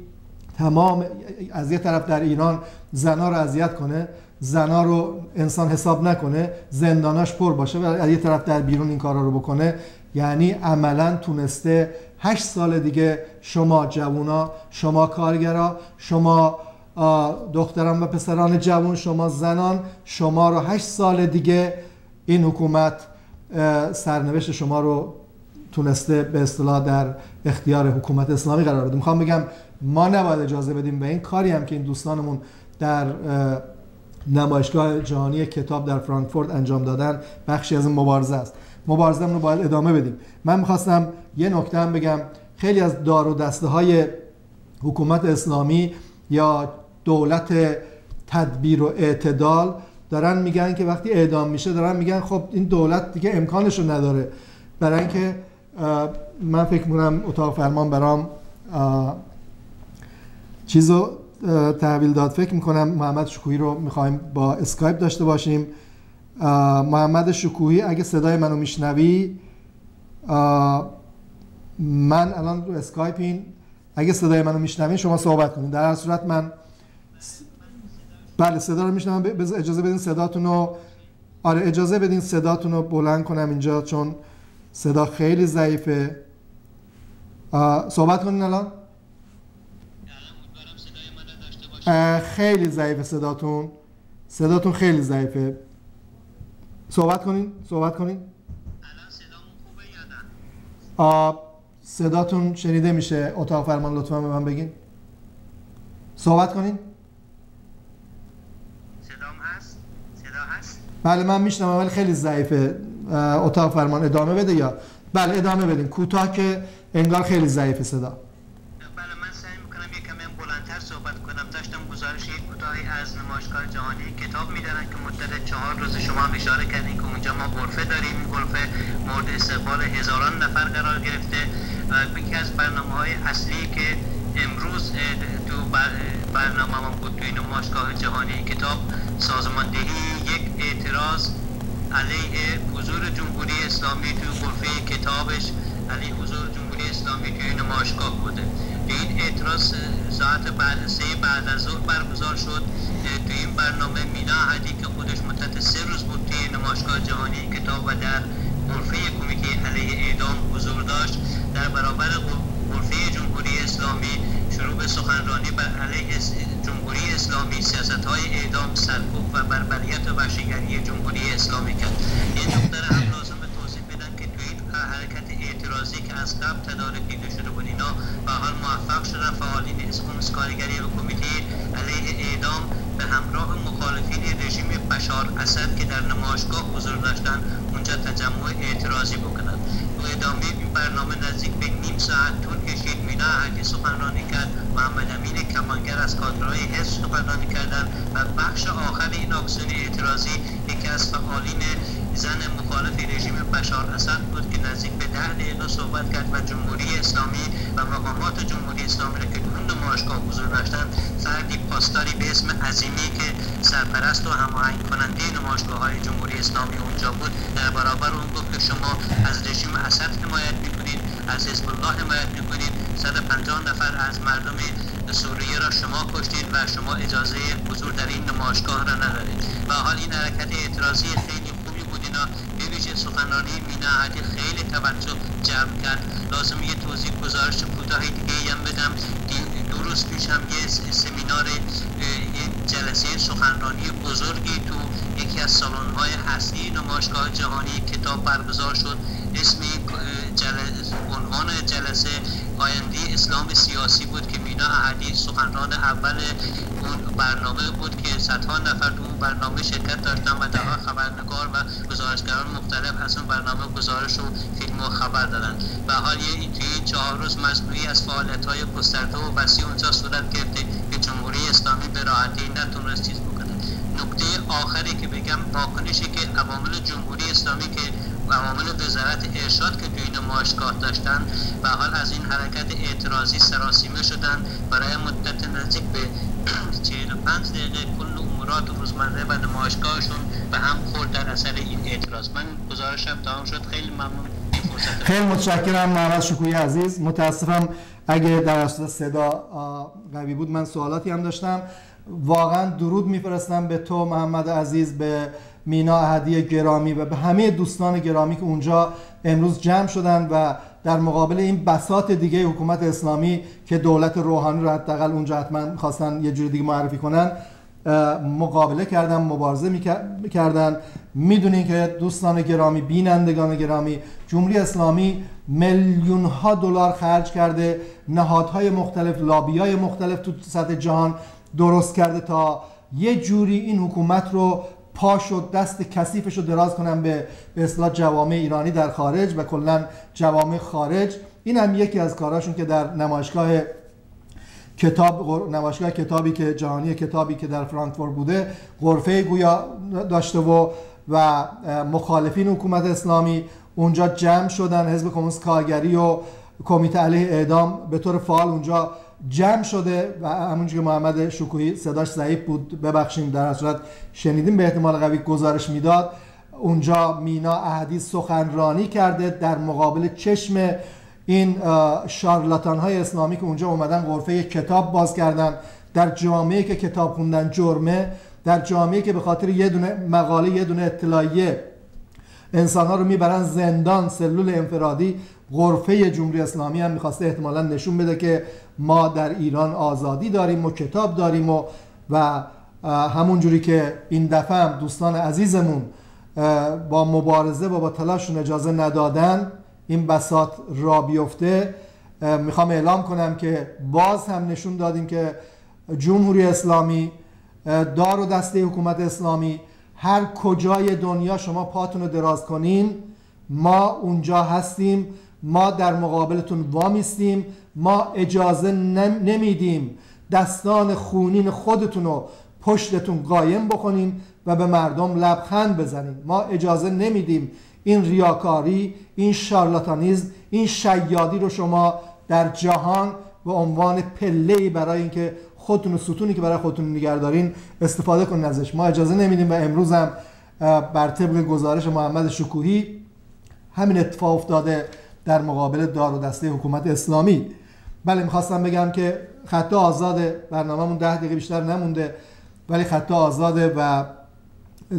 تمام از یه طرف در ایران زنا رو اذیت کنه زنا رو انسان حساب نکنه زنداناش پر باشه و از یه طرف در بیرون این کارا رو بکنه یعنی عملا تونسته هشت سال دیگه شما جوونا شما کارگرا شما دختران و پسران جوون شما زنان شما رو هشت سال دیگه این حکومت سرنوشت شما رو تونسته به اصطلاح در اختیار حکومت اسلامی قرار بده. می‌خوام بگم ما نباید اجازه بدیم به این کاری هم که این دوستانمون در اه، نمایشگاه جهانی کتاب در فرانکفورت انجام دادن بخشی از مبارزه است. مبارزه رو باید ادامه بدیم. من می‌خواستم یه نکته هم بگم. خیلی از دار و دسته های حکومت اسلامی یا دولت تدبیر و اعتدال دارن میگن که وقتی اعدام میشه دارن میگن خب این دولت دیگه امکانش رو نداره. برای اینکه من فکر می‌کنم اتاق فرمان برام چیزو اه، تحویل داد. فکر می‌کنم محمد شکوهی رو می‌خوایم با اسکایپ داشته باشیم. محمد شکوهی اگه صدای منو میشنوی من الان رو اسکایپین. اگه صدای منو میشنوین شما صحبت کنید در هر صورت من بله صدا رو میشنوم. اجازه بدین صداتون رو آره اجازه بدین صداتون رو بلند کنم اینجا چون صدا خیلی ضعیفه. صحبت کنین الان. خیلی ضعیفه صداتون. صداتون خیلی ضعیفه. صحبت کنین صحبت کنین. آ، صداتون شنیده میشه. اتاق فرمان لطفا به من بگین. صحبت کنین صدام هست صدا هست بله من میشنم ولی خیلی ضعیفه. اتاق فرمان ادامه بده یا؟ بله ادامه بدین. کوتاه که انگار خیلی ضعیفه صدا. بله من سعی می‌کنم یک کمی بلندتر صحبت کنم. داشتم گزارش یک کوتاهی از نمایشگاه جهانی کتاب میدارن که مدت چهار روز شما هم اشاره کردین که اونجا ما غرفه داریم. غرفه مورد استقبال هزاران نفر قرار گرفته. و یکی از برنامه های اصلی که امروز تو بر- برنامه ما بود توی نمایشگاه جهانی کتاب سازماندهی یک اعتراض علیه حضور جمهوری اسلامی توی غرفه کتابش علیه حضور جمهوری اسلامی توی نمایشگاه بوده. این اعتراض ساعت بعد سه بعد از ظهر برگزار شد. توی این برنامه مینا احدی که خودش مدت سه روز بود توی نمایشگاه جهانی کتاب و در غرفه کمیته علیه اعدام حضور داشت. در برابر غرفه جمهوری اسلامی شروع به سخنرانی بر علیه جمهوری اسلامی سیاست های اعدام سرکوب و بربریت و وحشیگری جمهوری اسلامی کرد. این نکته هم لازمه توضیح بدن که توی حرکت اعتراضی که از قبل تدارک دیده شده بود اینا به حال موفق شدن فعالین اسکونس کارگری و کمیته علیه اعدام به همراه مخالفین رژیم بشار اسد که در نمایشگاه حضور داشتن اونجا تجمع اعتراضی بکنند تو ادامه این برنامه نزدیک به نیم ساعت طول کشید. احدی سخنرانی کرد. محمد امین کمانگر از کادرهای حزب سخنرانی کردند و بخش آخر این اکسیون اعتراضی یکی از فعالین زن مخالف رژیم بشار اسد بود که نزدیک به ده دقیقه صحبت کرد و جمهوری اسلامی و مقامات جمهوری اسلامی را که تو نمایشگاه حضور داشتند فردی پاسداری به اسم عظیمی که سرپرست و هماهنگ کننده نمایشگاه های جمهوری اسلامی اونجا بود در برابر اون گفت که شما از رژیم اسد حمایت می‌کنید از حزب الله حمایت می‌کنید 150 نفر از مردم سوریه را شما کشتید و شما اجازه حضور در این نمایشگاه را ندارید. و حال این حرکت اعتراضی خیلی خوبی بود. اینا ویژه سخنرانی مینا خیلی توجه جلب کرد. لازم یه توضیح گزارش کوتاهی دیگه هم بدم. دو روز پیش هم یه سمینار جلسه سخنرانی بزرگی تو یکی از سالن های اصلی نمایشگاه جهانی کتاب برگزار شد. اسم این اه، جل- عنوان جلسه آینده اسلام سیاسی بود که مینا احدی سخنران اول اون برنامه بود که صدها نفر تو اون برنامه شرکت داشتن و در خبرنگار و گزارشگران مختلف از اون برنامه گزارش و فیلم و خبر دادن. و حال یه توی چهار روز مجموعی از فعالیت های گسترده و وسیع اونجا صورت گرفته که جمهوری اسلامی به راحتی نتونست چیز بکنه. نکته آخری که بگم واکنشی که عوامل جمهوری اسلامی که عوامل وزارت ارشاد که توی نمایشگاه داشتن و حال از این حرکت اعتراضی سراسیمه شدن. برای مدت نزدیک به 45 دقیقه کل امورات روزمره و نمایشگاهشون به هم خورد در اثر این اعتراض. من گزارشم تمام شد. خیلی ممنون. خیلی متشکرم محمد شکوی عزیز. متاسفم اگه در اصل صدا قوی بود من سوالاتی هم داشتم. واقعا درود میفرستم به تو محمد عزیز به مینا احدی گرامی و به همه دوستان گرامی که اونجا امروز جمع شدن و در مقابل این بساط دیگه حکومت اسلامی که دولت روحانی رو حداقل اونجا حتما خواستن یه جوری دیگه معرفی کنن مقابله کردن مبارزه می‌کردن. می‌دونین که دوستان گرامی بینندگان گرامی جمهوری اسلامی میلیون ها دلار خرج کرده نهادهای مختلف لابی های مختلف تو سطح جهان درست کرده تا یه جوری این حکومت رو پاش و دست کثیفش رو دراز کنن به به اصطلاح جوامع ایرانی در خارج و کلا جوامع خارج. این هم یکی از کارهاشون که در نمایشگاه کتاب نمایشگاه کتابی که جهانی کتابی که در فرانکفورت بوده غرفه گویا داشته و و مخالفین حکومت اسلامی اونجا جمع شدن حزب کمونیست کارگری و کمیته علیه اعدام به طور فعال اونجا جمع شده و همونجور که محمد شکوهی صداش ضعیف بود ببخشیم در هر صورت شنیدیم به احتمال قوی گزارش می‌داد. اونجا مینا احدی سخنرانی کرده در مقابل چشم این شارلاتان های اسلامی که اونجا اومدن غرفه کتاب باز کردن. در جامعه که کتاب خوندن جرمه در جامعه که به خاطر یه دونه مقاله یه دونه اطلاعیه انسان ها رو می‌برن زندان سلول انفرادی غرفه جمهوری اسلامی هم می‌خواسته احتمالا نشون بده که ما در ایران آزادی داریم و کتاب داریم و و همون جوری که این دفعه هم دوستان عزیزمون با مبارزه و با تلاششون اجازه ندادن این بساط را بیفته می‌خوام اعلام کنم که باز هم نشون دادیم که جمهوری اسلامی دار و دسته حکومت اسلامی هر کجای دنیا شما پاتون رو دراز کنین ما اونجا هستیم ما در مقابلتون وامیستیم ما اجازه نم- نمیدیم دستان خونین خودتون رو پشتتون قایم بکنیم و به مردم لبخند بزنیم ما اجازه نمیدیم این ریاکاری این شارلاتانیزم این شیادی رو شما در جهان به عنوان پله برای اینکه خودتون ستونی که برای خودتون نگه دارین استفاده کنین ازش. ما اجازه نمیدیم و امروز هم بر طبق گزارش محمد شکوهی همین اتفاق افتاده. در مقابل دار و دسته حکومت اسلامی. بله می‌خواستم بگم که خط آزاده برنامهمون ده دقیقه بیشتر نمونده ولی خط آزاده و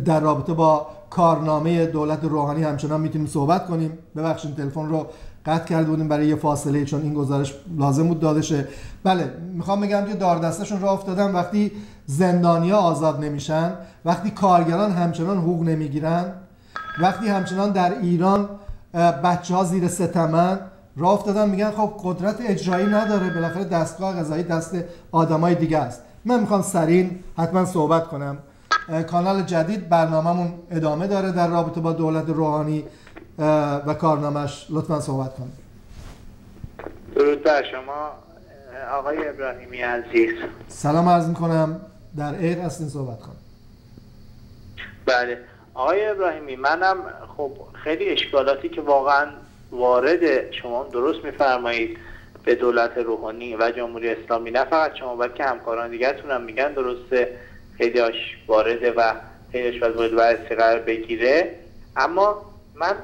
در رابطه با کارنامه دولت روحانی همچنان می‌تونیم صحبت کنیم. ببخشید تلفن رو قطع کرده بودیم برای یه فاصله چون این گزارش لازم بود داده شه بله می‌خوام بگم که دار دستشون راه افتادن. وقتی زندانیا آزاد نمیشن وقتی کارگران همچنان حقوق نمی‌گیرن وقتی همچنان در ایران بچه ها زیر ستمن راه افتادن میگن خب قدرت اجرایی نداره بالاخره دستگاه قضایی دست آدمای دیگه است. من می‌خوام سریع حتما صحبت کنم. کانال جدید برنامهمون ادامه داره در رابطه با دولت روحانی و کارنامش لطفا صحبت کنیم درود بر شما آقای ابراهیمی عزیز. سلام عرض می‌کنم. در عید هستین صحبت کنیم بله. آقای ابراهیمی منم خب خیلی اشکالاتی که واقعا وارد شما درست میفرمایید به دولت روحانی و جمهوری اسلامی نه فقط شما بلکه همکاران دیگرتون هم میگن درسته خیلیاش وارده و خیلیش باید باید بررسی قرار بگیره. اما من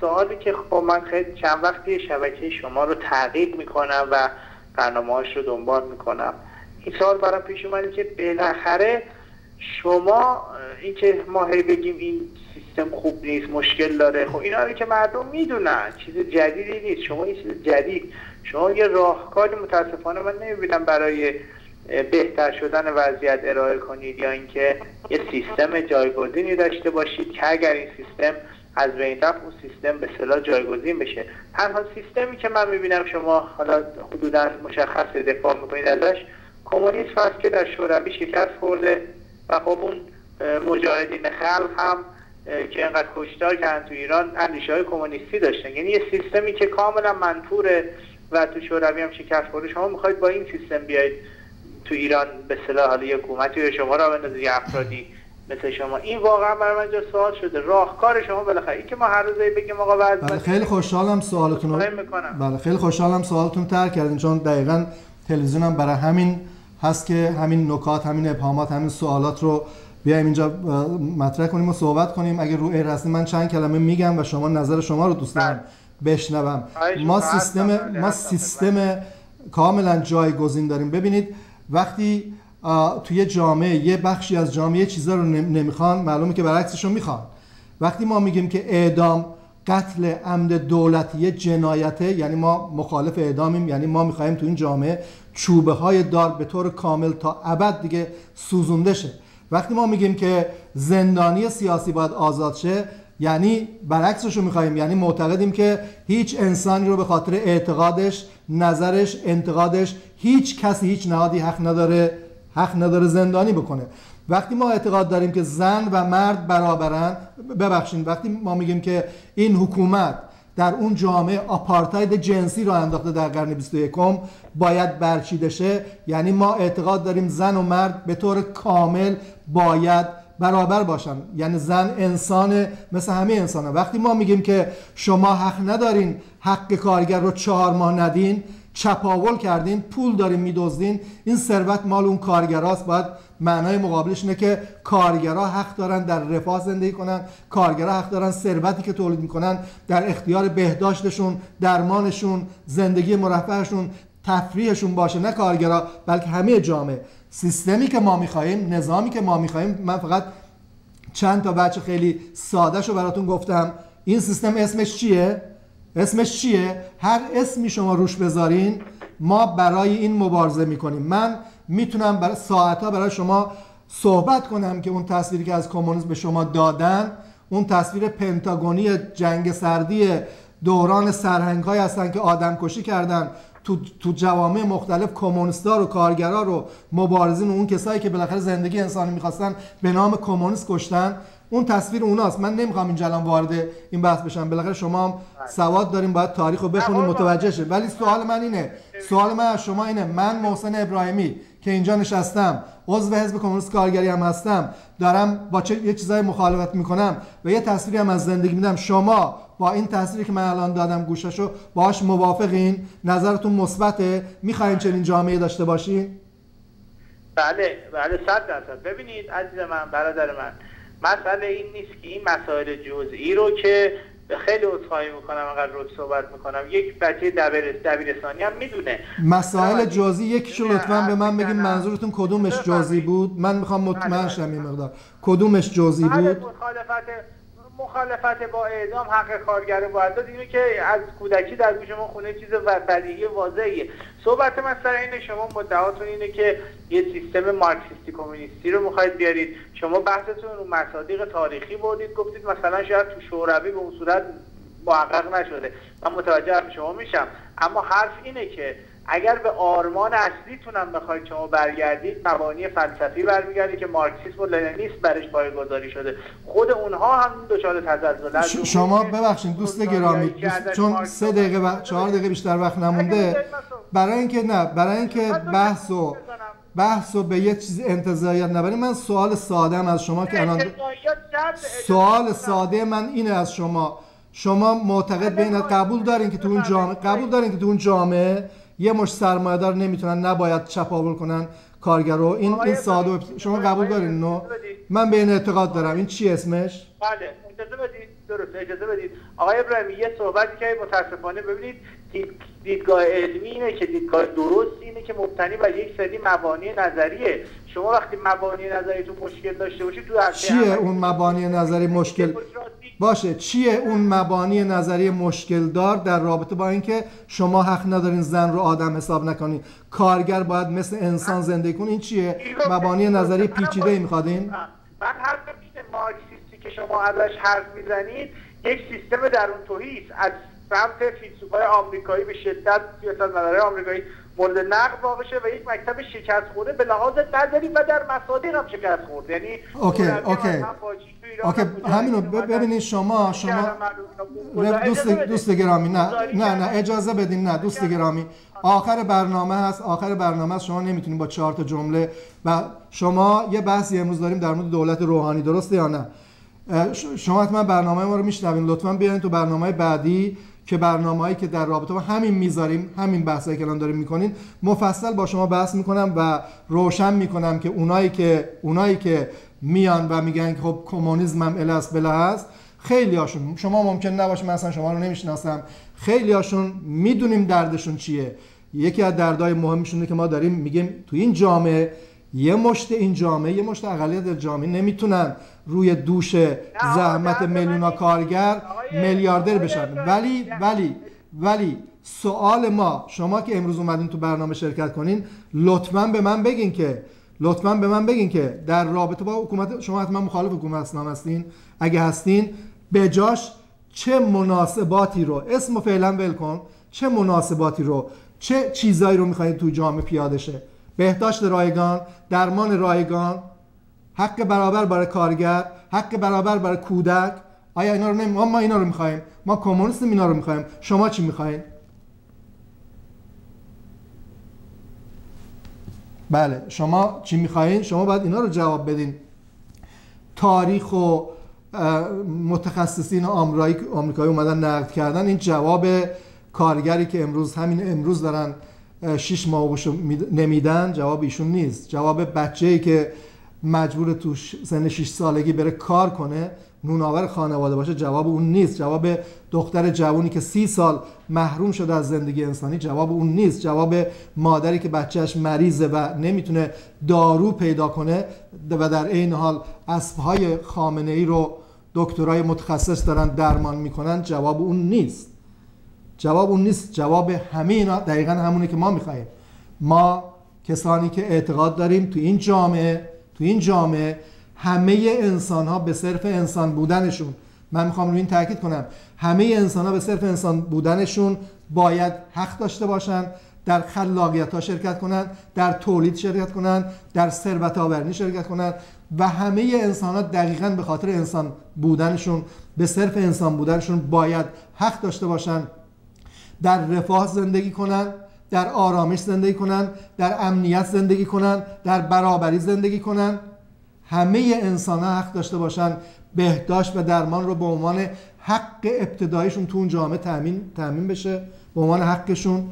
سوالی که خب من خیلی چند وقتی شبکه شما رو تعقیب می‌کنم و برنامه رو دنبال می‌کنم این سوال برام پیش اومده که بالاخره شما اینکه ما هی بگیم این سیستم خوب نیست مشکل داره خب اینا که مردم می‌دونن چیز جدیدی نیست شما این چیز جدید شما یه راهکاری متاسفانه من نمی‌بینم برای بهتر شدن وضعیت ارائه کنید یا اینکه یه سیستم جایگزینی داشته باشید که اگر این سیستم از بین رفت اون سیستم به صلاح جایگزین بشه. تنها سیستمی که من می‌بینم شما حالا حدودا مشخص دفاع می‌کنید ازش کمونیسم هست که در شوروی شکست خورده. و خب اون اه، مجاهدین خلق هم که انقدر کشتار کردن تو ایران اندیشه های کمونیستی داشتن. یعنی یه سیستمی که کاملا منفوره و تو شوروی هم شکست خورده. شما می‌خواید با این سیستم بیاید تو ایران به صلاح حالا یه حکومتی رو شما را بندازید افرادی مثل شما. این واقعا برای من جا سوال شده. راهکار شما بالاخره. این که ما هر روزی بگیم آقا وضع بله خیلی خوشحالم سوالتون رو. بله خیلی خوشحالم سوالتون ترک کردین چون دقیقا تلویزیون هم برای همین هست که همین نکات همین ابهامات همین سوالات رو بیایم اینجا مطرح کنیم و صحبت کنیم اگه رو ایر هستیم من چند کلمه میگم و شما نظر شما رو دوست دارم بشنوم خواهش ما. سیستم. ما. سیستم کاملا جایگزین داریم ببینید وقتی توی جامعه یه بخشی از جامعه چیزا رو نم- نمی‌خوان معلومه که برعکسش رو می‌خوان وقتی ما میگیم که اعدام قتل عمد دولتی جنایته یعنی ما مخالف اعدامیم یعنی ما می‌خوایم تو این جامعه چوبه های دار به طور کامل تا ابد دیگه سوزونده شه. وقتی ما میگیم که زندانی سیاسی باید آزاد شه یعنی برعکسش رو می‌خوایم. یعنی معتقدیم که هیچ انسانی رو به خاطر اعتقادش نظرش انتقادش هیچ کسی هیچ نهادی حق نداره حق نداره زندانی بکنه. وقتی ما اعتقاد داریم که زن و مرد برابرن ببخشید وقتی ما میگیم که این حکومت در اون جامعه آپارتاید جنسی رو انداخته در قرن 21 باید برچیده شه. یعنی ما اعتقاد داریم زن و مرد به طور کامل باید برابر باشن. یعنی زن انسان مثل همه انسان وقتی ما میگیم که شما حق ندارین حق کارگر رو چهار ماه ندین چپاول کردین پول دارین میدزدین این ثروت مال اون کارگراست. باید معنای مقابلش اینه که کارگرها حق دارن در رفاه زندگی کنن کارگرها حق دارن ثروتی که تولید می‌کنن در اختیار بهداشتشون درمانشون زندگی مرفهشون تفریحشون باشه. نه کارگرها بلکه همه جامعه. سیستمی که ما می‌خواهیم نظامی که ما می‌خواهیم من فقط چند تا بچه خیلی ساده شو براتون گفتم. این سیستم اسمش چیه؟ اسمش چیه؟ هر اسمی شما روش بذارین ما برای این مبارزه می‌کنیم. من می‌تونم برای ساعتها برای شما صحبت کنم که اون تصویری که از کمونیسم به شما دادن اون تصویر پنتاگونی جنگ سردی دوران سرهنگ های هستن که آدم کشی کردن تو, تو جوامع مختلف کمونیستا رو کارگرا رو مبارزین و اون کسایی که بالاخره زندگی انسانی می‌خواستن به نام کمونیست کشتن. اون تصویر اوناست. من نمی‌خوام اینجا الان وارد این بحث بشم. بالاخره شما هم سواد داریم باید تاریخ رو بخونیم متوجه شه ولی سوال من اینه. سوال من از شما اینه. من محسن ابراهیمی که اینجا نشستم عضو حزب کمونیست کارگری هم هستم دارم با چه یه چیزای مخالفت می‌کنم و یه تصویری هم از زندگی میدم. شما با این تصویری که من الان دادم گوششو باهاش موافقین؟ نظرتون مثبته؟ می‌خواین چنین جامعه داشته باشین؟ بله بله صد درصد. ببینید عزیز من برادر من مسئله این نیست که این مسائل جزئی رو که خیلی عذرخواهی می‌کنم انقدر رو صحبت می‌کنم یک بچه دبیر دبیرستانی هم می‌دونه. مسائل جزئی یکیشو لطفا به من بگین منظورتون کدومش جزئی بود؟ من می‌خوام مطمئن شم این مقدار. کدومش جزئی بله، بود؟ مخالفت مخالفت با اعدام حق کارگر داد. اینو که از کودکی در گوش ما خونه چیز بدیهی واضحیه صحبت من سر اینه شما مدعاتون اینه که یه سیستم مارکسیستی کمونیستی رو می‌خواید بیارید. شما بحثتون رو مصادیق تاریخی بردید. گفتید مثلا شاید تو شوروی به اون صورت محقق نشده. من متوجه شما میشم. اما حرف اینه که اگر به آرمان اصلیتونم بخواید شما برگردید مبانی فلسفی برمیگردید که مارکسیسم و لنینیسم برش پایه‌گذاری شده. خود اونها هم دچار تزلزل شما ببخشید دوست گرامی دوست- چون سه دقیقه و چهار دقیقه بیشتر وقت نمونده. برای اینکه نه برای اینکه بحث و بحث و به یه چیز انتظاریت نبریم. من سوال ساده از شما که الان سوال ساده من اینه از شما. شما معتقد به این قبول دارین که تو اون جامعه قبول دارین که تو اون جامعه یه مش سرمایه‌دار نمی‌تونن نباید چپاول کنن کارگر رو این این ساده شما قبول دارین نو؟ من به این اعتقاد دارم. این چی اسمش؟ بله اجازه بدید. درست اجازه بدید. آقای ابراهیمی یه صحبتی که متاسفانه ببینید دیدگاه علمی اینه که دیدگاه درست اینه که مبتنی بر یک سری مبانی نظریه. شما وقتی مبانی نظریتون مشکل داشته باشید تو چیه اون مبانی نظری مشکل؟ باشه چیه اون مبانی نظری مشکل دار در رابطه با اینکه شما حق ندارین زن رو آدم حساب نکنین کارگر باید مثل انسان زندگی کن این چیه؟ مبانی نظری پیچیده ای میخوادین؟ من حرف مارکسیستی که شما ازش حرف می‌زنید یک سیستم درون تهی است. از سمت فیلسوفای آمریکایی به شدت سیاست مدارای آمریکایی مورد نقد واقع شده و یک مکتب شکست خورده به لحاظ نظری و در مصادیق هم شکست خورده یعنی okay okay okay همینو اومدن. ببینید شما شما دوست. دوست گرامی نه نه. نه اجازه بدین نه دوست گرامی آخر برنامه هست آخر برنامه هست شما نمی‌تونید با چهار تا جمله و شما یه بحثی امروز داریم در مورد دولت روحانی درسته یا نه شما حتما برنامه ما رو میشنوین لطفا بیاین تو برنامه بعدی که برنامه‌ای که در رابطه با همین می‌ذاریم همین بحثایی که الان داریم می‌کنین مفصل با شما بحث می‌کنم و روشن می‌کنم که اونایی که اونایی که میان و میگن که خب کمونیسم هم الاس بلا هست خیلی هاشون شما ممکن نباشه من اصلا شما رو نمی‌شناسم خیلی هاشون می‌دونیم دردشون چیه. یکی از دردهای مهمشونه که ما داریم میگیم تو این جامعه یه مشت این جامعه یه مشت اقلیت در جامعه نمی‌تونن روی دوش زحمت میلیونا کارگر میلیاردر بشن. ولی ولی ولی سوال ما شما که امروز اومدین تو برنامه شرکت کنین لطفا به من بگین که لطفا به من بگین که در رابطه با حکومت شما حتما مخالف حکومت هستین. اگه هستین بجاش چه مناسباتی رو اسم و فعلا ول کن چه مناسباتی رو چه چیزایی رو می‌خواید تو جامعه پیاده شه. بهداشت رایگان درمان رایگان حق برابر برای کارگر حق برابر برای کودک. آیا اینا رو نمی... ما اینا رو می‌خوایم. ما کمونیست اینا رو می‌خوایم. شما چی می‌خواین؟ بله شما چی می‌خواین؟ شما باید اینا رو جواب بدین. تاریخ و متخصصین آمریکایی اومدن نقد کردن. این جواب کارگری که امروز همین امروز دارن شیش ماه بشو می- نمیدن؟ جواب ایشون نیست. جواب بچه ای که مجبور تو سن 6 سالگی بره کار کنه نونآور خانواده باشه جواب اون نیست. جواب دختر جوانی که سی سال محروم شده از زندگی انسانی جواب اون نیست. جواب مادری که بچهش مریضه و نمی‌تونه دارو پیدا کنه و در این حال اسبهای خامنه ای رو دکترای متخصص دارن درمان می‌کنن جواب اون نیست. جواب اون نیست. جواب همه اینا دقیقا همونه که ما می‌خوایم. ما کسانی که اعتقاد داریم تو این جامعه تو این جامعه همه انسان ها به صرف انسان بودنشون من می‌خوام روی این تاکید کنم. همه انسان ها به صرف انسان بودنشون باید حق داشته باشن در خلاقیت ها شرکت کنند در تولید شرکت کنند در ثروت آوری شرکت کنند و همه انسان ها دقیقا به خاطر انسان بودنشون به صرف انسان بودنشون باید حق داشته باشن. در رفاه زندگی کنند در آرامش زندگی کنند در امنیت زندگی کنند در برابری زندگی کنند همه انسان ها حق داشته باشن بهداشت و درمان رو به عنوان حق ابتدایشون تو اون جامعه تامین تامین بشه به عنوان حقشون.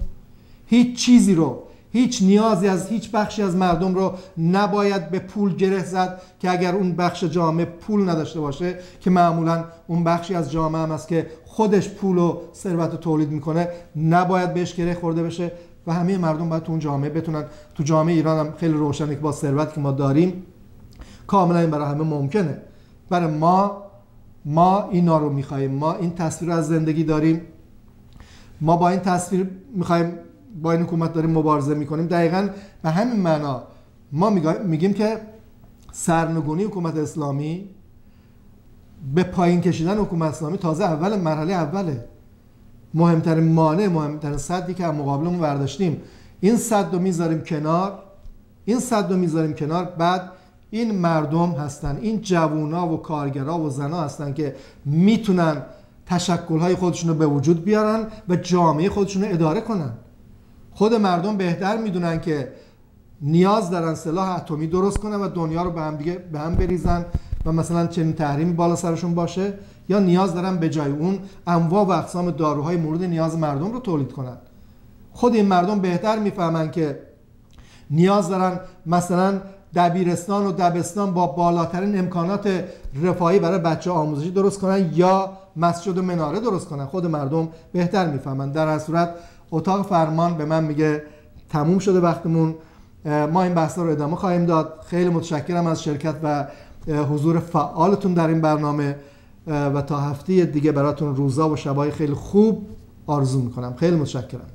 هیچ چیزی رو هیچ نیازی از هیچ بخشی از مردم رو نباید به پول گره زد که اگر اون بخش جامعه پول نداشته باشه که معمولا اون بخشی از جامعه هم است که خودش پول و ثروت رو تولید می‌کنه نباید بهش گره خورده بشه و همه مردم باید تو اون جامعه بتونن تو جامعه ایران هم خیلی روشنه که با ثروت که ما داریم کاملا این برای همه ممکنه. برای ما ما اینا رو می‌خوایم ما این تصویر از زندگی داریم. ما با این تصویر می‌خوایم با این حکومت داریم مبارزه می‌کنیم. دقیقا به همین معنا ما میگیم که سرنگونی حکومت اسلامی به پایین کشیدن حکومت اسلامی تازه اول مرحله اوله. مهمترین مانع مهمترین صدی که مقابلمون برداشتیم. این صد رو می‌ذاریم کنار. این صد رو می‌ذاریم کنار. بعد این مردم هستن. این جوونا و کارگرا و زنا هستن که می‌تونن تشکلهای خودشون رو به وجود بیارن و جامعه خودشون رو اداره کنن. خود مردم بهتر می‌دونن که نیاز دارن سلاح اتمی درست کنن و دنیا رو به هم دیگه به هم بریزن. و مثلا چنین تحریمی بالا سرشون باشه یا نیاز دارن به جای اون انواع و اقسام داروهای مورد نیاز مردم رو تولید کنن. خود این مردم بهتر می‌فهمن که نیاز دارن مثلا دبیرستان و دبستان با بالاترین امکانات رفاهی برای بچه آموزشی درست کنن یا مسجد و مناره درست کنن. خود مردم بهتر می‌فهمن. در هر صورت اتاق فرمان به من میگه تموم شده وقتمون. ما این بحث رو ادامه خواهیم داد. خیلی متشکرم از شرکت و حضور فعالتون در این برنامه و تا هفته دیگه براتون روزا و شبای خیلی خوب آرزو می‌کنم. خیلی متشکرم.